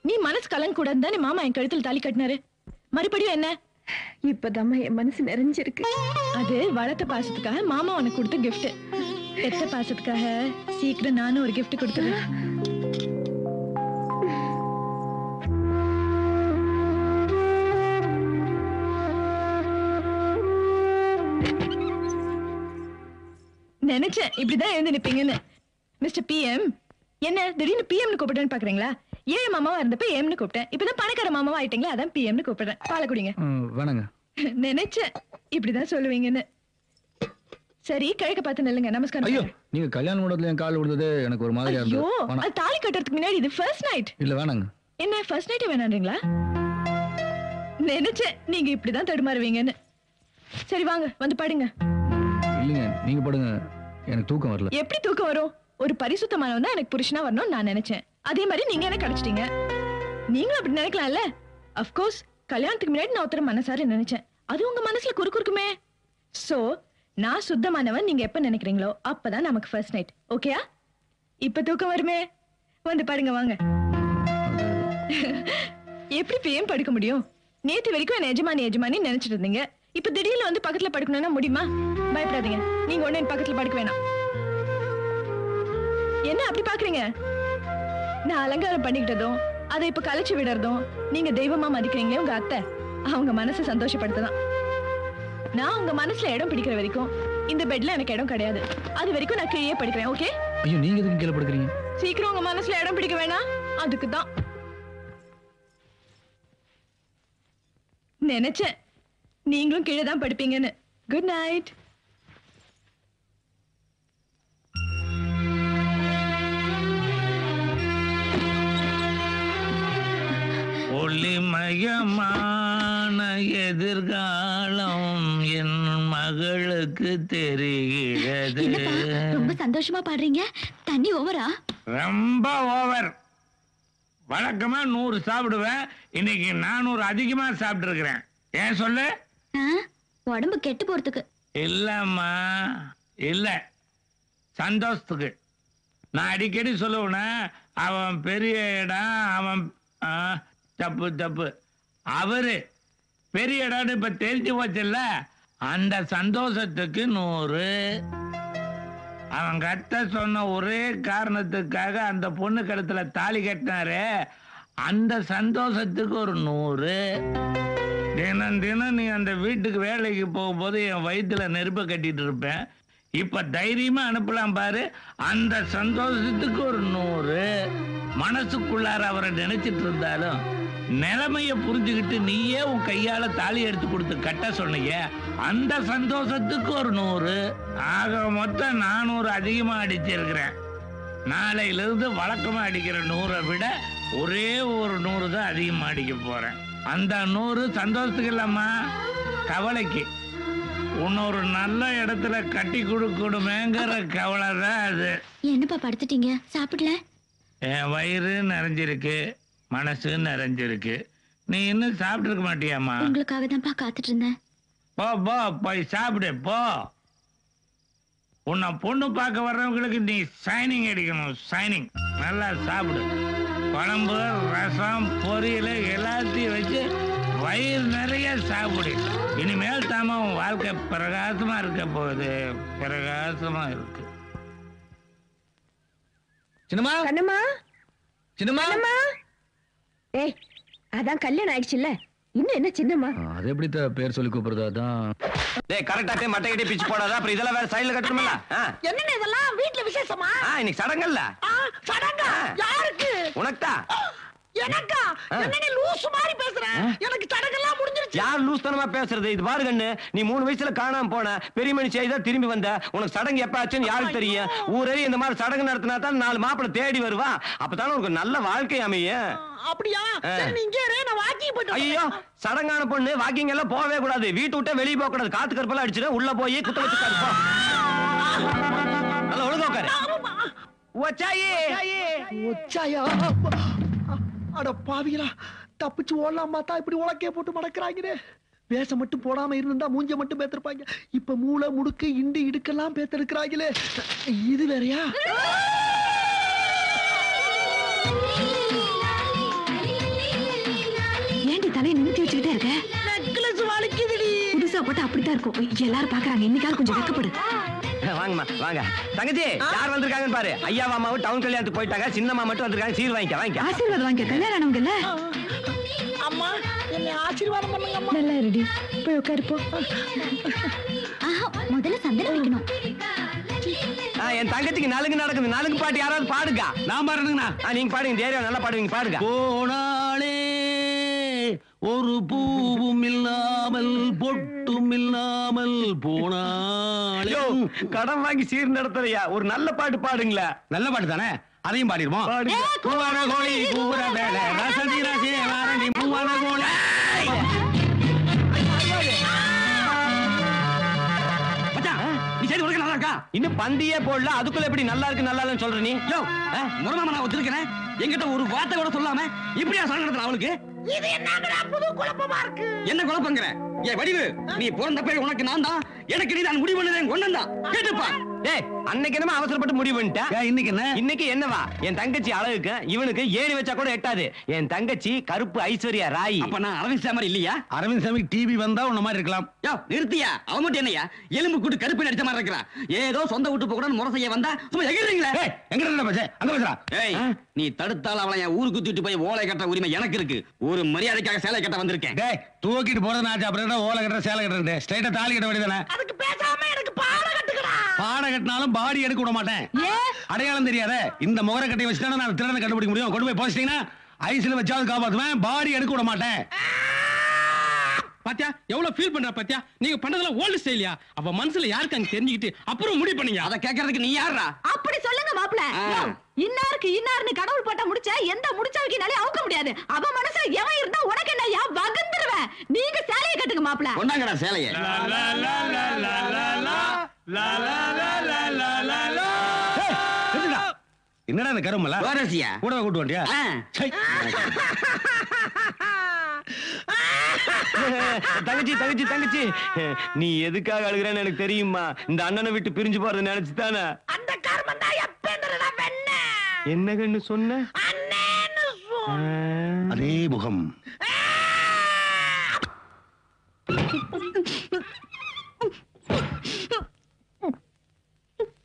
நீ மனசு கலங்க கூடாது தானே மாமா என் கழுத்துல தாலி கட்டினாரு. மறுபடியும் என்ன? இப்பதாம்மா என் மனசு நிறைஞ்சிருக்கு. அது வளர்த்த பாசத்துக்காக மாமா உனக்கு கொடுத்த கிஃப்ட் பெத்த பாசத்துக்காக சீக்கிரம் நானும் ஒரு கிஃப்ட் கொடுத்துறேன் நினைச்சேன் இப்படிதான் எழுந்து நிப்பீங்கன்னு. மிஸ்டர் பிஎம் என்ன திடீர்னு பிஎம்னு கூப்பிட்டேன்னு பாக்குறீங்களா? ஏழு மாமாவா இருந்தப்ப ஏம்னு கூப்பிட்டேன். இப்பதான் பணக்கார மாமாவா ஆயிட்டீங்களா? அதான் பிஎம்னு கூப்பிடுறேன். பாலை குடிங்க. வேணாங்க. நினைச்சேன். இப்படிதான் சொல்லுவீங்கன்னு. சரி கிழக்க பார்த்து நில்லுங்க. நமஸ்காரம் ஐயோ நீங்க கல்யாண மண்டபத்துல என் கால் விழுந்தது எனக்கு ஒரு மாதிரியா ஐயோ. அது தாலி கட்டுறதுக்கு முன்னாடி இது ஃபர்ஸ்ட் நைட் இல்ல வேணாங்க. என்ன ஃபர்ஸ்ட் நைட் வேணான்றீங்களா? நினைச்சேன் நீங்க இப்படிதான் தடுமாறுவீங்கன்னு. சரி வாங்க வந்து பாடுங்க. இல்லைங்க நீங்க படுங்க. எனக்கு தூக்கம் வரல. எப்படி தூக்கம் வரும்? ஒரு பரிசுத்தமானவன் தான் எனக்கு புருஷனா வரணும்னு நான் நினைச்சேன். அதே மாதிரி நீங்க எனக்கு கிடைச்சிட்டீங்க? நீங்களும் அப்படி நினைக்கலாம்ல? அஃப்கோர்ஸ் கல்யாணத்துக்கு முன்னாடி நான் ஒருத்தர மனசார நினைச்சேன். அது உங்க மனசுல குறுக்குறுக்குமே சோ நான் சுத்தமானவன் நீங்க எப்ப நினைக்கிறீங்களோ அப்பதான் நமக்கு ஃபர்ஸ்ட் நைட் ஓகேயா இப்ப தூக்கம் வருமே? வந்து பாருங்க வாங்க. எப்படி பேம் படுக்க முடியும்? நேத்து வரைக்கும் என் எஜமானி எஜமானி நினைச்சிட்டு இருந்தீங்க. இப்ப திடீர்னு வந்து பக்கத்துல படுக்கணும்னா முடியுமா? பயப்படாதீங்க. நீங்க ஒண்ணு என் பக்கத்துல படுக்க வேணாம். என்ன அப்படி பாக்குறீங்க? நான் அலங்காரம் பண்ணிக்கிட்டதும் அதை இப்ப கலைச்சு விடுறதும் நீங்க தெய்வமா மதிக்கிறீங்களே உங்க அத்தை. அவங்க மனசை சந்தோஷப்படுத்ததான் நான் உங்க மனசுல இடம் பிடிக்கிற வரைக்கும் இந்த பெட்ல எனக்கு இடம் கிடையாது. அது வரைக்கும் நான் கீழே படுக்கிறேன் ஓகே ஐயோ நீங்க எதுக்கு கீழே படுக்கிறீங்க? சீக்கிரம் உங்க மனசுல இடம் பிடிக்க வேணாம். அதுக்கு தான் நினைச்சேன். நீங்களும் கீழே தான் படுப்பீங்கன்னு. குட் நைட் ஒளிமயமான எதிர்காலம் என் மகளுக்கு தெரிகிறது. ரொம்ப சந்தோஷமா பாடுறீங்க? தண்ணி ஓவரா? ரொம்ப ஓவர். வழக்கமா நூறு சாப்பிடுவேன். இன்னைக்கு நானூறு அதிகமா சாப்பிட்டு இருக்கிறேன் ஏன் சொல்லு? உடம்பு கெட்டு போறதுக்கு. இல்லம்மா இல்ல. சந்தோஷத்துக்கு. நான் அடிக்கடி சொல்லுவேனே அவன் பெரிய இடம் அவன் தப்பு தப்பு. அவரு பெரிய இடம்னு இப்ப தெரிஞ்சு போச்சுல்ல? அந்த சந்தோஷத்துக்கு நூறு. அவன் கட்ட சொன்ன ஒரே காரணத்துக்காக அந்த பொண்ணு கழுத்துல தாலி கட்டினாரு. அந்த சந்தோஷத்துக்கு ஒரு நூறு. தினம் தினம் நீ அந்த வீட்டுக்கு வேலைக்கு போகும்போது என் வயிற்றுல நெருப்பை கட்டிட்டு இருப்பேன். இப்ப தைரியமா அனுப்பலாம் பாரு. அந்த சந்தோஷத்துக்கு ஒரு நூறு. மனசுக்குள்ளார அவரை நினைச்சிட்டு இருந்தாலும் நிலைமைய புரிஞ்சுக்கிட்டு நீயே உன் கையால தாலி எடுத்து கொடுத்து கட்ட சொன்னீங்க அந்த சந்தோஷத்துக்கு ஒரு நூறு. ஆக மொத்தம் நானூறு அதிகமா அடிச்சிருக்கிறேன். நாளையில இருந்து வழக்கமா அடிக்கிற நூறை விட ஒரே ஒரு நூறு தான் அதிகமா அடிக்க போறேன். அந்த நூறு சந்தோஷத்துக்கு இல்லம்மா. கவலைக்கு. இன்னொரு நல்ல இடத்துல கட்டி கொடுக்கணுமேங்கிற கவலை தான் அது. என்னப்பா படுத்துட்டீங்க? சாப்பிடல? என் வயிறு நிறைஞ்சிருக்கு மனசு நிறைஞ்சிருக்கு. நீ இன்னும் சாப்பிட்டு இருக்க மாட்டியாம்மா? உங்களுக்காக தான்ப்பா காத்துட்டு இருந்தேன் போ போ போய் சாப்பிடு போ. உன்னை பொண்ணு பார்க்க வர்றவங்களுக்கு நீ சைனிங் அடிக்கணும் சைனிங் நல்லா சாப்பிடு. குழம்பு ரசம் பொரியல் எல்லாத்தையும் வச்சு வயிறு நிறைய சாப்பிடு இனிமேல் தாம உன் வாழ்க்கை பிரகாசமா இருக்க போகுது. பிரகாசமா இருக்கு. கண்ணம்மா? ஏய் அதான் கல்யாணம் ஆயிடுச்சுல்ல. இன்னும் என்ன சின்னம்மா? அது எப்படி பேர் சொல்லி கூப்பிடுறது அதான். டேய் கரெக்டா மட்டை கட்டி பிச்சு போடாத அப்புறம் இதெல்லாம் வேற சைடுல கட்டணும்ல இதெல்லாம்? வீட்ல விசேஷமா? இன்னைக்கு சடங்கல்ல. ஆ, சடங்கா? யாருக்கு? உனக்குதான் எனக்கா? என்ன நீ லூசு மாதிரி பேசுற? எனக்கு சடங்கெல்லாம் முடிஞ்சிருச்சு. யார் லூஸ் தனமா பேசுறது? இது பாரு கண்ணு நீ மூணு வயசுல காணாம போன பெரிய மணி செய்தா திரும்பி வந்த. உனக்கு சடங்கு எப்ப ஆச்சுன்னு யாருக்கு தெரியும்? ஊரே இந்த மாதிரி சடங்கு நடத்தினா தான் நாலு மாப்பிள்ளை தேடி வருவா. அப்பதானே உனக்கு நல்ல வாழ்க்கை அமையும். அப்படியா? சரி நீ இங்கே நான் வாக்கிங் போயிட்டு ஐயோ சடங்கான பொண்ணு வாக்கிங் எல்லாம் போகவே கூடாது. வீட்டு விட்டே வெளியே போக கூடாது. காத்து கருப்பெல்லாம் அடிச்சிடும் உள்ள போய் குத்த வச்சு போ. நல்லா ஒழுங்கா உட்காரு. ஒச்சாயி. ஒச்சாயா? அட பாவிகளா தப்பிச்சு ஓடலாம் பார்த்தா இப்படி உலக்கே போட்டு மடக்குறாங்களே வேஷம் மட்டும் போடாம இருந்தா மூஞ்ச மட்டும் பேத்திருப்பாங்க. இப்ப மூளை முடுக்கு இண்டு இடுக்கெல்லாம் பேத்திருக்கிறாங்களே இது வேறையா? ஏண்டி தலையை நிமித்தி வச்சுக்கிட்டே இருக்க? புதுசா போட்டு அப்படித்தான் இருக்கும். எல்லாரும் பாக்குறாங்க. இன்னைக்காவது கொஞ்சம் வெக்கப்படு. வாங்கம்மா வாங்க. தங்கச்சி யார் வந்திருக்காங்கன்னு பாரு. ஐயா மாமாவும் டவுன் கல்யாணத்துக்கு போயிட்டாங்க. சின்னம்மா மட்டும் வந்திருக்காங்க. சீர் வாங்கிக்க வாங்கிக்க. ஆசீர்வாதம் வாங்க கல்யாணம் ஆனவங்கல்ல? அம்மா என்னை ஆசீர்வாதம் பண்ணுங்க அம்மா நல்லா இருடி. போய் உட்காரு போ. முதல்ல சந்தனம் வைக்கணும். ஆ, என் தங்கச்சிக்கு நலுங்கு நடக்குது. நலுங்கு பாட்டு யாராவது பாடுங்க நான் பாடுங்கண்ணா நீங்க பாடுங்க. தேரியா நல்லா பாடுவீங்க. பாடுங்க. போனாளே ஒரு பூவும் இல்லாமல் பொட்டும் இல்லாமல் போனாளே. ஐயோ, கடன் வாங்கி சீர் நடத்துறியா? ஒரு நல்ல பாட்டு பாடுங்களா. நல்ல பாட்டு தானே? அதையும் பாடிடுவோம். கூவான கோழி கூவுற வேலை ரசதி ரசி வாரணி மூவான கோழி நீ சரி உனக்கு நல்லா இருக்கா? இன்னும் பந்தியே போடல. அதுக்குள்ள எப்படி நல்லா இருக்கு நல்லா இல்லைன்னு சொல்ற நீ. யோ முருமாமா நான் ஒத்துருக்கிறேன் என்கிட்ட ஒரு வார்த்தை கூட சொல்லாம இப்படியா நடத்துற அவளுக்கு இது என்னங்கடா புது குழப்பமா இருக்கு? என்ன குழப்பங்கிற? ஏ வடிவு நீ பிறந்த பேர் உனக்கு நான் தான் எனக்கு நீ தான் முடிவு பண்ணதே தான். கேட்டுப்பா. டேய் அன்னைக்கு என்னமா அவசரப்பட்டு முடிவு பண்ணிட்டேன் இன்னைக்கு என்ன? இன்னைக்கு என்னவா? என் தங்கச்சி அழகுக்கு இவனுக்கு ஏணி வச்சா கூட எட்டாது. என் தங்கச்சி கருப்பு ஐஸ்வர்யா ராய். அப்ப நான் அரவிந்த் சாமி இல்லையா? அரவிந்த் சாமி டிவி வந்தா உன்ன மாதிரி இருக்கலாம். யோ நிறுத்தியா? அவன் மட்டும் என்னையா? எலும்பு கூட்டு கருப்பு நடிச்ச மாதிரி இருக்கிறான். ஏதோ சொந்த வீட்டு போக முறை செய்ய வந்தா சும்மா எகிறீங்களே எங்க இருந்த பச்சே அங்க பேசுறா ஏய் நீ தடுத்தால் அவளை என் ஊருக்கு தூக்கிட்டு போய் ஓலை கட்ட உரிமை எனக்கு இருக்கு. ஒரு மரியாதைக்காக சேலை கட்ட வந்திருக்கேன். டேய் தூக்கிட்டு போறது நான் அப்புறம் என்ன ஓலை கட்டுற சேலை கட்டுறது. ஸ்ட்ரைட்டா தாலி கட்ட வேண்டியதானே அதுக்கு பேசாம எனக்கு பாட கட்டுக்கடா பாட கட்டினாலும் பாடி எடுக்க விட மாட்டேன். அடையாளம் தெரியாத. இந்த முகர கட்டையை வச்சுட்டானே நான் திருடனை கண்டுபிடிக்க முடியும். கொண்டு போய் போச்சிட்டீங்கன்னா ஐஸ்ல வச்சாவது காப்பாத்துவேன். பாடி எடுக்க விட மாட்டேன். பாத்தியா? எவ்வளவு ஃபீல் பண்ற பாத்தியா? நீங்க பண்றதுல ஓல்டு ஸ்டைலியா அவ மனசுல யாருக்கு அங்க தெரிஞ்சுக்கிட்டு அப்புறம் முடிவு பண்ணீங்க? அத கேக்குறதுக்கு நீ யாரா அப்படி சொல்லுங்க மாப்பிள ஆ. இன்னாருக்கு இன்னாருன்னு கடவுள் போட்ட முடிச்ச எந்த முடிச்ச வைக்கினாலே அவுக்க முடியாது அவ மனசுல எவன் இருந்தா உனக்கு என்ன யா வகுந்துருவேன் நீங்க சேலையை கட்டுங்க மாப்பிள கொண்டாங்கடா சேலைய. என்னடா இந்த கருமல? வாரசியா? கூட கூட்டு வண்டியா தங்கச்சி தங்கச்சி தங்கச்சி. நீ எதுக்காக அழுகிறேன்னு எனக்கு தெரியுமா இந்த அண்ணனை விட்டு பிரிஞ்சு போறதை நினைச்சு தானே. அந்த கர்மம் தான் எப்பேந்திரடா வெண்ண என்ன கண்ணு சொன்ன? அண்ணேன்னு சொ- அதே முகம்.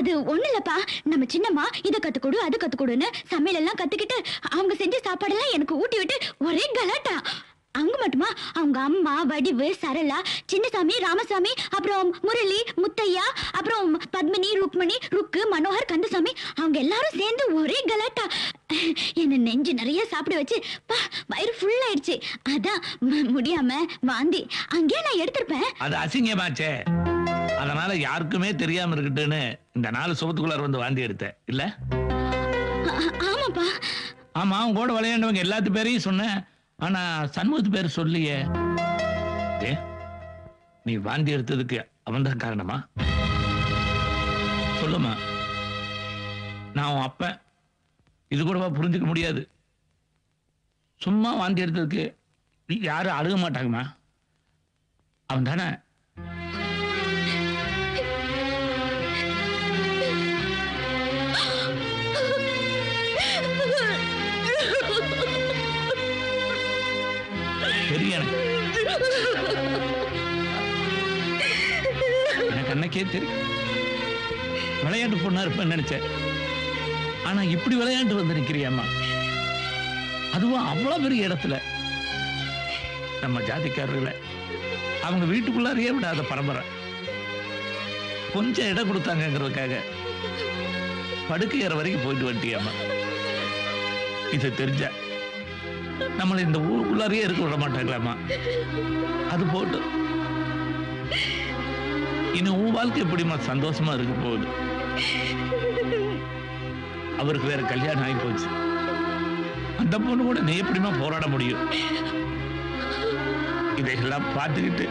அது ஒண்ணு இல்லப்பா நம்ம சின்னம்மா இத கத்துக்கொடு அது கத்துக்கொடுன்னு சமையல் எல்லாம் கத்துக்கிட்டு அவங்க செஞ்ச சாப்பாடெல்லாம் எனக்கு ஊட்டி விட்டு ஒரே கலாட்டா. அங்க மட்டுமா? அவங்க அம்மா வடிவு சரளா சின்னசாமி ராமசாமி அப்புறம் முரளி முத்தையா அப்புறம் பத்மினி ருக்மணி ருக்கு மனோகர் கந்தசாமி அவங்க எல்லாரும் சேர்ந்து ஒரே கலாட்டா. என்ன நெஞ்சு நிறைய சாப்பிட வச்சு பா வயிறு ஃபுல் ஆயிடுச்சு. அதான் முடியாம வாந்தி. அங்கேயே நான் எடுத்திருப்பேன். அது அசிங்கமாச்சே. அதனால யாருக்குமே தெரியாம இருக்கட்டுன்னு இந்த நாலு சுபத்துக்குள்ளார வந்து வாந்தி எடுத்தேன். இல்ல? ஆமாப்பா. ஆமா அவங்க கூட விளையாண்டவங்க எல்லாத்து பேரையும் சொன்னேன். ஆனா சண்முகத்து பேர் சொல்லியே ஏ நீ வாந்தி எடுத்ததுக்கு அவன்தான் காரணமா? சொல்லுமா நான் உன் அப்பன். இது கூடவா புரிஞ்சுக்க முடியாது. சும்மா வாந்தி எடுத்ததுக்கு யாரும் அழுக மாட்டாங்கம்மா. அவன் தானே எனக்கே தெரியும் விளையாட்டு பொண்ணா இருப்பேன்னு நினைச்சேன். ஆனா இப்படி விளையாண்டு வந்து நிக்கிறியாம்மா? அதுவும் அவ்வளவு பெரிய இடத்துல. நம்ம ஜாதிக்காரர்களை அவங்க வீட்டுக்குள்ளாரையே விடாத பரம்பரை. கொஞ்சம் இடம் கொடுத்தாங்கங்கிறதுக்காக படுக்கையற வரைக்கும் போயிட்டு வந்துட்டியாம்மா. இது தெரிஞ்ச நம்மளை இந்த ஊருக்குள்ளாரையே இருக்க விட மாட்டாங்களாம்மா. அது போட்டு இனி உன் வாழ்க்கை எப்படிம்மா சந்தோஷமா இருக்க போகுது? அவருக்கு வேற கல்யாணம் ஆகி போச்சு. அந்த பொண்ணு கூட நீ எப்படிம்மா போராட முடியும்? இதையெல்லாம் பார்த்துக்கிட்டு.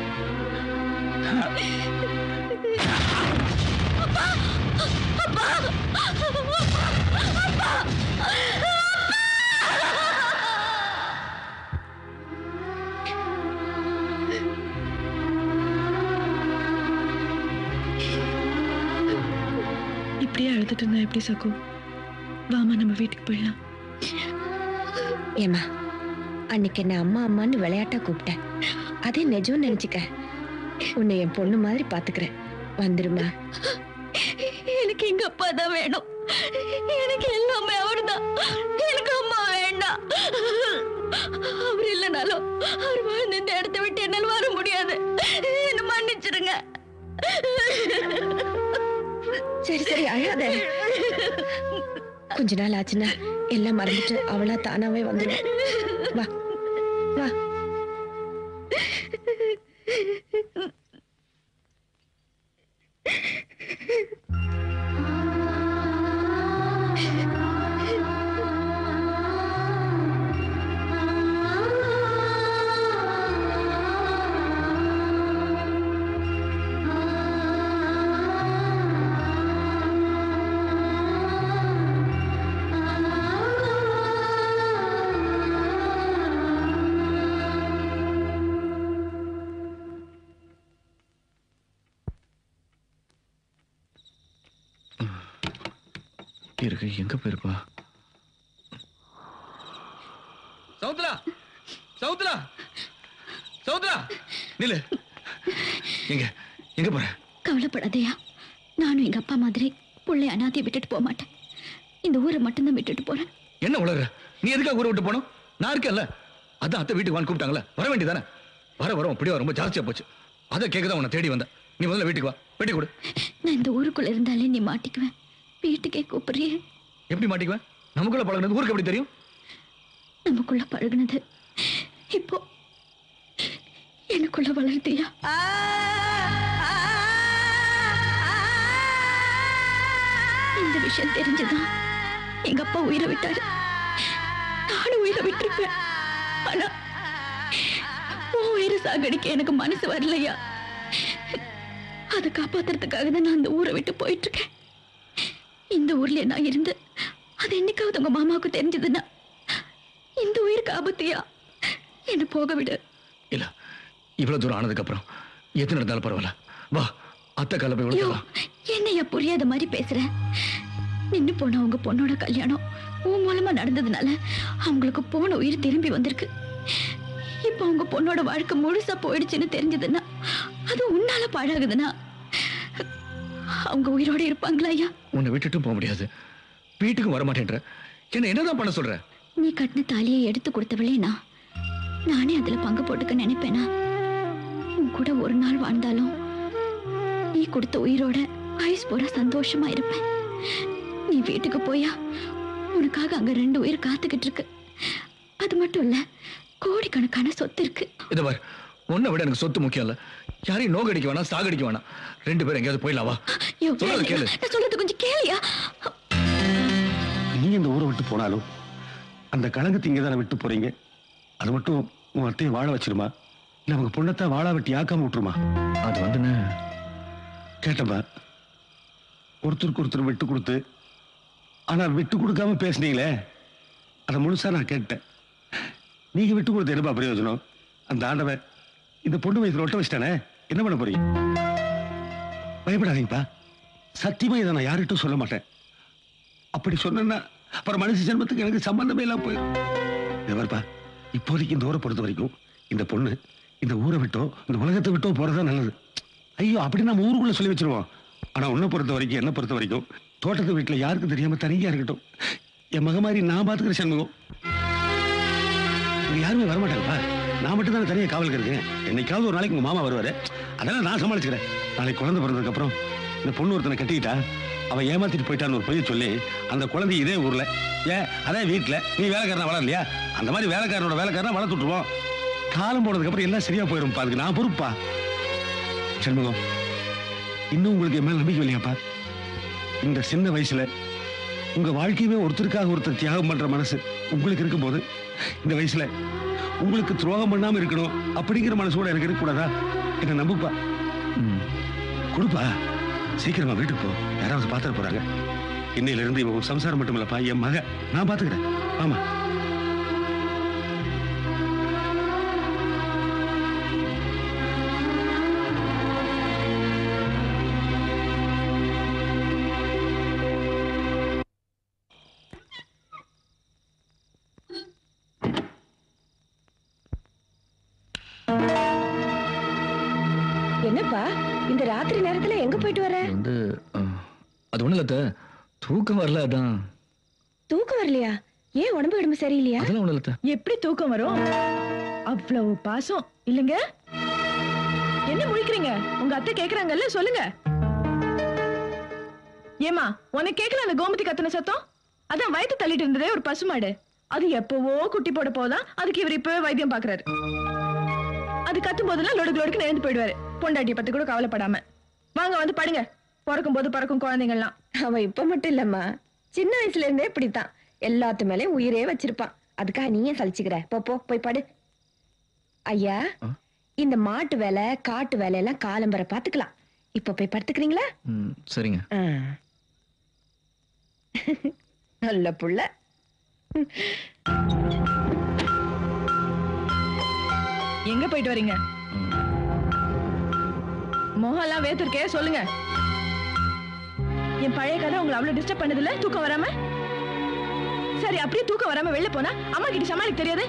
இப்படியே அழுதுட்டு இருந்தா எப்படி சகு வாமா நம்ம வீட்டுக்கு போயிடலாம். ஏமா அன்னைக்கு என்ன அம்மா அம்மான்னு விளையாட்டா கூப்பிட்டேன். அதே நிஜம் நினைச்சுக்க. உன்னை என் பொண்ணு மாதிரி பாத்துக்கிறேன். வந்துருமா. எனக்கு எங்க அப்பா தான் வேணும். எனக்கு எல்லாமே அவர்தான். எனக்கு அம்மா வேண்டாம். அவர் இல்லைனாலும் அவர் வாழ்ந்த இந்த இடத்தை விட்டு என்னால் வர முடியாது. என்ன மன்னிச்சிடுங்க. சரி சரி அழாத. கொஞ்ச நாள் ஆச்சுன்னா எல்லாம் மறந்துட்டு அவளா தானாவே வந்துடும் வா வா. இருக்கு எங்க போயிருப்பா சௌத்ரா! சௌத்ரா! சௌத்ரா! நில்லு. எங்க? எங்க போற? கவலைப்படாதயா. நானும் எங்க அப்பா மாதிரி பிள்ளை அனாதையை விட்டுட்டு போக மாட்டேன். இந்த ஊரை மட்டும்தான் விட்டுட்டு போறேன். என்ன உலக நீ எதுக்காக ஊரை விட்டு போனோம்? நான் இருக்கேன்ல. அதான் அத்தை வீட்டுக்கு வான்னு கூப்பிட்டாங்களே வர வேண்டியதானே வர வர அப்படியே ரொம்ப ஜாஸ்தியா போச்சு. அதை கேட்க தான் உன்னை தேடி வந்தேன். நீ முதல்ல வீட்டுக்கு வா. வெட்டி கொடு. நான் இந்த ஊருக்குள்ள இருந்தாலே நீ மாட்டிக்குவேன். வீட்டுக்கே கூப்பிடுறியே எப்படி மாட்டிக்குவேன் நமக்குள்ள பழகுனது ஊருக்கு எப்படி தெரியும் நமக்குள்ள பழகுனது இப்போ எனக்குள்ள வளருதியா இந்த விஷயம் தெரிஞ்சுதான் எங்க அப்பா உயிரை விட்டாரு நானும் உயிரை விட்டிருப்பேன் ஆனா உயிரை சாகடிக்க எனக்கு மனசு வரலையா அதை காப்பாத்துறதுக்காக தான் நான் அந்த ஊரை விட்டு போயிட்டு இருக்கேன் இந்த ஊர்ல நான் இருந்து அது என்னைக்காவது உங்க மாமாவுக்கு தெரிஞ்சதுன்னா இந்த உயிருக்கு ஆபத்தியா? என்ன போக விடு. இல்ல இவ்வளவு தூரம் ஆனதுக்கு அப்புறம் எது நடந்தாலும் பரவாயில்ல. வா அத்தை கால போய் விழுந்துடலாம் என்னையா புரியாத மாதிரி பேசுற? நின்னு போன உங்க பொண்ணோட கல்யாணம் உன் மூலமா நடந்ததுனால அவங்களுக்கு போன உயிர் திரும்பி வந்திருக்கு. இப்போ உங்க பொண்ணோட வாழ்க்கை முழுசா போயிடுச்சுன்னு தெரிஞ்சதுன்னா அது உன்னால பாழாகுதுன்னா அவங்க உயிரோட இருப்பாங்களா ஐயா? உன்னை விட்டுட்டும் போக முடியாது. வீட்டுக்கும் வர மாட்டேன்ற என்ன என்னதான் பண்ண சொல்ற? நீ கட்டின தாலியை எடுத்து கொடுத்தவளே நான். நானே அதுல பங்கு போட்டுக்க நினைப்பேனா? உன் கூட ஒரு நாள் வாழ்ந்தாலும் நீ கொடுத்த உயிரோட ஆயுஸ் போற சந்தோஷமா இருப்பேன். நீ வீட்டுக்கு போயா உனக்காக அங்க ரெண்டு உயிர் காத்துக்கிட்டு இருக்கு அது மட்டும் இல்ல கோடிக்கணக்கான சொத்து இருக்கு. இதை பார் உன்னை விட எனக்கு சொத்து முக்கியம் இல்ல. யாரையும் நோகடிக்க வேணாம் சாகடிக்க வேணாம். ரெண்டு பேரும் எங்கேயாவது போயிடலாம் வா. சொல்றது கேளு. சொல்றது கொஞ்சம் கேளியா? நீ இந்த ஊரை விட்டு போனாலும் அந்த கலங்கத்தை இங்கே தானே விட்டு போறீங்க? அது மட்டும் உன் அத்தையை வாழ வச்சிருமா? இல்ல அவங்க பொண்ணத்தை வாழ வெட்டி ஆக்காம விட்டுருமா? அது வந்து கேட்டப்பா ஒருத்தருக்கு ஒருத்தர் விட்டு கொடுத்து ஆனா விட்டு கொடுக்காம பேசுனீங்களே? அதை முழுசா நான் கேட்டேன். நீங்க விட்டு கொடுத்த என்னப்பா பிரயோஜனம்? அந்த ஆண்டவன் இந்த பொண்ணு வயசுல ஒட்ட வச்சிட்டானே? என்ன பண்ண போறீங்க? பயப்படாதீங்கப்பா. சத்தியமா இதை நான் யார்கிட்டும் சொல்ல மாட்டேன். அப்படி சொன்னா அப்புறம் மனுஷ ஜென்மத்துக்கு எனக்கு சம்பந்தமே இல்லாம போயிடும். எவர்ப்பா இப்போதைக்கு இந்த ஊரை பொறுத்த வரைக்கும் இந்த பொண்ணு இந்த ஊரை விட்டோ இந்த உலகத்தை விட்டோ போறதா நல்லது. ஐயோ அப்படி நம்ம ஊருக்குள்ள சொல்லி வச்சிருவோம். ஆனா உன்னை பொறுத்த வரைக்கும் என்ன பொறுத்த வரைக்கும் தோட்டத்து வீட்டுல யாருக்கும் தெரியாம தனியா இருக்கட்டும். என் மக மாதிரி நான் பாத்துக்கிற சண்முகம். இங்க யாருமே வரமாட்டாங்கப்பா. நான் மட்டும் தான் தனியா காவலுக்கு இருக்கேன். என்னைக்காவது ஒரு நாளைக்கு உங்க மாமா வருவாரு. அதெல்லாம் நான் சமாளிச்சுக்கிறேன். நாளைக்கு குழந்தை பிறந்ததுக்கு அப்புறம் இந்த பொண்ணு ஒருத்தனை கட்டிக்கிட்டா அவன் ஏமாத்திட்டு போயிட்டான்னு ஒரு பொய்ய சொல்லி அந்த குழந்தை இதே ஊர்ல ஏன் அதே வீட்டுல நீ வேலைக்காரனா வளரலையா? அந்த மாதிரி வேலைக்காரனோட வேலைக்காரனா வளர்த்து விட்டுருவோம். காலம் போனதுக்கு அப்புறம் எல்லாம் சரியா போயிரும்ப்பா அதுக்கு நான் பொறுப்பா? சண்முகம் இன்னும் உங்களுக்கு என் மேல நம்பிக்கை இல்லையாப்பா இந்த சின்ன வயசுல உங்க வாழ்க்கையவே ஒருத்தருக்காக ஒருத்தர் தியாகம் பண்ற மனசு உங்களுக்கு இருக்கும்போது இந்த வயசுல உங்களுக்கு துரோகம் பண்ணாம இருக்கணும் அப்படிங்கிற மனசு கூட எனக்கு இருக்கக்கூடாதா? என்ன நம்புப்பா. கொடுப்பா. சீக்கிரமா வீட்டுக்கு போ. யாராவது பார்த்துட்டு போறாங்க. இன்னையில இருந்து இவன் சம்சாரம் மட்டும் இல்லப்பா என் மக நான் பாத்துக்கிறேன் ஆமா அத்தை. தூக்கம் வரல அதான். தூக்கம் வரலையா? ஏன் உடம்பு உடம்பு சரியில்லையா? அதெல்லாம் அத்தை. எப்படி தூக்கம் வரும்? அவ்வளவு பாசம். இல்லைங்க? என்ன முழிக்கிறீங்க? உங்க அத்தை கேக்குறாங்கல்ல சொல்லுங்க. ஏமா உனக்கு கேட்கல அந்த கோமதி கத்துன சத்தம்? அதான் வயித்து தள்ளிட்டு இருந்ததே ஒரு பசுமாடு. அது எப்பவோ குட்டி போட போதான் அதுக்கு இவர் இப்பவே வைத்தியம் பாக்குறாரு. அது கத்தும் போதெல்லாம் லொடுக்கு லொடுக்கு எழுந்து போயிடுவாரு. பொண்டாட்டிய பத்தி கூட கவலைப்படாம. வாங்க வந்து படுங்க. பிறக்கும் போது பறக்கும் குழந்தைங்கள்லாம். அவன் இப்ப மட்டும் இல்லம்மா. சின்ன வயசுல இருந்தே இப்படித்தான். எல்லாத்து மேலயும் உயிரே வச்சிருப்பான். அதுக்காக நீ ஏன் சலிச்சுக்கிற. போ போ போய் படு. ஐயா இந்த மாட்டு வேலை காட்டு வேலை எல்லாம் காலம்பரை பாத்துக்கலாம் இப்ப போய் படுத்துக்கிறீங்களா? சரிங்க. நல்ல புள்ள. எங்க போயிட்டு வரீங்க? மோகம்லாம் வேத்திருக்கே சொல்லுங்க. என் பழைய கதை உங்களை அவ்வளவு டிஸ்டர்ப் பண்ணதில்ல? தூக்கம் வராம? சரி அப்படியே தூக்கம் வராம வெளில போனா அம்மா கிட்ட சமாளிக்க தெரியாது?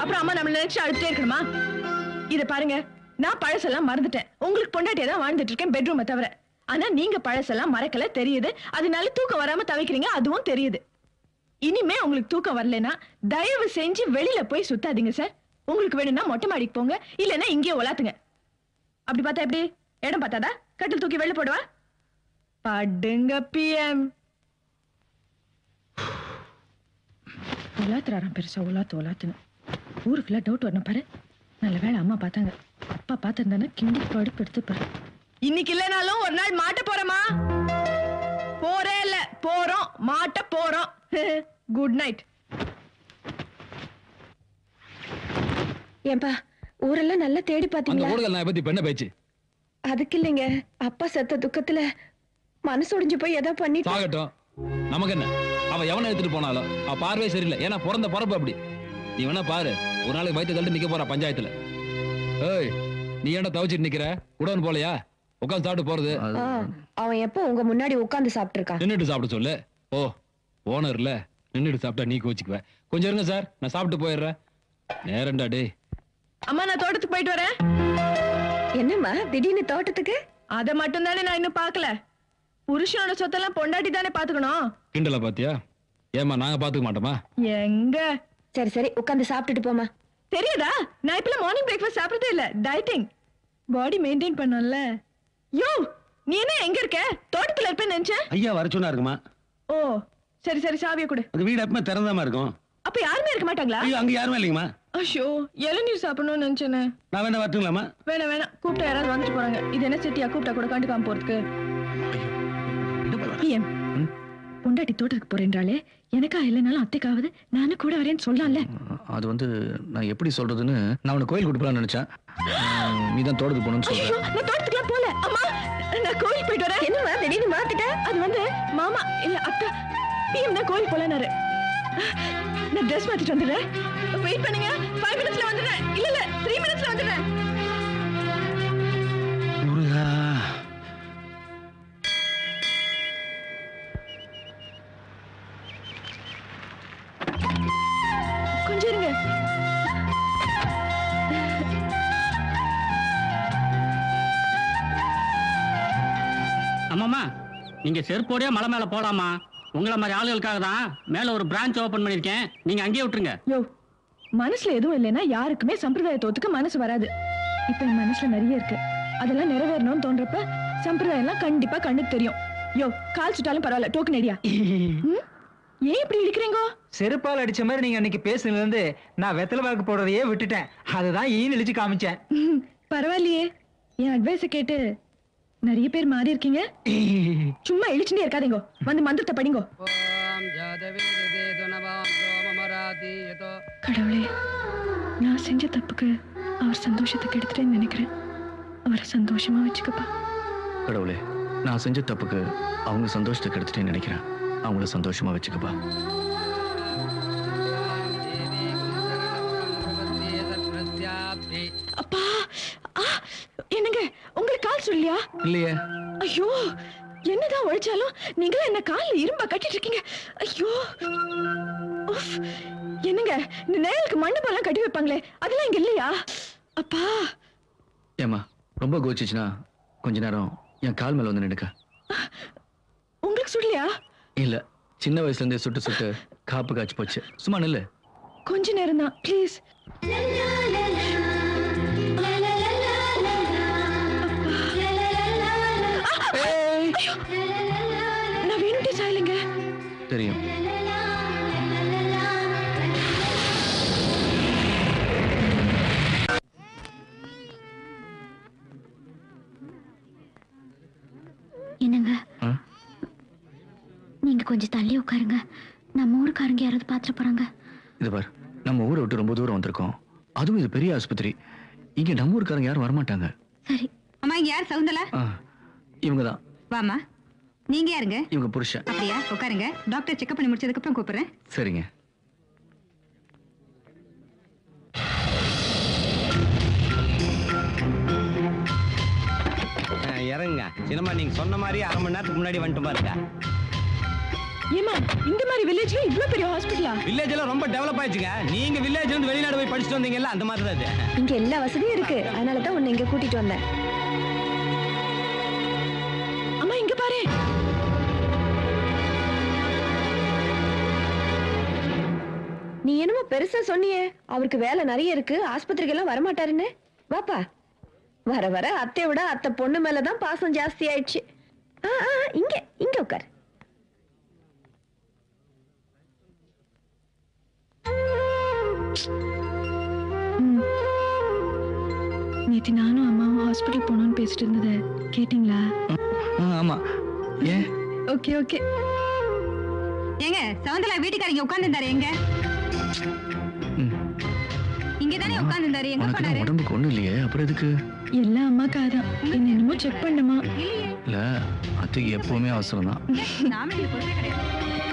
அப்புறம் அம்மா நம்மள நினைச்சு அழுத்தே இருக்கணுமா? இத பாருங்க நான் பழசெல்லாம் மறந்துட்டேன். உங்களுக்கு பொண்டாட்டியா தான் வாழ்ந்துட்டு இருக்கேன் பெட்ரூமை தவிர. ஆனா நீங்க பழசெல்லாம் மறக்கல தெரியுது. அதனால தூக்கம் வராம தவிக்கிறீங்க அதுவும் தெரியுது. இனிமே உங்களுக்கு தூக்கம் வரலைன்னா தயவு செஞ்சு வெளியில போய் சுத்தாதீங்க சார் உங்களுக்கு வேணும்னா மொட்டை மாடிக்கு போங்க இல்லைன்னா இங்கேயே உலாத்துங்க. அப்படி பார்த்தா எப்படி? இடம் பார்த்தாதா? கட்டில் தூக்கி வெளில போடுவா? படுங்க பிஎம் உலாத்துறாராம் பெருசா உலாத்து உலாத்துன்னு. ஊருக்குள்ள டவுட் வரணும் பாரு. நல்ல வேளை அம்மா பார்த்தாங்க. அப்பா பார்த்திருந்தானே கிண்டி படுப்பு எடுத்து பாரு. இன்னைக்கு இல்லைனாலும் ஒரு நாள் மாட்ட போறோமா போறே இல்ல போறோம் மாட்ட போறோம். குட் நைட் ஏன்பா ஊரெல்லாம் நல்லா தேடி பாத்தீங்களா நான் பத்தி என்ன பேச்சு? அதுக்கு இல்லைங்க அப்பா செத்த துக்கத்துல மனசு உடைஞ்சு போய் ஏதோ பண்ணிட்டு சாகட்டும். நமக்கு என்ன? அவ எவனை எடுத்துட்டு போனாலும் அவ பார்வை சரியில்லை. ஏன்னா பிறந்த பிறப்பு அப்படி. நீ வேணா பாரு. ஒரு நாளைக்கு வயிற்று தள்ளி நிக்க போறா பஞ்சாயத்துல. ஏய் நீ ஏன்டா தவிச்சிட்டு நிக்கிற? உடவன் போலையா? உட்காந்து சாப்பிட்டு போறது. அவன் எப்போ உங்க முன்னாடி உட்கார்ந்து சாப்பிட்டு இருக்கான் நின்னுட்டு சாப்பிட சொல்லு. ஓ ஓனர்ல நின்னுட்டு சாப்பிட்டா நீ கோச்சிக்குவ. கொஞ்சம் இருங்க சார். நான் சாப்பிட்டு போயிடுறேன். நேரம்டா டேய். அம்மா நான் தோட்டத்துக்கு போயிட்டு வரேன். என்னம்மா திடீர்னு தோட்டத்துக்கு? அத மட்டும் தானே நான் இன்னும் பார்க்கல. புருஷனோட சொத்தெல்லாம் பொண்டாட்டி தானே பாத்துக்கணும் கிண்டல பாத்தியா? ஏமா நாங்க பாத்துக்க மாட்டோமா? எங்க? சரி சரி உட்கார்ந்து சாப்பிட்டுட்டு போமா தெரியுதா? நான் இப்பலாம் மார்னிங் பிரேக்ஃபாஸ்ட் சாப்பிட்டதே இல்ல டயட்டிங் பாடி மெயின்டைன் பண்ணல யோ நீ என்ன எங்க இருக்க? தோட்டத்துல இருப்பேன்னு நினைச்சேன். ஐயா வர சொன்னா இருக்குமா ஓ சரி சரி சாவியை கொடு. அந்த வீடு எப்பவுமே திறந்தாம இருக்கும். அப்ப யாருமே இருக்க மாட்டாங்களா? ஐயோ அங்க யாருமே இல்லைங்கம்மா. ஐயோ இளநீர் சாப்பிடணும்னு நினைச்சேனே. நான் வேணா வரட்டுங்களாம்மா? வேணாம் வேணாம். கூப்பிட்டா யாராவது வந்துட்டு போறாங்க. இது என்ன சிட்டியா? கூப்பிட்டா கூட கண்டுக்காம போறதுக்கு. பொண்டாட்டி தோட்டத்துக்கு போறேன்றாலே எனக்கா இல்லைனாலும் அத்தைக்காவது நானும் கூட வரேன்னு சொல்லலாம்ல அது வந்து நான் எப்படி சொல்றதுன்னு நான் உன்னை கோயில் கூட்டு நினைச்சேன். நீ தான் தோட்டத்துக்கு போகணும்னு சொல்றேன் நான் தோட்டத்துக்குலாம் போல. அம்மா நான் கோயில் போயிட்டு வரேன். என்னம்மா திடீர்னு மாத்திட்ட? அது வந்து மாமா இல்ல அத்தா பிஎம் தான் கோயில் போலனாரு நான் ட்ரெஸ் மாத்திட்டு வந்துடுறேன் வெயிட் பண்ணுங்க. ஃபைவ் மினிட்ஸ்ல வந்துடுறேன். இல்ல இல்ல த்ரீ மினிட்ஸ்ல வந்துடுறேன். முருகா. கொஞ்சம் இருங்க. நீங்க செருப்போடயே மலை மேல போலாமா உங்களை மாதிரி ஆளுகளுக்காக தான் மேல ஒரு பிரான்ச் ஓபன் பண்ணிருக்கேன் நீங்க அங்கேயே விட்டுருங்க. யோ மனசுல எதுவும் இல்லைன்னா யாருக்குமே சம்பிரதாயத்தை ஒத்துக்க மனசு வராது. இப்ப என் மனசுல நிறைய இருக்கு. அதெல்லாம் நிறைவேறணும்னு தோன்றப்ப சம்பிரதாயம் எல்லாம் கண்டிப்பா கண்ணுக்கு தெரியும். யோ கால் சுட்டாலும் பரவாயில்ல டோக்கன் ஐடியா ஏன் இப்படி இடிக்கிறீங்க செருப்பால் அடிச்ச மாதிரி நீங்க அன்னைக்கு பேசுனதுல இருந்து நான் வெத்தலை பாக்கு போடுறதையே விட்டுட்டேன். அதுதான் ஈன்னு இழிச்சு காமிச்சேன். பரவாயில்லையே. என் அட்வைஸ கேட்டு நிறைய பேர் மாறி இருக்கீங்க. சும்மா இழிச்சுட்டே இருக்காதீங்க. வந்து மந்திரத்தை படிங்கோ. கடவுளே நான் செஞ்ச தப்புக்கு அவர் சந்தோஷத்தை கெடுத்துட்டேன்னு நினைக்கிறேன். அவரை சந்தோஷமா வச்சுக்கப்பா. கடவுளே நான் செஞ்ச தப்புக்கு அவங்க சந்தோஷத்தை கெடுத்துட்டேன்னு நினைக்கிறேன். அவங்கள சந்தோஷமா வச்சுக்கப்பா. அப்பா! என்னங்க உங்களுக்கு கால் சொல்லியா இல்லையே. ஐயோ என்னதான் உழைச்சாலும் நீங்களும் என்ன கால்ல இரும்பா கட்டிட்டு இருக்கீங்க. ஐயோ. என்னங்க இந்த நேயலுக்கு மண்டபம்லாம் கட்டி வைப்பாங்களே அதெல்லாம் இங்க இல்லையா? அப்பா. ஏமா ரொம்ப கோச்சிச்சுன்னா கொஞ்ச நேரம் என் கால் மேல வந்து நினைக்க உங்களுக்கு சொல்லலையா இல்ல சின்ன வயசுல இருந்தே சுட்டு சுட்டு காப்பு காய்ச்சி போச்சு. சும்மா நில்லு. கொஞ்ச நேரம் தான் ப்ளீஸ் நான் வேணுட்டே சாயலுங்க. தெரியும். என்னங்க? ஆ? நீங்க கொஞ்சம் தள்ளி உட்காருங்க. நம்ம ஊருக்காரங்க யாராவது பாத்துட்டு போறாங்க. இது பார் நம்ம ஊரை விட்டு ரொம்ப தூரம் வந்திருக்கோம். அதுவும் இது பெரிய ஆஸ்பத்திரி. இங்க நம்ம ஊருக்காரங்க யாரும் வரமாட்டாங்க. சரி. அம்மா இங்க யார் சவுந்தலா இவங்க தான் வாமா நீங்க யாருங்க? இவங்க புருஷன். அப்படியா? உட்காருங்க. டாக்டர் செக்அப் பண்ணி முடிச்சதுக்கு அப்புறம் கூப்பிடுறேன். சரிங்க. அஹ், இறங்குங்க. சினிமா நீங்க சொன்ன மாதிரி அரை மணி நேரத்துக்கு முன்னாடி வந்துட்டு பாருங்க. ஏமா இந்த மாதிரி வில்லேஜ்ல இவ்ளோ பெரிய ஹாஸ்பிட்டலா வில்லேஜ் எல்லாம் ரொம்ப டெவலப் ஆயிடுச்சுங்க. நீங்க வில்லேஜ் இருந்து வெளிநாடு போய் படிச்சுட்டு வந்தீங்கல்ல அந்த மாதிரி தான் இது இங்க எல்லா வசதியும் இருக்கு. அதனால தான் உன்னை இங்க கூட்டிட்டு வந்தேன். இங்க பாரு. நீ என்னமோ பெருசா சொன்னியே. அவருக்கு வேலை நிறைய இருக்கு. ஆஸ்பத்திரிக்கு எல்லாம் வரமாட்டாருன்னு. வாப்பா. வர வர அத்தை விட அத்தை பொண்ணு மேலதான் பாசம் ஜாஸ்தி ஆயிடுச்சு. இங்க இங்க உட்கார். நேற்று நானும் அம்மாவும் ஹாஸ்பிட்டல் போகணும்னு பேசிட்டு இருந்தது கேட்டீங்களா? ஆமா. ஏன்? Okay okay. ஏங்க சவுந்தலா வீட்டுக்காரங்க உட்கார்ந்துருந்தாரு எங்க? இங்க தானே உட்கார்ந்துருந்தாரு எங்க போனாரு? உடம்புக்கு ஒண்ணும் இல்லையே அப்புறம் எதுக்கு? எல்லாம் அம்மாக்காக தான். என்ன என்னமோ செக் பண்ணுமா இல்ல அத்தைக்கு எப்பவுமே அவசரம் தான்.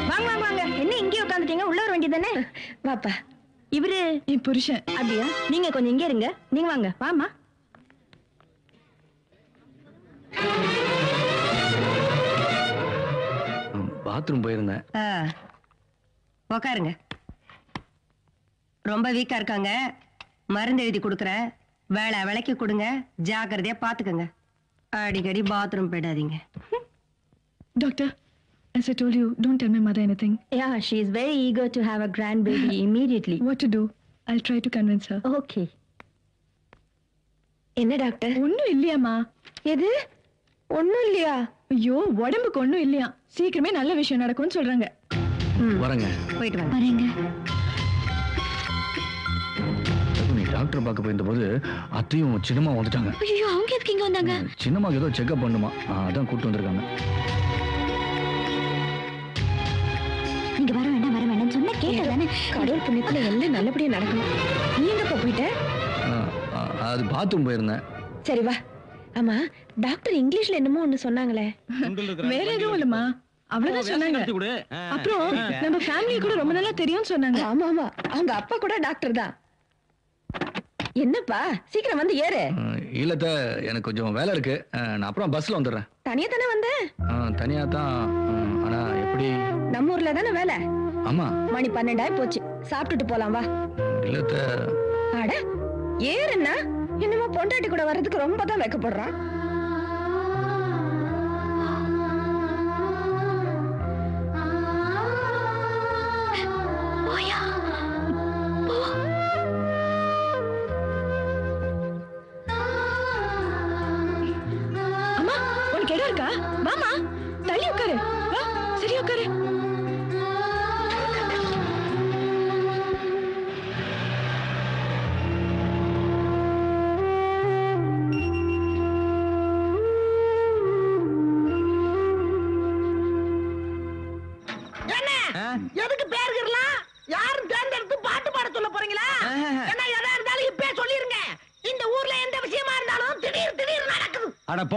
வாங்க வாங்க வாங்க. என்ன இங்கே உட்காந்துட்டீங்க உள்ள வர வேண்டியதானே வாப்பா. இவரு? என் புருஷன். அப்படியா? நீங்க கொஞ்சம் இங்க இருங்க. நீங்க வாங்க. வாமா பாத்ரூம் போயிருந்தேன். உக்காருங்க ரொம்ப வீக்கா இருக்காங்க மருந்து எழுதி கொடுக்குறேன் வேலை விலைக்கு கொடுங்க ஜாக்கிரதையா பாத்துக்கோங்க அடிக்கடி பாத்ரூம் போயிடாதீங்க Doctor, as I told you, don't tell my mother anything. Yeah, she is very eager to have a grandbaby immediately. What to do? I'll try to convince her. Okay. என்ன டாக்டர் ஒண்ணும் இல்லையாம்மா எது ஒண்ணும் இல்லையா ஐயோ உடம்புக்கு ஒண்ணும் இல்லையா? சீக்கிரமே நல்ல விஷயம் நடக்கும்னு சொல்றாங்க. வரேங்க. போயிட்டு டாக்டர் பார்க்க போயிருந்தபோது அத்தையும் சின்னம்மா வந்துட்டாங்க. ஐயோ அவங்க எதுக்கு இங்க வந்தாங்க? சின்னம்மாக்கு ஏதோ செக்அப் பண்ணுமா? அதான் கூட்டு வந்திருக்காங்க. நீங்க வர வேண்டாம் வர வேண்டாம் சொன்ன கேட்டதானே கடவுள் புண்ணியத்துல எல்லாம் நல்லபடியா நடக்கணும். நீ போயிட்ட? ஆ, அது பாத்ரூம் போயிருந்தேன். சரி வா. ஆமா டாக்டர் இங்கிலீஷ்ல என்னமோ ஒண்ணு சொன்னாங்களே. வேற எதுவும் இல்லம்மா. அவ்வளவுதான் சொன்னாங்க. அப்புறம் நம்ம ஃபேமிலி கூட ரொம்ப நாளா தெரியும்னு சொன்னாங்க. ஆமா ஆமா. அவங்க அப்பா கூட டாக்டர் தான். என்னப்பா? சீக்கிரம் வந்து ஏறு. இல்லத்த எனக்கு கொஞ்சம் வேலை இருக்கு. நான் அப்புறம் பஸ்ல வந்துடுறேன். தனியா தானே வந்த? தனியா தான். ஆ, ஆனா எப்படி? நம்ம ஊர்ல தானே வேலை? ஆமா. மணி பன்னெண்டாயி போச்சு. சாப்பிட்டுட்டு போலாம் வா. இல்லத்த அட ஏறுன்னா என்னமோ பொண்டாட்டி கூட வர்றதுக்கு ரொம்ப தான் வைக்கப்படுறான்.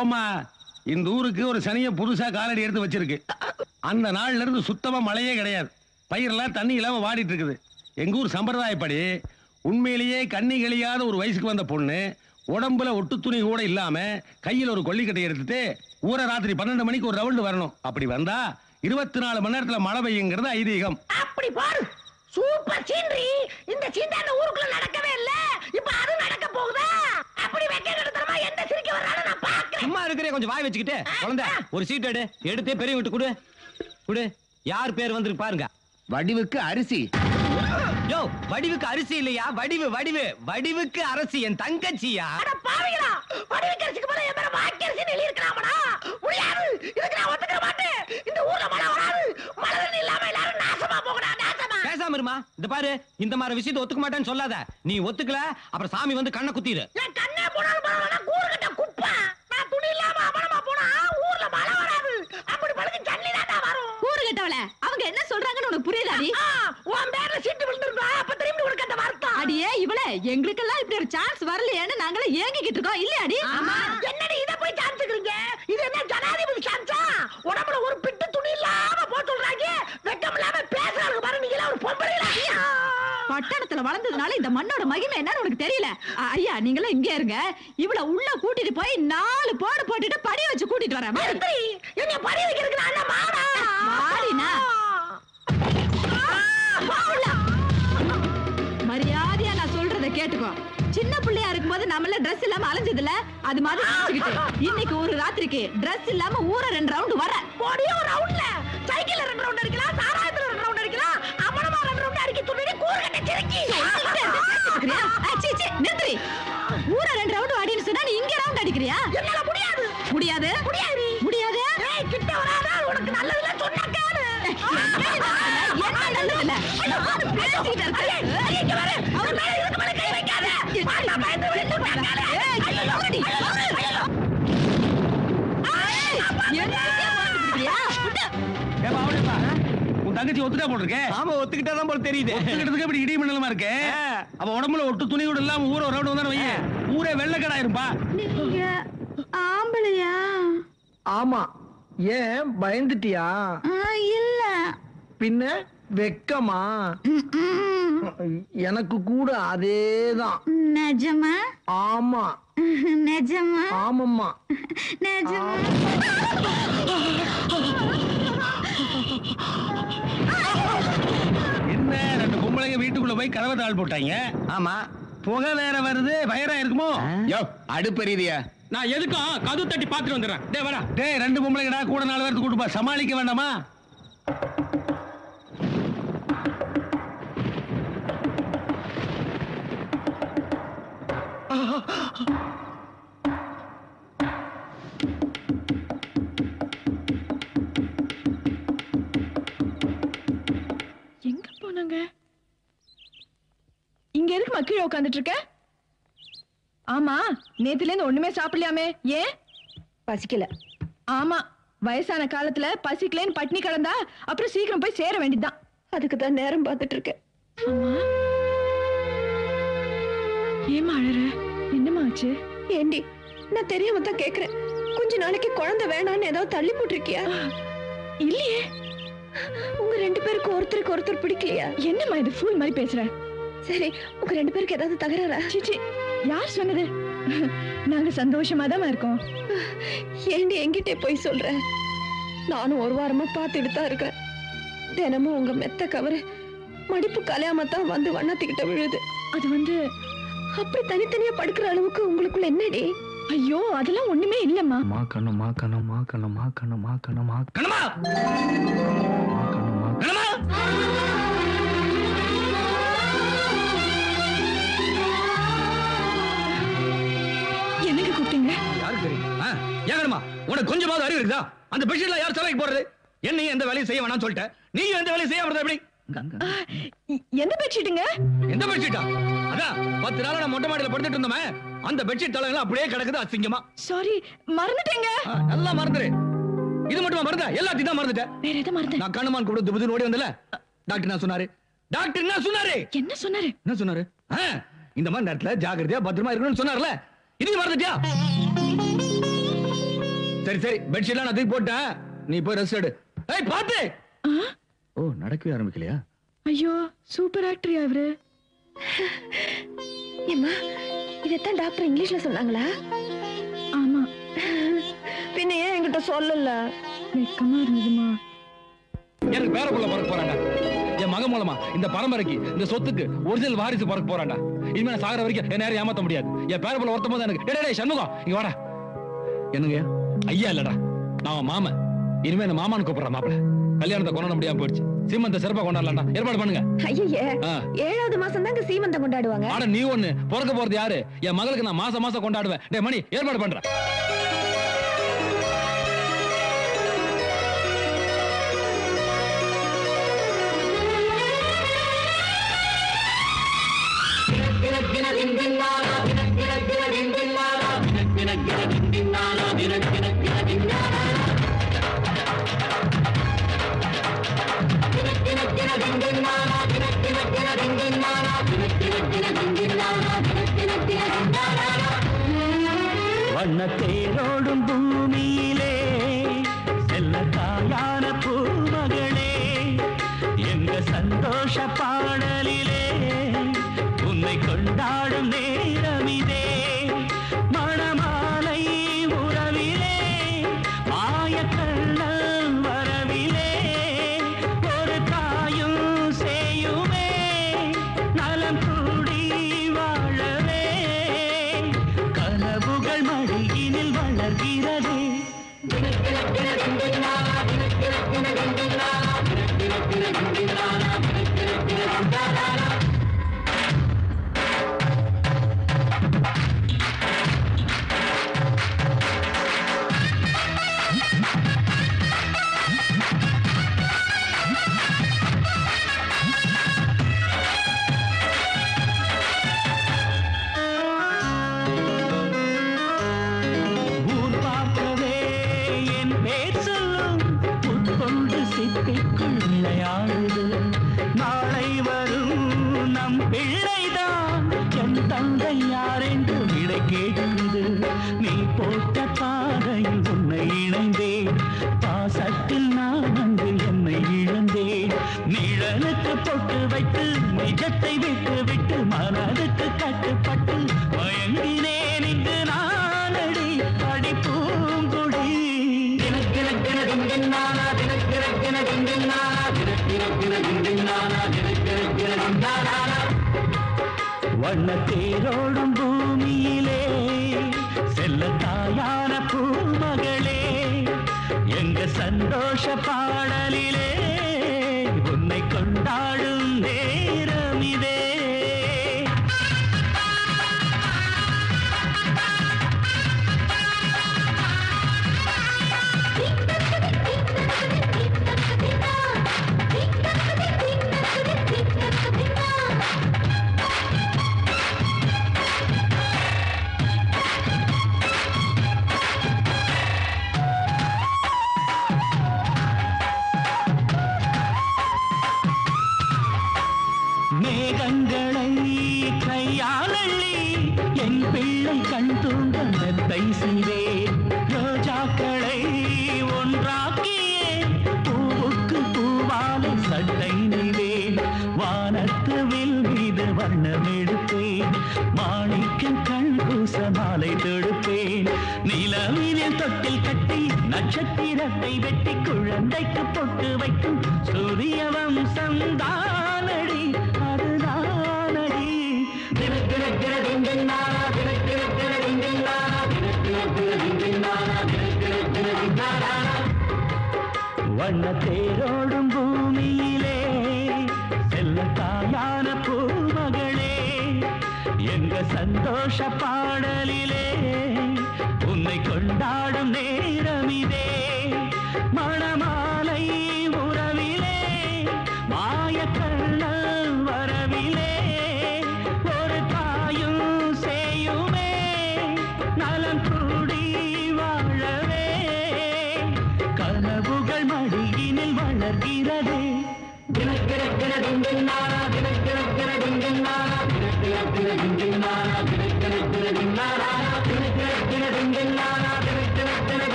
போமா இந்த ஊருக்கு ஒரு சனிய புதுசா காலடி எடுத்து வச்சிருக்கு. அந்த நாள்ல இருந்து சுத்தமா மழையே கிடையாது. பயிரெல்லாம் தண்ணி இல்லாம வாடிட்டு இருக்குது. எங்க ஊர் சம்பிரதாயப்படி உண்மையிலேயே கண்ணி கழியாத ஒரு வயசுக்கு வந்த பொண்ணு உடம்புல ஒட்டு துணி கூட இல்லாம கையில் ஒரு கொல்லிக்கட்டை எடுத்துட்டு ஊரை ராத்திரி பன்னெண்டு மணிக்கு ஒரு ரவுண்டு வரணும். அப்படி வந்தா இருபத்தி நாலு மணி நேரத்துல மழை பெய்யுங்கிறது ஐதீகம். அப்படி பாரு. சூப்பர் சீனரி இந்த சீந்தாண்ட ஊருக்குள்ள நடக்கவே இல்ல. இப்ப அது நடக்க போகுதா? அப்படி வெக்க நடத்துறமா எந்த சிரிக்க வர்றாலும் நான் பாக்குறேன் சும்மா இருக்கிறே கொஞ்சம் வாய் வச்சுக்கிட்டு. குழந்தை ஒரு சீட் எடு. எடுத்து பெரிய விட்டு கொடு. கொடு. யார் பேர் வந்திருக்கு பாருங்க. வடிவுக்கு அரிசி. யோ வடிவுக்கு அரிசி இல்லையா? வடிவு வடிவு. வடிவுக்கு அரசி என் தங்கச்சியா? பாவிகளா! வடிவக்கரிசிக்கு மேல என் மேல வாக்கரிசின்னு எழுதி இருக்கலாமடா முடியாது. இதுக்கு நான் ஒத்துக்க மாட்டேன். இந்த ஊர்ல மழை வராது. மழை இல்லாம எல்லாரும் நாசமா போகடா நாசமா பேசாம இருமா? இந்த பாரு இந்த மாதிரி விஷயத்தை ஒத்துக்க மாட்டேன்னு சொல்லாத. நீ ஒத்துக்கல அப்புறம் சாமி வந்து கண்ணை குத்திரு. என் கண்ணே போனாலும் பரவாயில்ல கூறு கட்ட குப்பை. நான் துணி இல்லாம அவனமா போனா ஊர்ல மழை வராது. அப்படி பழுக்கு தான் வரும். கூறு கட்டவள. அவங்க என்ன சொல்றாங்கன்னு உனக்கு புரியுதாடி உன் பேர்ல சீட்டு விழுந்திருந்தா அப்ப திரும்பி உனக்கு அந்த வருத்தம். அடியே இவளே எங்களுக்கெல்லாம் இப்படி ஒரு சான்ஸ் வரலையேன்னு நாங்களே ஏங்கிக்கிட்டு இருக்கோம். இல்லையாடி ஆமா. என்னடி இத போய் சான்ஸுக்குறீங்க இது என்ன ஜனாதிபதி சான்ஸா உடம்புல ஒரு பிட்டு துணி இல்லாம போட்டு விடுறாங்க. வெக்கம் இல்லாம பேசுறாங்க பாரு நீங்க ஒரு பொம்பளைங்களா? பட்டணத்துல வளர்ந்ததுனால இந்த மண்ணோட மகிமை என்னன்னு உனக்கு தெரியல. ஐயா நீங்களாம் இங்கே இருங்க. இவள உள்ள கூட்டிட்டு போய் நாலு போடு போட்டுட்டு படி வச்சு கூட்டிட்டு வரேன். என்ன படி வைக்கிறதுக்கு நான் மாடா? வாடினா மரியாதையா நான் சொல்றத கேட்டுக்கோ சின்ன பிள்ளையா இருக்கும்போது நம்மள Dress இல்லாம அலைஞ்சதுல அது மாதிரி நினைச்சுக்கிட்டு இன்னைக்கு ஒரு ராத்திரிக்கு Dress இல்லாம ஊர ரெண்டு ரவுண்ட் வர போடியோ ரவுண்ட்ல சைக்கிள்ல ரெண்டு ரவுண்ட் அடிக்கலாம் சாராயத்துல ரெண்டு ரவுண்ட் அடிக்கலாம் அமனமா ரெண்டு ரவுண்ட் அடிக்க துணிடி கூறு கட்ட சிரிக்கி நிறுத்தி ஊர ரெண்டு ரவுண்ட் வாடின்னு சொன்னா நீ இங்க ரவுண்ட் அடிக்கிறியா என்னால முடியாது முடியாது முடியாது முடியாது ஏய் கிட்ட வராத தங்கச்சி ஒத்துட்டா போட்டிருக்கே? ஆமா ஒத்துக்கிட்டா தான் போல தெரியுது. ஒத்துக்கிட்டதுக்கு இப்படி இடி மின்னலுமா இருக்கு? அவ உடம்புல ஒட்டு துணி கூட இல்லாம ஊர ஒரு ரவுண்ட் வந்தானே வையேன். ஊரே வெள்ளக்கடாயிருப்பா நீங்க ஆம்பளையா? ஆமா. ஏன் பயந்துட்டியா? இல்ல. பின்ன வெக்கமா? எனக்கு கூட அதேதான். நிஜமா? ஆமா. நிஜமா? ஆமாம்மா. நிஜமா? என்ன ரெண்டு பொம்பளைங்க வீட்டுக்குள்ள போய் கதவை தாள் போட்டாங்க? ஆமா. புகை வேற வருது வயரா இருக்குமோ? யோ அடுப்பெரியுதியா நான் எதுக்கும் கது தட்டி பாத்துட்டு வந்துடுறேன்? டே வரா டேய் ரெண்டு பொம்பளைங்கடா கூட நாலு பேருக்கு கூட்டுப்பா சமாளிக்க வேண்டாமா? எங்க போனாங்க? இங்க எதுக்கு மக்கீழ உட்காந்துட்டு இருக்க? ஆமா நேத்துல இருந்து ஒண்ணுமே சாப்பிடலையாமே ஏன்? பசிக்கல. ஆமா வயசான காலத்துல பசிக்கலன்னு பட்னி கிடந்தா அப்புறம் சீக்கிரம் போய் சேர வேண்டியதுதான். அதுக்கு தான் நேரம் பார்த்துட்டு இருக்கேன் ஏமா அழற? என்னமா ஆச்சு? ஏண்டி நான் தெரியாம தான் கேக்குறேன். கொஞ்ச நாளைக்கு குழந்தை வேணாம்னு ஏதாவது தள்ளி போட்டிருக்கியா? இல்லையே. உங்க ரெண்டு பேருக்கு ஒருத்தருக்கு ஒருத்தர் பிடிக்கலையா? என்னம்மா இது ஃபூல் மாதிரி பேசுற? சரி உங்க ரெண்டு பேருக்கு ஏதாவது தகராறா? சிச்சி யார் சொன்னது? நாங்க சந்தோஷமா தான் இருக்கோம். ஏண்டி என்கிட்ட போய் சொல்ற? நானும் ஒரு வாரமா பார்த்துட்டு தான் இருக்கேன். தினமும் உங்க மெத்த கவரு மடிப்பு கலையாம தான் வந்து வண்ணத்துக்கிட்ட விழுது. அது வந்து அப்படி தனித்தனியா படுக்கிற அளவுக்கு உங்களுக்குள்ள என்னடி? ஐயோ அதெல்லாம் ஒண்ணுமே இல்லம்மா. மா கண்ணு மா கண்ணு மா கண்ணு மா கண்ணு மா கண்ணு மா கண்ணம்மா! என்னங்க கூப்பிட்டீங்க யாருக்கு தெரியும் ஆ? உனக்கு கொஞ்சமாவது அறிவு இருக்குதா? அந்த பெட்ஷீட்ல யார் தலைக்கு போடுறது என்னையும் எந்த வேலையும் செய்ய வேணாம்னு சொல்லிட்டேன் நீயும் எந்த வேலையும் செய்யாம இருந்தா எப்படி? எந்த பெட்ஷீட்டுங்க எந்த பெட்ஷீட்டா அதான் பத்து நாளா நான் மொட்டை மாடியில படுத்துட்டு இருந்தோமே. அந்த பெட்ஷீட் தலையெல்லாம் அப்படியே கிடக்குது அசிங்கமா. சாரி மறந்துட்டேங்க. நல்லா மறந்துரு. இது மட்டுமா மறந்த? எல்லாத்தையும் தான் மறந்துட்டேன் வேற எதை மறந்து? நான் கண்ணுமான் கூட துபுதுன்னு ஓடி வந்தல டாக்டர் என்ன சொன்னாரு? டாக்டர் என்ன சொன்னாரு? என்ன சொன்னாரு? என்ன சொன்னாரு? இந்த மாதிரி நேரத்துல ஜாக்கிரதையா பத்திரமா இருக்கணும்னு சொன்னார்ல. இதையும் மறந்துட்டியா? சரி சரி பெட்ஷீட்லாம் நான் தூக்கி போட்டேன். நீ போய் ரெஸ்ட் எடு. ஏய் பாத்து! ஓ நடக்கவே ஆரம்பிக்கலையா? ஐயோ சூப்பர் ஆக்டரியா இவரு? ஏம்மா இதைத்தான் டாக்டர் இங்கிலீஷ்ல சொன்னாங்களா? ஆமா. பின்ன ஏன் என்கிட்ட சொல்லல? வெக்கமா இருந்ததுமா எனக்கு பேர புள்ள பிறக்க போறாண்டா என் மகன் மூலமா இந்த பரம்பரைக்கு இந்த சொத்துக்கு ஒரிஜினல் வாரிசு பிறக்க போறாண்டா இனிமே நான் சாகர வரைக்கும் என் நேரம் ஏமாத்த முடியாது. என் பேர புள்ள ஒருத்தம் போது எனக்கு டேய், டேய் டேய், சண்முகம் இங்க வாடா. என்னங்க ஐயா இல்லடா. நான் மாமன். இனிமே இந்த மாமான்னு கூப்பிடுறேன் மாப்பிள. கல்யாணத்தை கொண்டாட முடியாம போயிடுச்சு. சீமந்த சிறப்பா கொண்டாடலாம்டா. ஏற்பாடு பண்ணுங்க. ஏழாவது மாசம் தாங்க சீமந்தம் கொண்டாடுவாங்க. ஆட நீ ஒண்ணு. பிறக்க போறது யாரு? என் மகளுக்கு நான் மாசம் மாசம் கொண்டாடுவேன். டேய் மணி ஏற்பாடு பண்றேன் வண்ணத்தேரோடும் பூமியிலே செல்ல தாயான பூமகளே எங்க சந்தோஷ பாடலிலே உன்னை கொண்டாடும் நேரம்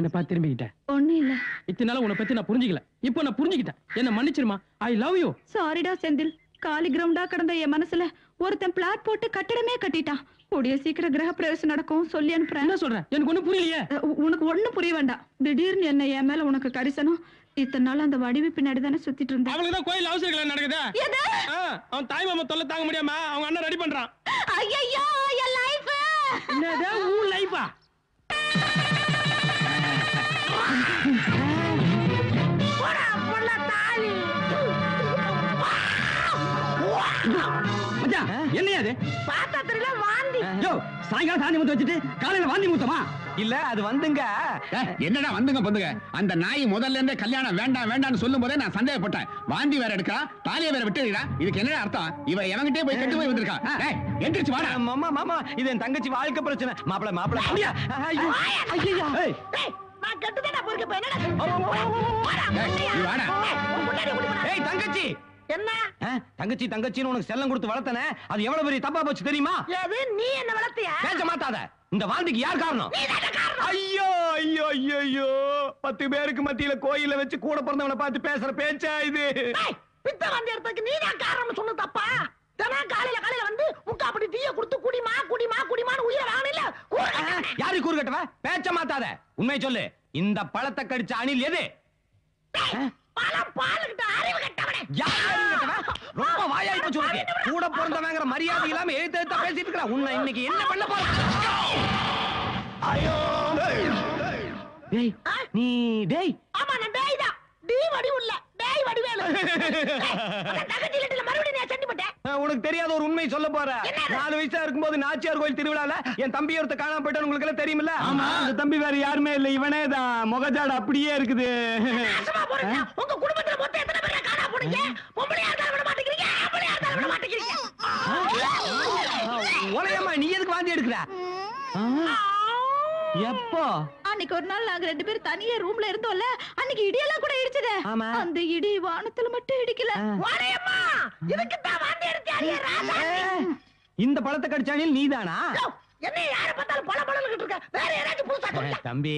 என்ன பார்த்து திரும்பிக்கிட்ட ஒண்ணும் இல்ல. இத்தனை நாள் உன்னை பத்தி நான் புரிஞ்சுக்கல. இப்போ நான் புரிஞ்சுக்கிட்டேன். என்ன மன்னிச்சிருமா? ஐ லவ் யூ சாரிடா செந்தில். காலி கிரவுண்டா கிடந்த என் மனசுல ஒருத்தன் பிளாட் போட்டு கட்டடமே கட்டிட்டான். கூடிய சீக்கிரம் கிரக பிரவேசம் நடக்கும் சொல்லி அனுப்புறேன். என்ன சொல்றேன் எனக்கு ஒண்ணும் புரியலையே. உனக்கு ஒண்ணும் புரிய வேண்டாம். திடீர்னு என்ன என் மேல உனக்கு கரிசனம். இத்தனை நாள் அந்த வடிவு பின்னாடி தானே சுத்திட்டு இருந்தேன். அவளுக்கு தான் கோயில் அவசர கல்யாணம் நடக்குதா? அவன் தாய் மாமா தொல்லை தாங்க முடியாம அவங்க அண்ணன் ரெடி பண்றான். ஐயோ என் லைஃப் என்னது? உன் லைஃபா மச்சான் என்னையா அது பார்த்தா தெரியல வாந்தி யோ சாயங்காலம் சாந்தி முத்த வச்சுட்டு காலையில வாந்தி முத்தமா? இல்ல அது வந்துங்க. என்னடா வந்துங்க பொந்துங்க அந்த நாய் முதல்ல இருந்தே கல்யாணம் வேண்டாம் வேண்டாம்னு சொல்லும் போதே நான் சந்தேகப்பட்டேன். வாந்தி வேற எடுக்கா தாலியை வேற விட்டுறா இதுக்கு என்னடா அர்த்தம்? இவ எவங்கிட்டே போய் கெட்டு போய் வந்திருக்கா எந்திரிச்சு வாடா. மாமா மாமா இது என் தங்கச்சி வாழ்க்கை பிரச்சனை. மாப்பிள மாப்பிள? ஐயோ நான் ஏய், தங்கச்சி என்ன தங்கச்சி தங்கச்சின்னு உனக்கு செல்லம் கொடுத்து வளர்த்தனே அது எவ்வளவு பெரிய தப்பா போச்சு தெரியுமா எது நீ என்ன வளர்த்தியா பேச மாட்டாத இந்த வாழ்க்கைக்கு யார் காரணம் ஐயோ ஐயோ ஐயோ ஐயோ பத்து பேருக்கு மத்தியில கோயில வச்சு கூட பிறந்தவனை பார்த்து பேசுற பேச்சா இது பித்த வாந்தி நீ காரணம் சொன்ன தப்பா தினம் காலையில காலையில வந்து முக்கா அப்படி தீய கொடுத்து குடிமா குடிமா குடிமான்னு உயிரை வாங்கல யாரு கூறு கட்டவ பேச்ச மாத்தாத உண்மை சொல்லு இந்த பழத்தை கடிச்ச அணில் எது? ரொம்ப வாயாய் போச்சு கூட பிறந்தவங்கிற மரியாதை இல்லாம எழுத்து எழுத்தா பேசிட்டு இருக்கா உன்னை இன்னைக்கு என்ன பண்ண போற? நீ டேய். ஆமா நான் டேய் தான். டி வடிவு இல்ல. டேய் வடிவேலு. தகச்சி லட்டில மறுபடியும் நான் சண்டி போட்டேன் உனக்கு தெரியாத ஒரு உண்மை சொல்ல போற. நாலு வயசா இருக்கும்போது நாச்சியார் கோயில் திருவிழால என் தம்பி ஒருத்த காணாம போயிட்டு உங்களுக்கு எல்லாம் தெரியுமில்ல? ஆமா. அந்த தம்பி வேற யாருமே இல்ல. இவனே தான். முகஜாடு அப்படியே இருக்குது. நாசமா போறீங்க உங்க குடும்பத்துல மொத்தம் எத்தனை பேர் காணா போனீங்க? பொம்பளையா இருந்தாலும் விட மாட்டேங்கிறீங்க ஆம்பளையா இருந்தாலும் விட மாட்டேங்கிறீங்க. உலையம்மா நீ எதுக்கு வாந்தி எடுக்கிற? எப்போ? அன்னைக்கு ஒரு நாள் நாங்க ரெண்டு பேரும் தனியா ரூம்ல இருந்தோம்ல அன்னைக்கு இடியெல்லாம் கூட இடிச்சதே. ஆமா. அந்த இடி வானத்துல மட்டும் இடிக்கல. இதுக்கு தான் வாந்தி எடுத்தியாடியே ராசா இந்த பழத்தை கடிச்ச அணில் நீதானா என்ன யார பார்த்தாலும் பல பழம்னு இருக்க. வேற யாராச்சும் புதுசா தம்பி.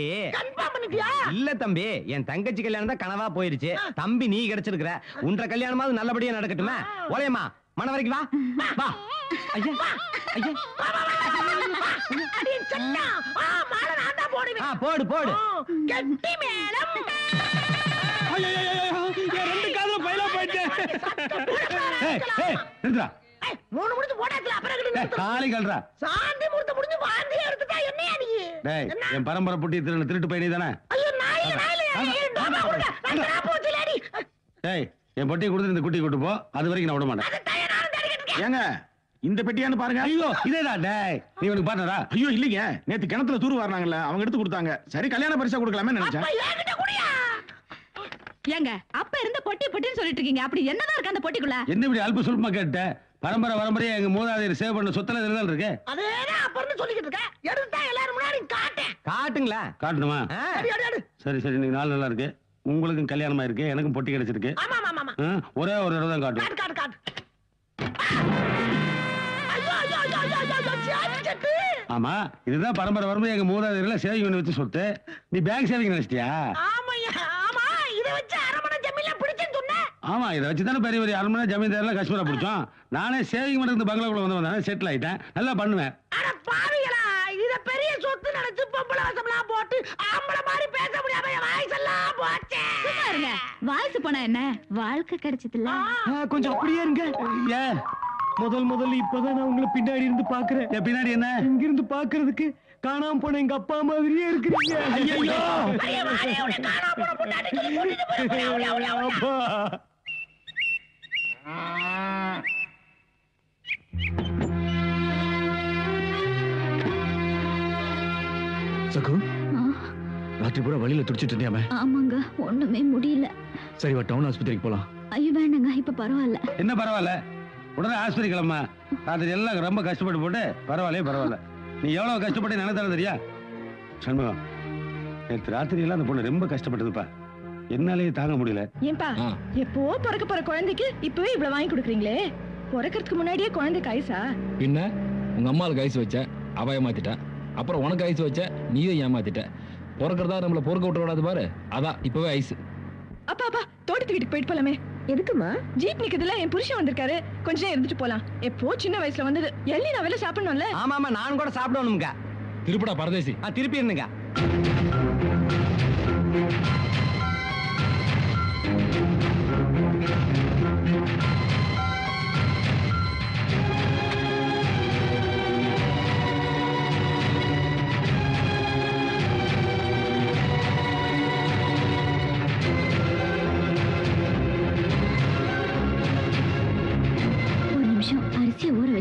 இல்ல தம்பி என் தங்கச்சி கல்யாணம் தான் கனவா போயிருச்சு. தம்பி நீ கிடைச்சிருக்கிற. உன்ற கல்யாணமாவது நல்லபடியா நடக்கட்டுமே. ஒலையம்மா மன வரைக்கும் வா. வா. ஐயா ஐயா. போடு போடு. கெட்டி மேளம். ரெண்டு காதும் பயிலா நிறுத்துடா. ஏய், மூணு முடிச்சு போட்டாச்சுல அப்புறம்? காலி கல்றா சாந்தி முகூர்த்தம் முடிஞ்சு வாந்தி எடுத்துட்டா என்னையா நீ? டேய் என் பரம்பரை புட்டி திருட்டு திருட்டு பையனி தானே? ஐயோ நாய் வச்சு லேடி டேய் என் பொட்டியை கொடுத்து இந்த குட்டி கூட்டு போ. அது வரைக்கும் நான் விட மாட்டேன் ஏங்க இந்த பெட்டியான்னு பாருங்க. ஐயோ இதேதான் டேய். நீ உனக்கு பாருடா ஐயோ இல்லைங்க. நேத்து கிணத்துல தூர் வர்றாங்கல்ல அவங்க எடுத்து கொடுத்தாங்க. சரி கல்யாண பரிசா கொடுக்கலாமே நினைச்சேன். ஏங்க அப்ப இருந்த பொட்டி பொட்டின்னு சொல்லிட்டு இருக்கீங்க. அப்படி என்னதான் இருக்கு அந்த பொட்டிக்குள்ள? என்ன இப்படி அல்ப சுல்பமா கேட்ட? பரம்பரை பரம்பரையா எங்க மூதாதையர் சேவ் பண்ண சொத்துல இதுல இருக்கு. அதேதான் அப்புறம் சொல்லிக்கிட்டு இருக்க எடுத்தா எல்லாரும் முன்னாடி காட்டேன். காட்டுங்களா காட்டணுமா? சரி சரி நீங்க நாள் நல்லா இருக்கு. உங்களுக்கும் கல்யாணமா இருக்கு எனக்கும் பொட்டி கிடைச்சிருக்கு. ஒரே ஒரு தடவை தான் காட்டும். ஆமா இதுதான் பரம்பரை பரம்பரை எங்க மூதாதையர்ல சேவிங் பண்ணி வச்சு சொத்து. நீ பேங்க் சேவிங் நினைச்சிட்டியா? ஆமா இத வச்சு அரமண ஜமீன்ல ஆமா இதை வச்சு தானே பெரிய பெரிய அரண்மனை ஜமீன்தாரில் காஷ்மீரா பிடிச்சோம். நானே சேவிங் பண்ணுறது பங்களாக்குள்ள வந்து வந்தேன் செட்டில் ஆயிட்டேன். நல்லா பண்ணுவேன். அட பாவிகளா இத பெரிய சொத்து நினைச்சு பொம்பளை வசம்லாம் போட்டு ஆம்பளை மாதிரி பேச முடியாம என் வாய்ஸெல்லாம் போச்சே. பாருங்க வாய்ஸ் போனா என்ன? வாழ்க்கை கிடைச்சதுல கொஞ்சம் அப்படியே இருங்க. ஏன் முதல் முதல்ல இப்பதான் நான் உங்களை பின்னாடி இருந்து பாக்குறேன் பின்னாடி என்ன? இங்க இருந்து பாக்குறதுக்கு காணாம போன எங்க அப்பா மாதிரியே இருக்கிறீங்க. ஐயையோ! சகு ராத்திரி பூரா வழியில துடிச்சிட்டு இருந்தியாமே? ஆமாங்க ஒண்ணுமே முடியல. சரி வா டவுன் ஆஸ்பத்திரிக்கு போலாம். ஐயோ வேணாங்க இப்ப பரவாயில்ல. என்ன பரவாயில்ல? உடனே ஆஸ்பத்திரி கிளம்பா. ராத்திரி எல்லாம் ரொம்ப கஷ்டப்பட்டு போட்டு பரவாயில்லையே பரவாயில்ல. நீ எவ்வளவு கஷ்டப்பட்டு தர தெரியா சண்முகம் நேற்று ராத்திரி எல்லாம் அந்த பொண்ணு ரொம்ப கஷ்டப்பட்டதுப்பா. என்னாலேயே தாங்க முடியல. ஏன்பா எப்போ பிறக்க போற குழந்தைக்கு இப்பவே இவ்வளவு வாங்கி கொடுக்குறீங்களே? பிறக்கிறதுக்கு முன்னாடியே குழந்தைக்கு ஐசா பின்ன உங்க அம்மாளுக்கு ஐஸ் வச்ச அவ ஏமாத்திட்ட. அப்புறம் உனக்கு ஐஸ் வச்ச நீயும் ஏமாத்திட்ட. பிறக்கிறதா நம்மள பொறுக்க விட்டு விடாது பாரு. அதான் இப்பவே ஐஸ் அப்பா அப்பா தோட்டத்து வீட்டுக்கு போயிட்டு போலாமே. எதுக்குமா? ஜீப் நிக்குதுல என் புருஷன் வந்திருக்காரு. கொஞ்ச நேரம் இருந்துட்டு போலாம். எப்போ சின்ன வயசுல வந்தது. எள்ளி நான் வெளில சாப்பிடணும்ல? ஆமா ஆமா நான் கூட சாப்பிடணுங்க திருப்படா பரதேசி. திருப்பி இருந்துங்க.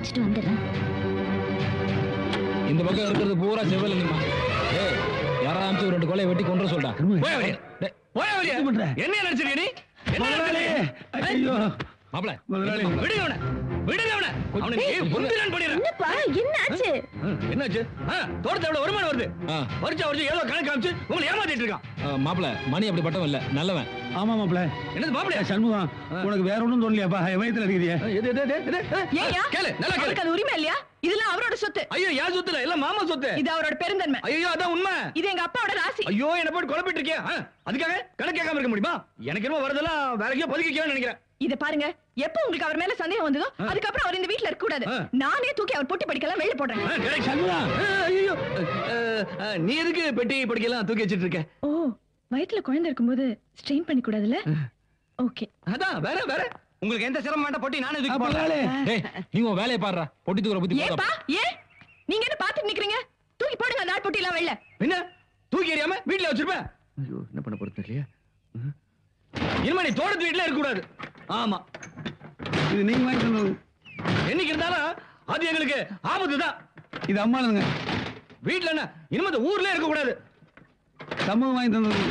வச்சுட்டு வந்துடுறேன். இந்த பக்கம் இருக்கிறது பூரா செவ்வல் இல்லைம்மா. ஏய் யாரா ஒரு ரெண்டு கொலையை வெட்டி கொண்டு சொல்றா? போய் வெளியே என்ன நினைச்சிருக்க நீ? என்ன நினைச்சிருக்க? ஐயோ. மாப்பிள. விடுங்க அவனை. விடுங்க அவனை. அவனுக்கு புரிஞ்சுதான் பண்ணிடுறேன் என்னப்பா என்னாச்சு? என்னாச்சு? ஆ, தோட்டத்துல எவ்வளவு வருமானம் வருது? வருஷம் வருஷம் ஏதோ கணக்கு காமிச்சு உங்களை ஏமாத்திட்டு இருக்கான். மாப்பிள மணி அப்படி இல்ல நல்லவன். ஆமா மாப்பிள. என்னது மாப்பிள? சண்முகம் உனக்கு வேற ஒண்ணும் தோணலையாப்பா? வயித்துல அடிக்குதியே எது எது எது, எது? ஏயா கேளு நல்லா கேளு. அது உரிமை இல்லையா? இதெல்லாம் அவரோட சொத்து. ஐயோ யார் சொத்து இல்ல எல்லாம் மாமா சொத்து. இது அவரோட பெருந்தன்மை. ஐயோ அதான் உண்மை. இது எங்க அப்பாவோட ராசி. ஐயோ என்ன போட்டு குழப்பிட்டு இருக்கியா? ஆ, அதுக்காக கணக்கு கேட்காம இருக்க முடியுமா? எனக்கு என்னமோ வரதெல்லாம் வேற எங்கேயோ நினைக்கிறேன். இத பாருங்க. எப்ப உங்களுக்கு அவர் மேல சந்தேகம் வந்ததோ அதுக்கப்புறம் அவர் இந்த வீட்ல இருக்க கூடாது நானே தூக்கி அவர் பொட்டி படிக்கலாம் வெளிய போடுறேன். நீ எதுக்கு பெட்டி படிக்கலாம் தூக்கி வச்சிட்டு இருக்க? ஓ வயித்துல குழந்தை இருக்கும்போது ஸ்ட்ரெயின் பண்ணி கூடாதுல ஓகே. அதான் வேற வேற. உங்களுக்கு எந்த சிரமம் வேண்டாம் பொட்டி நானே தூக்கி. போடுறேன். டேய், நீ உன் வேலையை பாடுறா. பொட்டி தூக்குற புத்தி ஏப்பா. ஏன்? நீங்க என்ன பாத்துட்டு நிக்கிறீங்க? தூக்கி போடுங்க அந்த ஆள் பொட்டி எல்லாம் வெளில. என்ன? தூக்கி எறியாம வீட்ல வச்சிருப்பேன். ஐயோ என்ன பண்ண போறது தெரியல இனிமே நீ தோட்டத்து வீட்ல இருக்க கூடாது ஆமா. இது நீங்க வாங்கி தந்தது என்னைக்கு இருந்தாலும் அது எங்களுக்கு ஆபத்து தான் இது அம்மாளுங்க. வீட்ல என்ன? இனிமே இந்த ஊர்ல இருக்க கூடாது. சமூகம் வாங்கி தந்தது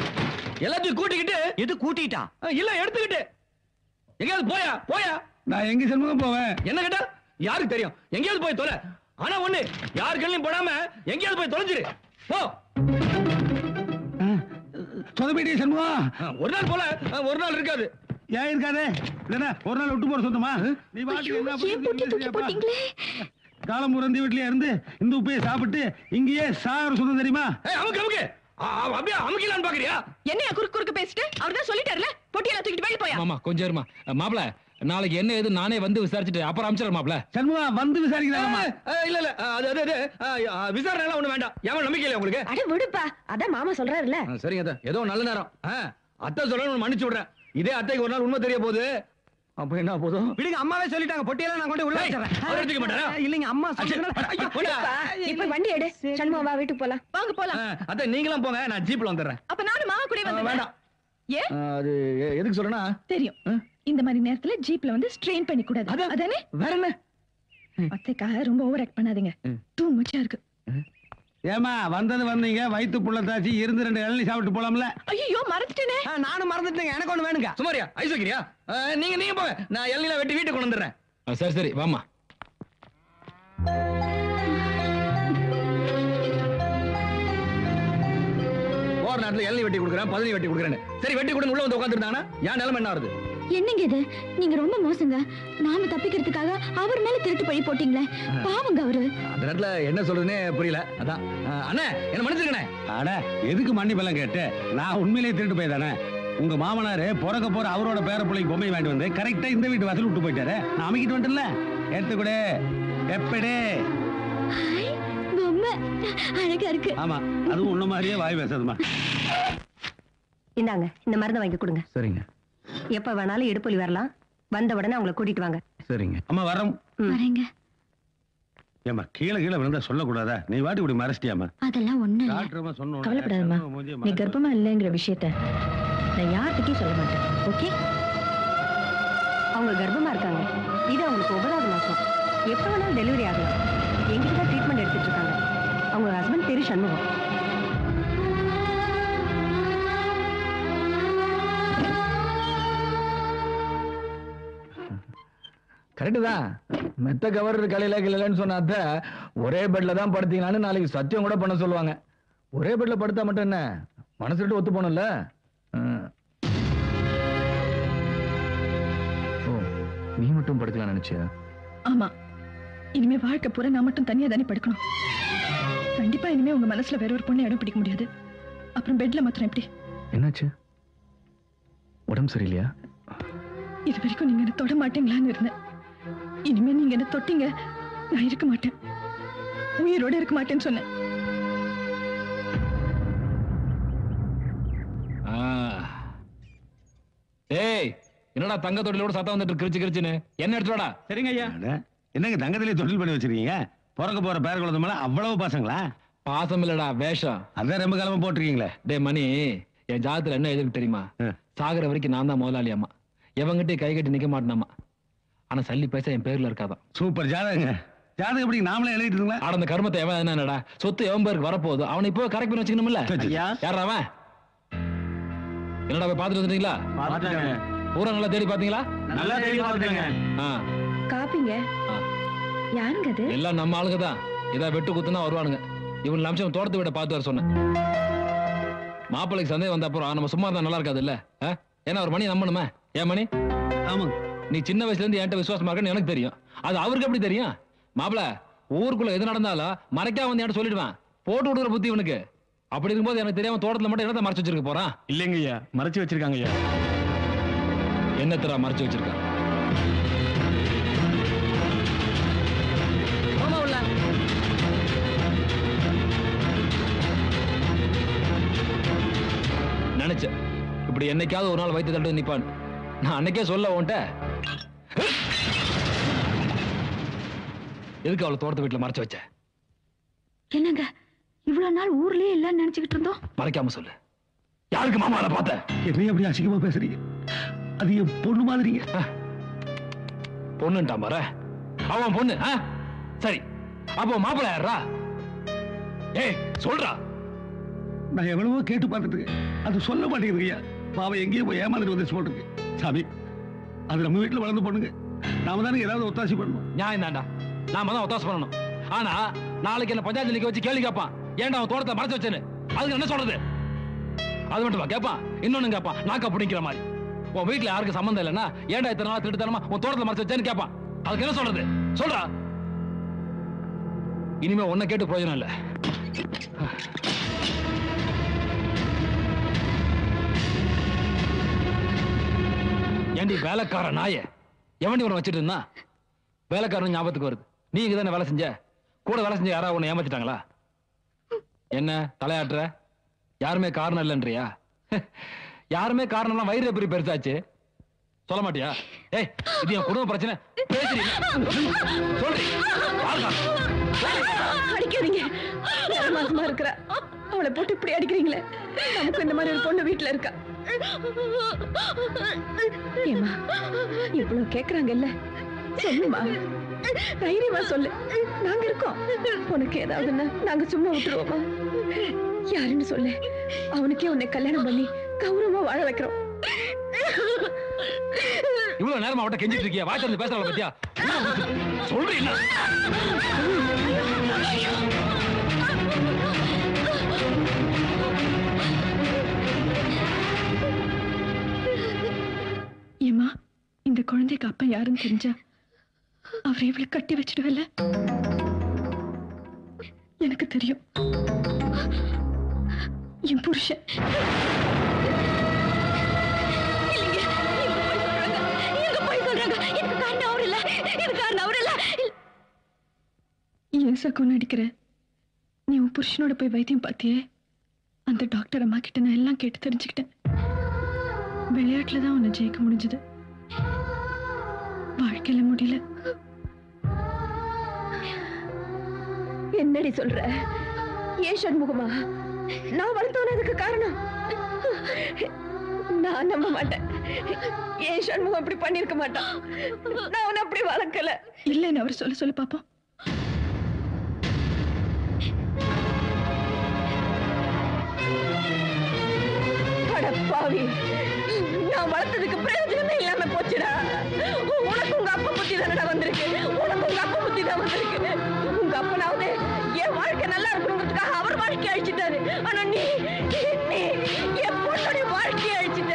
எல்லாத்தையும் கூட்டிக்கிட்டு எது கூட்டிட்டா? இல்ல எடுத்துக்கிட்டு. எங்கேயாவது போயா? போயா? நான் எங்க சண்முகம் போவேன்? என்ன கேட்டா? யாருக்கு தெரியும்? எங்கேயாவது போய் தொலை. ஆனா ஒண்ணு யாரு கண்ணிலும் போடாம எங்கேயாவது போய் தொலைஞ்சிரு. போ. சொதப்பிட்டே சண்முகம் ஒரு நாள் போல ஒரு நாள் இருக்காது. ஏன் இருக்காதே? இல்லைன்னா ஒரு நாள் விட்டு போற சொந்தமா? நீ பண்ணிட்டு காலம் முறந்தி வீட்லயே இருந்து இந்த உப்பையை சாப்பிட்டு இங்கேயே சாகர சொந்தம் தெரியுமா? ஏய், அமுக்கு அமுக்கு. அப்படியே? அமுக்கலான்னு பாக்குறியா? என்னையா குறுக்கு குறுக்கு பேசிட்டு? அவர் தான் சொல்லிட்டாருல? பொட்டியெல்லாம் தூக்கிட்டு வெளிய போயா? மாமா கொஞ்சம் இருமா. மாப்பிள நாளைக்கு என்ன ஏது நானே வந்து விசாரிச்சுட்டு அப்புறம் அமிச்சிடறேன் மாப்பிள. சண்முகம் வந்து விசாரிக்கிறாங்கம்மா. இல்ல இல்ல. அது அது அது. விசாரணை எல்லாம் ஒண்ணு வேண்டாம். ஏன் நம்பிக்கை இல்லையா உங்களுக்கு? அட விடுப்பா. அதான் மாமா சொல்றாருல்ல. ஆ, சரிங்க ஏதோ நல்ல நேரம். அத்தை சொல்லணும் மன்னிச்சு விடுறேன். இதே அத்தைக்கு ஒரு நாள் உண்மை தெரிய போகுது. அப்ப என்ன போதும் விடுங்க அம்மாவே சொல்லிட்டாங்க. பொட்டியெல்லாம் நான் கொண்டு உள்ள அவர் எடுத்துக்க மாட்டாரா? இல்லைங்க அம்மா போடா. இப்ப வண்டி எடு. சண்முகம் வா வீட்டுக்கு போலாம். வாங்க போலாம். அத்தை நீங்களும் போங்க. நான் ஜீப்ல வந்துடுறேன். அப்ப நானும் மாமா கூட வந்து வேண்டாம். ஏ? அது எதுக்கு சொல்றேன்னா? தெரியும். இந்த மாதிரி நேரத்துல ஜீப்ல வந்து ஸ்ட்ரெயின் பண்ணி கூடாது அதானே? வேற என்ன? அத்தைக்காக ரொம்ப ஓவர் ஆக்ட் பண்ணாதீங்க டூ மச்சா இருக்கு. ஏமா வந்தது வந்தீங்க வயித்து புள்ளத்தாச்சு இருந்து ரெண்டு இளநீ சாப்பிட்டு போலாம்ல. ஐயோ மறந்துட்டேனே. நானும் மறந்துட்டேங்க எனக்கு ஒண்ணு வேணுங்க. சுமாரியா ஐஸ் வைக்கிறியா? நீங்க நீங்க போங்க. நான் எல்லாம் வெட்டி வீட்டுக்கு கொண்டு வந்துடுறேன். சரி சரி வாமா போற நேரத்துல எள்ளி வெட்டி கொடுக்குறேன் பதினி வெட்டி கொடுக்குறேன் சரி வெட்டி கொடுங்க உள்ள வந்து உட்காந்துருந்தாங்கன்னா என் நிலைமை என்ன ஆகுது? என்னங்க இது? நீங்க ரொம்ப மோசங்க. நாம தப்பிக்கிறதுக்காக அவர் மேல திருட்டு பழி போட்டீங்களே. பாவங்க அவரு. அந்த நேரத்துல என்ன சொல்றதுன்னே புரியல. அதான். அண்ணே என்ன மன்னிச்சிருக்கண்ணே அட எதுக்கு மன்னிப்பெல்லாம் கேட்டு? நான் உண்மையிலேயே திருட்டு போய் தானே உங்க மாமனாரு பிறக்க போற அவரோட பேர பிள்ளைக்கு பொம்மை வாங்கிட்டு வந்து கரெக்டா இந்த வீட்டு வாசல் விட்டு போயிட்டாரு. நான் அமைக்கிட்டு வந்துட்டேன்ல. எடுத்து கொடு எப்படி அழகா இருக்கு. ஆமா அதுவும் உன்ன மாதிரியே வாய் பேசாதுமா. இந்தாங்க இந்த மருந்தை வாங்கி கொடுங்க. சரிங்க. எப்ப வேணாலும் இடுப்பலி வரலாம். வந்த உடனே அவங்கள கூட்டிட்டு வாங்க. சரிங்க. அம்மா வரோம் வரேங்க. ஏம்மா கீழே கீழே விழுந்தா சொல்லக்கூடாதா? நீ வாட்டி இப்படி மறைச்சிட்டியாமா அதெல்லாம் ஒண்ணு இல்ல. டாக்டர் அம்மா சொன்ன கவலைப்படாதம்மா நீ கர்ப்பமா இல்லைங்கிற விஷயத்த நான் யார்கிட்டயும் சொல்ல மாட்டேன். ஓகே? அவங்க கர்ப்பமா இருக்காங்க. இது அவங்களுக்கு ஒன்பதாவது மாசம். எப்ப வேணாலும் டெலிவரி ஆகலாம். எங்கிட்ட தான் ட்ரீட்மெண்ட் எடுத்துட்டு இருக்காங்க. அவங்க ஹஸ்பண்ட் பேரு சண்முகம். கரெக்டு தான். மெத்த கவர் கலையில கிளையிலன்னு சொன்ன அத்தை ஒரே பெட்ல தான் படுத்தீங்களான்னு நாளைக்கு சத்தியம் கூட பண்ண சொல்லுவாங்க. ஒரே பெட்ல படுத்தா மட்டும் என்ன? மனசு விட்டு ஒத்து போகணும்ல. ஓ நீ மட்டும் படுக்கலாம் நினைச்சியா? ஆமா. இனிமே வாழ்க்கை பூரா நான் மட்டும் தனியா தானே படுக்கணும். கண்டிப்பா இனிமே உங்க மனசுல வேற ஒரு பொண்ணை இடம் பிடிக்க முடியாது. அப்புறம் பெட்ல மாத்திரம் எப்படி? என்னாச்சு? உடம்பு சரியில்லையா? இது வரைக்கும் நீங்க தொட மாட்டீங்களான்னு இருந்தேன். இனிமே நீங்க என்ன தொட்டீங்க? நான் இருக்க மாட்டேன். உயிரோட இருக்க மாட்டேன்னு சொன்னேன். ஆ. ஏய் என்னடா தங்க தொட்டிலோட சத்தம் வந்துட்டு கிரிச்சு கிரிச்சுன்னு? என்ன எடுத்துடா சரிங்க ஐயா. என்னங்க தங்கத்திலே தொழில் பண்ணி வச்சிருக்கீங்க? பிறக்க போற பேர குழந்தை மேல அவ்வளவு பாசங்களா? பாசம் இல்லடா வேஷம். அதான் ரொம்ப காலமா போட்டிருக்கீங்களே. டேய் மணி என் ஜாதத்துல என்ன எதுக்கு தெரியுமா? சாகுற வரைக்கும் நான் தான் முதலாளி அம்மா எவங்கிட்டயும் கை கட்டி நிக்க மாட்டேனாமா ஆனா சல்லி பைசா என் பேர்ல இருக்காதான் சூப்பர். ஜாதகங்க. ஜாதகம் எப்படி? நாமளே எழுதிட்டு இருந்தீங்களா ஆட அந்த கர்மத்தை எவன் என்னடா? சொத்து எவன் பேருக்கு வரப்போகுது? அவனை இப்போ கரெக்ட் பண்ணி வச்சுக்கணும்ல? யாரா அவன்? என்னடா போய் பாத்துட்டு வந்துட்டீங்களா. பூரா நல்லா தேடி பாத்தீங்களா நல்லா தேடி பார்த்துட்டேங்க. ஆ. காப்பிங்க. யாருங்க அது? எல்லாம் நம்ம ஆளுங்க தான். இதா வெட்டு குத்துனா வருவானுங்க. இவன் அம்சம் தோட்டத்தை விட பார்த்து வர சொன்னேன். மாப்பிள்ளைக்கு சந்தேகம் வந்த அப்புறம் நம்ம சும்மா தான் நல்லா இருக்காது இல்ல ஏன்னா ஒரு மணி நம்பணுமே. ஏன் மணி? ஆமாங்க. நீ சின்ன வயசுல இருந்து என்கிட்ட விசுவாசமா இருக்கன்னு எனக்கு தெரியும். அது அவருக்கு எப்படி தெரியும்? மாப்பிள ஊருக்குள்ள எது நடந்தாலும் மறைக்காம வந்து என்கிட்ட சொல்லிடுவேன். போட்டு விடுற புத்தி இவனுக்கு. அப்படி இருக்கும்போது எனக்கு தெரியாம தோட்டத்துல மட்டும் என்னத்த மறைச்சு வச்சிருக்க போறான் இல்லைங்க ஐயா மறைச்சு வச்சிருக்காங்க ஐயா. என்னத்தரா மறைச்சு வச்சிருக்கான் நினைச்சேன். இப்படி என்னைக்காவது ஒரு நாள் வயிற்று தட்டு நிப்பான். நான் அன்னைக்கே சொல்ல உன்ட்ட எதுக்கு அவளை தோட்டத்து வீட்டுல மறைச்சு வச்ச? என்னங்க? இவ்வளவு நாள் ஊர்லயே இல்லன்னு நினைச்சுக்கிட்டு இருந்தோம். மறைக்காம சொல்லு. யாருக்கு மாமாவை பார்த்த? என்ன எப்படி அசிங்கமா பேசுறீங்க? அது என் பொண்ணு மாதிரிங்க. பொண்ணுன்ட்டான் பாரு. அவன் பொண்ணு ஆ? சரி அப்போ மாப்பிள்ளை யாரா ஏய் சொல்றா. நான் எவ்வளவோ கேட்டு பார்த்துட்டு அது சொல்ல மாட்டேங்குதுங்க பாவம் எங்கேயோ போய் ஏமாந்துட்டு வந்து போட்டுருக்கு சாமி அது நம்ம வீட்டுல வளர்ந்து பொண்ணுங்க. நாம தானே ஏதாவது ஒத்தாசி பண்ணணும். நியாயம் தான்டா. நாம தான் உத்தாசம் பண்ணணும். ஆனா நாளைக்கு என்ன பஞ்சாயத்து நிக்க வச்சு கேள்வி கேட்பான். ஏன்டா அவன் தோட்டத்தை மறைச்சு வச்சேன்னு? அதுக்கு என்ன சொல்றது? அது மட்டுமா கேட்பான். இன்னொன்னு கேட்பான். நாக்க பிடிக்கிற மாதிரி. உன் வீட்டுல யாருக்கு சம்மந்தம் இல்லைன்னா ஏன்டா இத்தனை நாள் திருட்டுத்தனமா உன் தோட்டத்தை மறைச்சு வச்சேன்னு கேட்பான். அதுக்கு என்ன சொல்றது? சொல்றா. இனிமே உன்னை கேட்டு பிரயோஜனம் இல்லை. ஏண்டி வேலைக்கார நாய? எவன்டி உன்னை வச்சுட்டு இருந்தா வேலைக்காரன் ஞாபகத்துக்கு வருது. நீ இங்க தானே வேலை செஞ்ச? கூட வேலை செஞ்ச யாராவது உன்னை ஏமாத்திட்டாங்களா? என்ன தலையாட்டுற? யாருமே காரணம் இல்லைன்றியா? யாருமே காரணம்லாம் வயிறு எப்படி பெருசாச்சு? சொல்ல மாட்டியா? ஏய் இது என் குடும்ப பிரச்சனை. பேசுறீ அடிக்காதீங்க. மாசமா இருக்கிற. அவளை போட்டு இப்படி அடிக்கிறீங்களே. நமக்கு இந்த மாதிரி ஒரு பொண்ணு வீட்டுல இருக்கா? ஏமா இவ்வளவு கேக்குறாங்கல்ல. சொல்லுமா தைரியமா சொல்லு. நாங்க இருக்கோம். உனக்கு ஏதாவதுன்னா நாங்க சும்மா விட்டுருவோமா? யாருன்னு சொல்லு. அவனுக்கே உன்னை கல்யாணம் பண்ணி கௌரவமா வாழ வைக்கிறோம். இவ்வளவு நேரமா அவட்ட கெஞ்சிட்டு இருக்கியா? வாய் திறந்து பேசுறவள பத்தியா? சொல்றீ? என்ன? ஏமா இந்த குழந்தைக்கு அப்பா யாருன்னு தெரிஞ்சா? அவரை இவளை கட்டி வச்சிடுவல்ல? எனக்கு தெரியும். என் புருஷன். அவர் இல்ல. எனக்கு காரணம் அவர் இல்ல. ஏன் சக்கம் நடிக்கிற நீ உன் புருஷனோட போய் வைத்தியம் பார்த்தியே? அந்த டாக்டர் அம்மா கிட்ட நான் எல்லாம் கேட்டு தெரிஞ்சுக்கிட்டேன். விளையாட்டுல தான் உன்னை ஜெயிக்க முடிஞ்சது. வாழ்க்கையில முடியல. என்னடி சொல்ற? ஏன் சண்முகமா நான் வளர்த்தவனதுக்கு காரணம்? நான் நம்ப மாட்டேன். ஏன் சண்முகம் இப்படி பண்ணிருக்க மாட்டான். நான் அவனை அப்படி வளர்க்கல. இல்லைன்னு அவர் சொல்ல சொல்ல பாப்போம். பாவி நான் வளர்த்ததுக்கு பிரயோஜனமே இல்லாம போச்சுடா. உனக்கு உங்க அப்பா புத்தி தானடா வந்திருக்கு? உனக்கு உங்க அப்பா புத்தி தான் வந்திருக்கு. இருக்கணுங்கிறதுக்காக அவர் அழிச்சிட்டாரு. ஆனா நீ நீ என் பொண்ணுடைய வாழ்க்கையை அழிச்சிட்ட.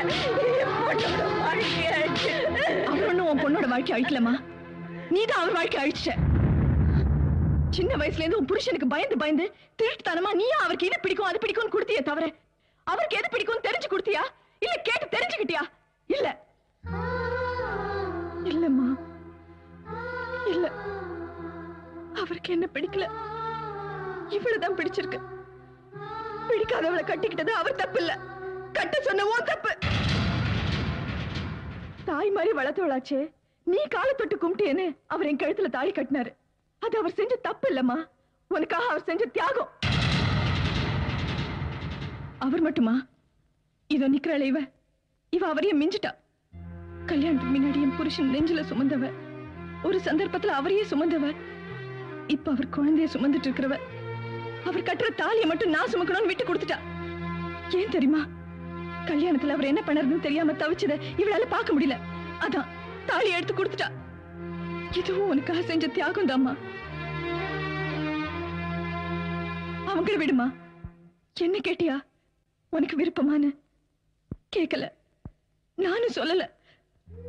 என் பொண்ணோட வாழ்க்கையை அழிச்சு அவர் ஒண்ணும் உன் பொண்ணோட வாழ்க்கை அழிக்கலமா நீ தான் அவர் வாழ்க்கை அழிச்சிட்ட. சின்ன வயசுல இருந்து உன் புருஷனுக்கு பயந்து பயந்து திருட்டுத்தனமா நீயா அவருக்கு இது பிடிக்கும் அது பிடிக்கும்னு கொடுத்தியே தவிர அவருக்கு எது பிடிக்கும் தெரிஞ்சு கொடுத்தியா? இல்ல கேட்டு தெரிஞ்சுக்கிட்டியா? இல்ல. இல்லம்மா. இல்ல. அவருக்கு என்ன பிடிக்கல? இவ்வளவுதான் பிடிச்சிருக்கு. பிடிக்காதவளை கட்டிக்கிட்டது அவர் தப்பு இல்ல கட்ட சொன்ன உன் தப்பு. தாய் மாதிரி வளர்த்தவளாச்சே. நீ காலை தொட்டு கும்பிட்டேன்னு அவர் என் கழுத்துல தாலி கட்டினாரு. அது அவர் செஞ்ச தப்பு இல்லம்மா உனக்காக அவர் செஞ்ச தியாகம். அவர் மட்டுமா? இதோ நிக்கிறாளே இவ. இவ அவரையே மிஞ்சிட்டா. கல்யாணத்துக்கு முன்னாடி என் புருஷன் நெஞ்சில சுமந்தவ. ஒரு சந்தர்ப்பத்துல அவரையே சுமந்தவ. இப்ப அவர் குழந்தைய சுமந்துட்டு இருக்கிறவ. அவர் கட்டுற தாலியை மட்டும் நான் சுமக்கணும்னு விட்டு கொடுத்துட்டா. ஏன் தெரியுமா? கல்யாணத்துல அவர் என்ன பண்ணறதுன்னு தெரியாம தவிச்சத இவளால பார்க்க முடியல. அதான் தாலி எடுத்து கொடுத்துட்டா. இதுவும் உனக்காக செஞ்ச தியாகம் தாம்மா. அவங்கள விடுமா? என்ன கேட்டியா? உனக்கு விருப்பமானு கேட்கல நானும் சொல்லல.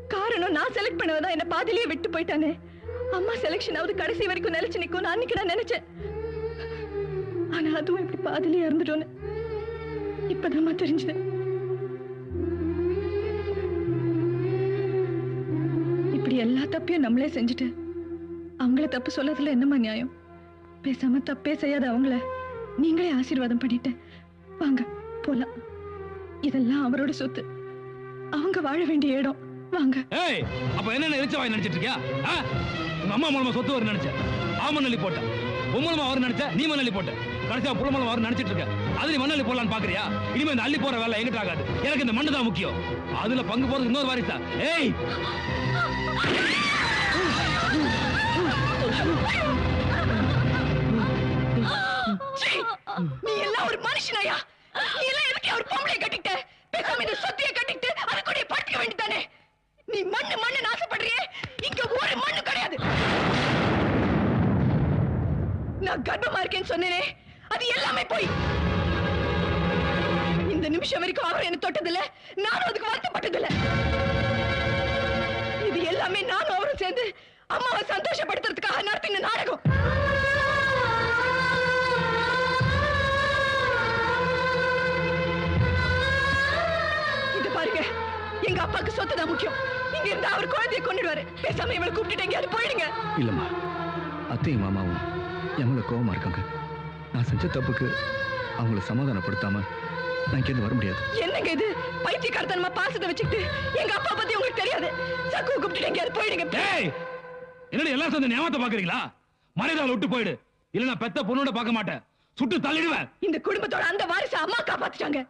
காரணம் நான் செலக்ட் பண்ணவதான் என்ன பாதிலேயே விட்டு போயிட்டானே. அம்மா செலக்ஷன் ஆகுது கடைசி வரைக்கும் நிலைச்சு நிக்கும். நான் அன்னைக்கு நான் நினைச்சேன். ஆனா அதுவும் இப்படி பாதிலே இறந்துட்டோன்னு இப்பதாம்மா தெரிஞ்சது. இப்படி எல்லா தப்பையும் நம்மளே செஞ்சுட்டு அவங்கள தப்பு சொல்றதுல என்னம்மா நியாயம்? பேசாம தப்பே செய்யாத அவங்கள நீங்களே ஆசீர்வாதம் பண்ணிட்டு வாங்க போலாம். இதெல்லாம் அவரோட சொத்து. அவங்க வாழ வேண்டிய இடம். வாங்க. ஏய் அப்ப என்ன எரிச்ச வாய் நினைச்சிட்டு இருக்கியா? உங்க அம்மா மூலமா சொத்து வரும் நினைச்ச ஆம போட்ட உன் மூலமா அவர் நினைச்ச நீ மண்ணள்ளி போட்ட. கடைசியா புல வரும் நினைச்சிட்டு இருக்க அதுல நீ மண்ணள்ளி போடலான்னு பாக்குறியா? இனிமே இந்த அள்ளி போற வேலை எங்கிட்ட ஆகாது. எனக்கு இந்த மண்ணு தான் முக்கியம். அதுல பங்கு போறது இன்னொரு வாரிசா. ஏய்! நீ எல்லாம் ஒரு மனுஷனாயா? நீ எல்லாம் எதுக்கு ஒரு பொம்பளை கட்டிட்ட? பேசாம இந்த சொத்திய கட்டிட்டு அது கூட படுத்துக்க வேண்டியதானே நீ மண்ணு மண்ணு நாசப்படுறியே இங்க ஒரு மண்ணு கிடையாது. நான் கர்ப்பமா இருக்கேன்னு சொன்னேனே. அது எல்லாமே போய். இந்த நிமிஷம் வரைக்கும் அவர் என்ன தொட்டதில்ல. நானும் அதுக்கு வருத்தப்பட்டதில்ல. இது எல்லாமே நானும் அவரும் சேர்ந்து அம்மாவை சந்தோஷப்படுத்துறதுக்காக நடத்தின நாடகம். இது பாருங்க எங்க அப்பாக்கு சொத்து தான் முக்கியம். இங்க இருந்து அவர் குழந்தைய கொண்டுடுவாரு. பேசாம இவளை கூப்பிட்டுட்டு எங்கேயாவது போயிடுங்க. இல்லம்மா அத்தையும் மாமாவும் என் கோபமா கோவமா இருக்காங்க. நான் செஞ்ச தப்புக்கு அவங்கள சமாதானப்படுத்தாம நான் இங்கேருந்து வர முடியாது. என்னங்க இது? பைத்தியக்காரத்தனமா பாசத்தை வச்சுக்கிட்டு எங்க அப்பா பத்தி உங்களுக்கு தெரியாது. சக்குவை கூப்பிட்டுட்டு எங்கேயாவது போயிடுங்க. என்னடி எல்லாம் சேர்ந்து ஞாபகத்தை பாக்குறீங்களா மரியாதை விட்டு போயிடு. இல்ல நான் பெத்த பொண்ணோட பார்க்க மாட்டேன். சுட்டு தள்ளிடுவேன். இந்த குடும்பத்தோட அந்த வாரிசை அம்மா காப்பாத்திட்டாங்க.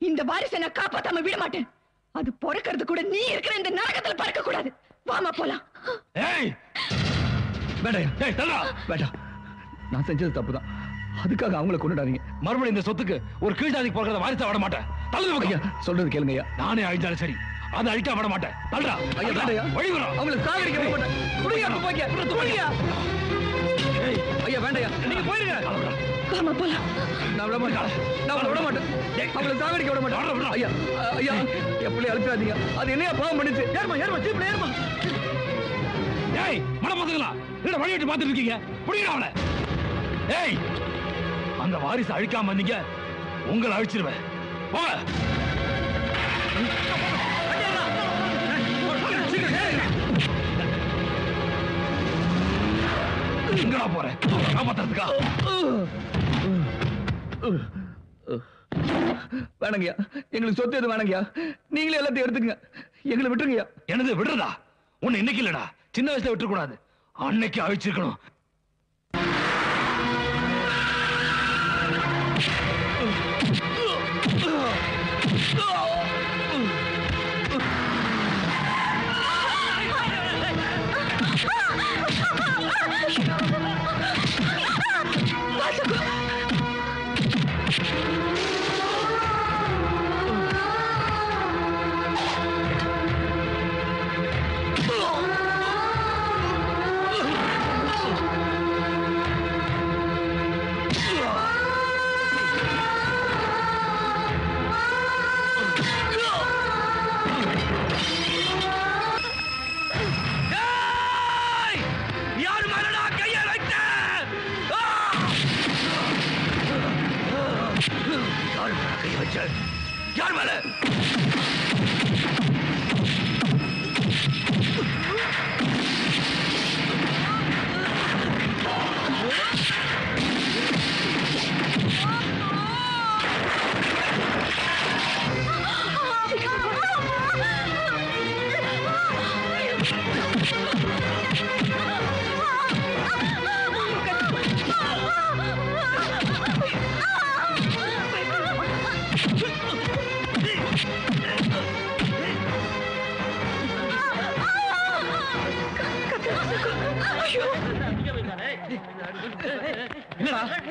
இந்த வாரிசை நான் காப்பாத்தாம விட மாட்டேன். அது பிறக்கிறது கூட நீ இருக்கிற இந்த நரகத்துல பறக்க கூடாது. வாமா போலாம். ஏய்! வேண்டாம் ஏய் தள்ளா வேண்டாம். நான் செஞ்சது தப்பு தான் அதுக்காக அவங்கள கொண்டுடாதீங்க மறுபடியும் இந்த சொத்துக்கு ஒரு கீழ்ஜாதிக்கு போகிறத வாரிசா விட மாட்டேன். தள்ளு ஐயா சொல்றது கேளுங்க ஐயா நானே அழிஞ்சாலும் சரி. அதை அழிக்க விட மாட்டேன். தள்ளுடா. ஐயா வேண்டாம் ஐயா வழி வரும் அவங்கள சாகடிக்க மாட்டேன். அப்ப போய்க்க. குடிங்க ஐயா வேண்டாம் ஐயா நீங்க போயிருங்க. வாமா போலாம். நான் விட மாட்டேன். நான் அவளை விட மாட்டேன். அவங்கள சாகடிக்க விட மாட்டேன். ஐயா ஐயா என் பிள்ளை அழுத்தாதீங்க அது என்னையா பாவம் பண்ணுச்சு? ஏறுமா ஏறுமா ஜீப்ல ஏறுமா ஏய் மன பசங்களா என்ன வழி விட்டு பார்த்துட்டு இருக்கீங்க. புடிங்க அவளை. ஏய் அந்த வாரிசு அழிக்காம வந்தீங்க உங்களை அழிச்சிருவேன். போங்க. எங்கடா போற? காப்பாத்துறதுக்கா? வேணங்கய்யா. எங்களுக்கு சொத்து எதுவும் வேணங்கய்யா. நீங்களே எல்லாத்தையும் எடுத்துக்கங்க. எங்களை விட்டுருங்கய்யா. எனது விடுறதா? உன்னை இன்னைக்கு இல்லடா. சின்ன வயசுல விட்டுறக்கூடாது. அன்னைக்கு அழிச்சிருக்கணும்.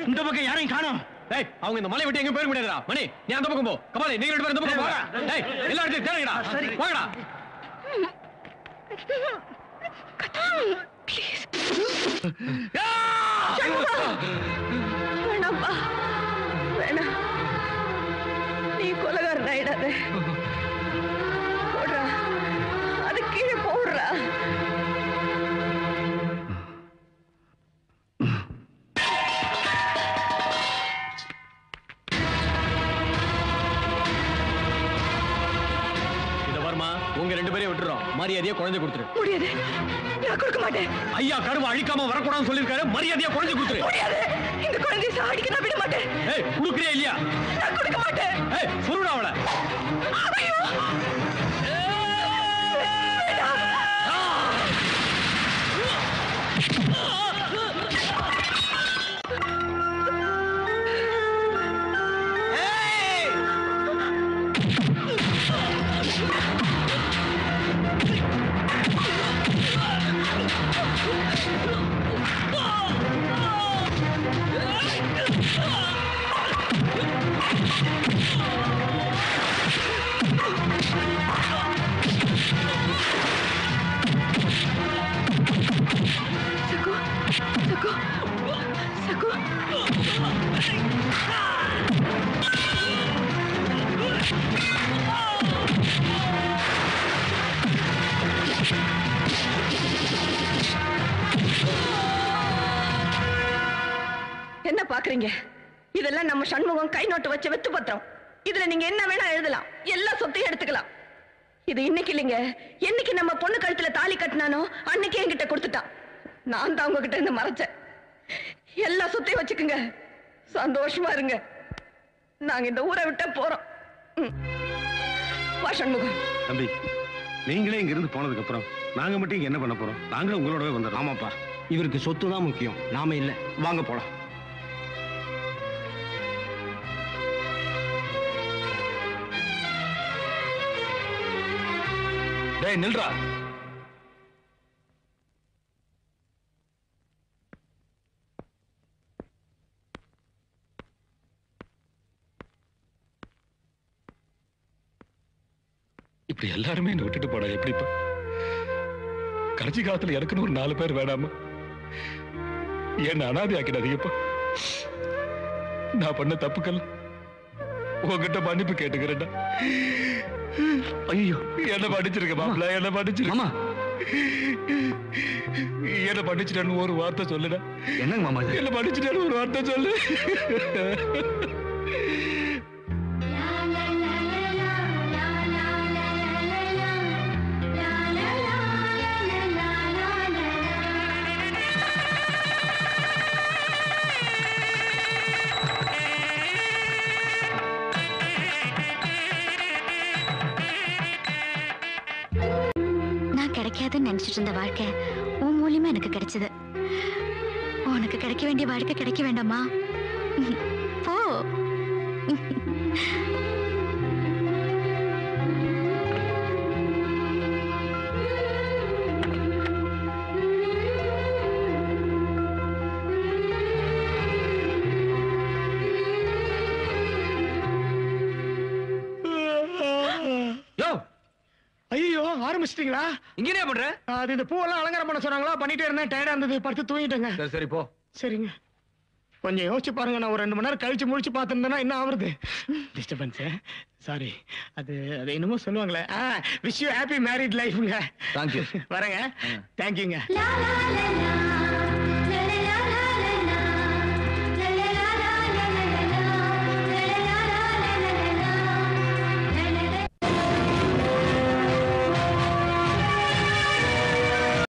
இந்த பக்கம் யாரையும் காணோம். டேய் அவங்க இந்த மலை விட்டு எங்கேயும் போயிட முடியாதுடா. மணி நீ அந்த பக்கம் போ. கபாலி நீங்க ரெண்டு பேரும் இந்த பக்கம் போங்க டேய் எல்லா இடத்தையும் தேடுங்கடா. சரி. வேணாம்ப்பா வேணாம். நீ கொலகாரன் ஆயிடாத. போடுறா. அது கீழே போடுறா. உங்க ரெண்டு பேரையும் விட்டுறோம். மரியாதையா குழந்தை கொடுத்துரு. முடியாது. நான் கொடுக்க மாட்டேன். ஐயா கருவை அழிக்காம வரக்கூடாதுன்னு சொல்லிருக்காரு மரியாதையா குழந்தை கொடுத்துரு. முடியாது. இந்த குழந்தைய சாடிக்க நான் விட மாட்டேன். ஏய் குடுக்குறியா இல்லையா? நான் கொடுக்க மாட்டேன். ஏய் சுருடா அவளை. சகு பாக்குறீங்க இதெல்லாம் நம்ம சண்முகம் கை நோட்டு வச்ச வெத்து பத்திரம். இதுல நீங்க என்ன வேணா எழுதலாம். எல்லா சொத்தையும் எடுத்துக்கலாம். இது இன்னைக்கு இல்லைங்க. என்னைக்கு நம்ம பொண்ணு கழுத்துல தாலி கட்டினானோ அன்னைக்கு என்கிட்ட கொடுத்துட்டான் நான் தான் உங்ககிட்ட இருந்து மறைச்சேன். எல்லா சொத்தையும் வச்சுக்குங்க. சந்தோஷமா இருங்க. நாங்க இந்த ஊரை விட்ட போறோம். வா சண்முகம். தம்பி நீங்களே இங்க இருந்து போனதுக்கு அப்புறம் நாங்க மட்டும் இங்க என்ன பண்ண போறோம்? நாங்களும் உங்களோடவே வந்துடுறோம். ஆமாப்பா. இவருக்கு சொத்து தான் முக்கியம். நாம இல்ல. வாங்க போலாம். டேய் நில்றா. இப்படி எல்லாருமே என்ன விட்டுட்டு போடா எப்படிப்பா கடைசி காலத்துல எனக்குன்னு ஒரு நாலு பேர் வேணாமா? என்ன அனாதை ஆக்கிடாதீங்கப்பா நான் பண்ண தப்புக்கள் உங்ககிட்ட மன்னிப்பு கேட்டுக்கிறேன்டா. ஐயோ. என்ன படிச்சிருக்க மாப்பிள்ள? என்ன படிச்சிருக்க? என்ன படிச்சிட்டேன்னு ஒரு வார்த்தை சொல்லுடா. என்னங்க மாமா? என்ன படிச்சிட்டேன்னு ஒரு வார்த்தை சொல்லு. கிடைக்காதுன்னு நினைச்சிட்டு இருந்த வாழ்க்கை. உன் மூலியமா எனக்கு கிடைச்சது. உனக்கு கிடைக்க வேண்டிய வாழ்க்கை கிடைக்க வேண்டாமா? போ. ஆரம்பிச்சிட்டீங்களா இங்க என்ன பண்ற? அது இந்த பூவெல்லாம் அலங்காரம் பண்ண சொன்னாங்களா? பண்ணிட்டே இருந்தேன். டயர்டா இருந்தது. படுத்து தூங்கிட்டேங்க. சரி சரி போ. சரிங்க. கொஞ்சம் யோசிச்சு பாருங்க. நான் ஒரு ரெண்டு மணி நேரம் கழிச்சு முடிச்சு பார்த்துருந்தேன்னா என்ன ஆகுறது டிஸ்டர்பன்ஸ் சாரி அது அது என்னமோ சொல்லுவாங்களே. ஆ விஷ் யூ ஹாப்பி மேரிட் லைஃப்ங்க தேங்க்யூ வரேங்க. தேங்க்யூங்க.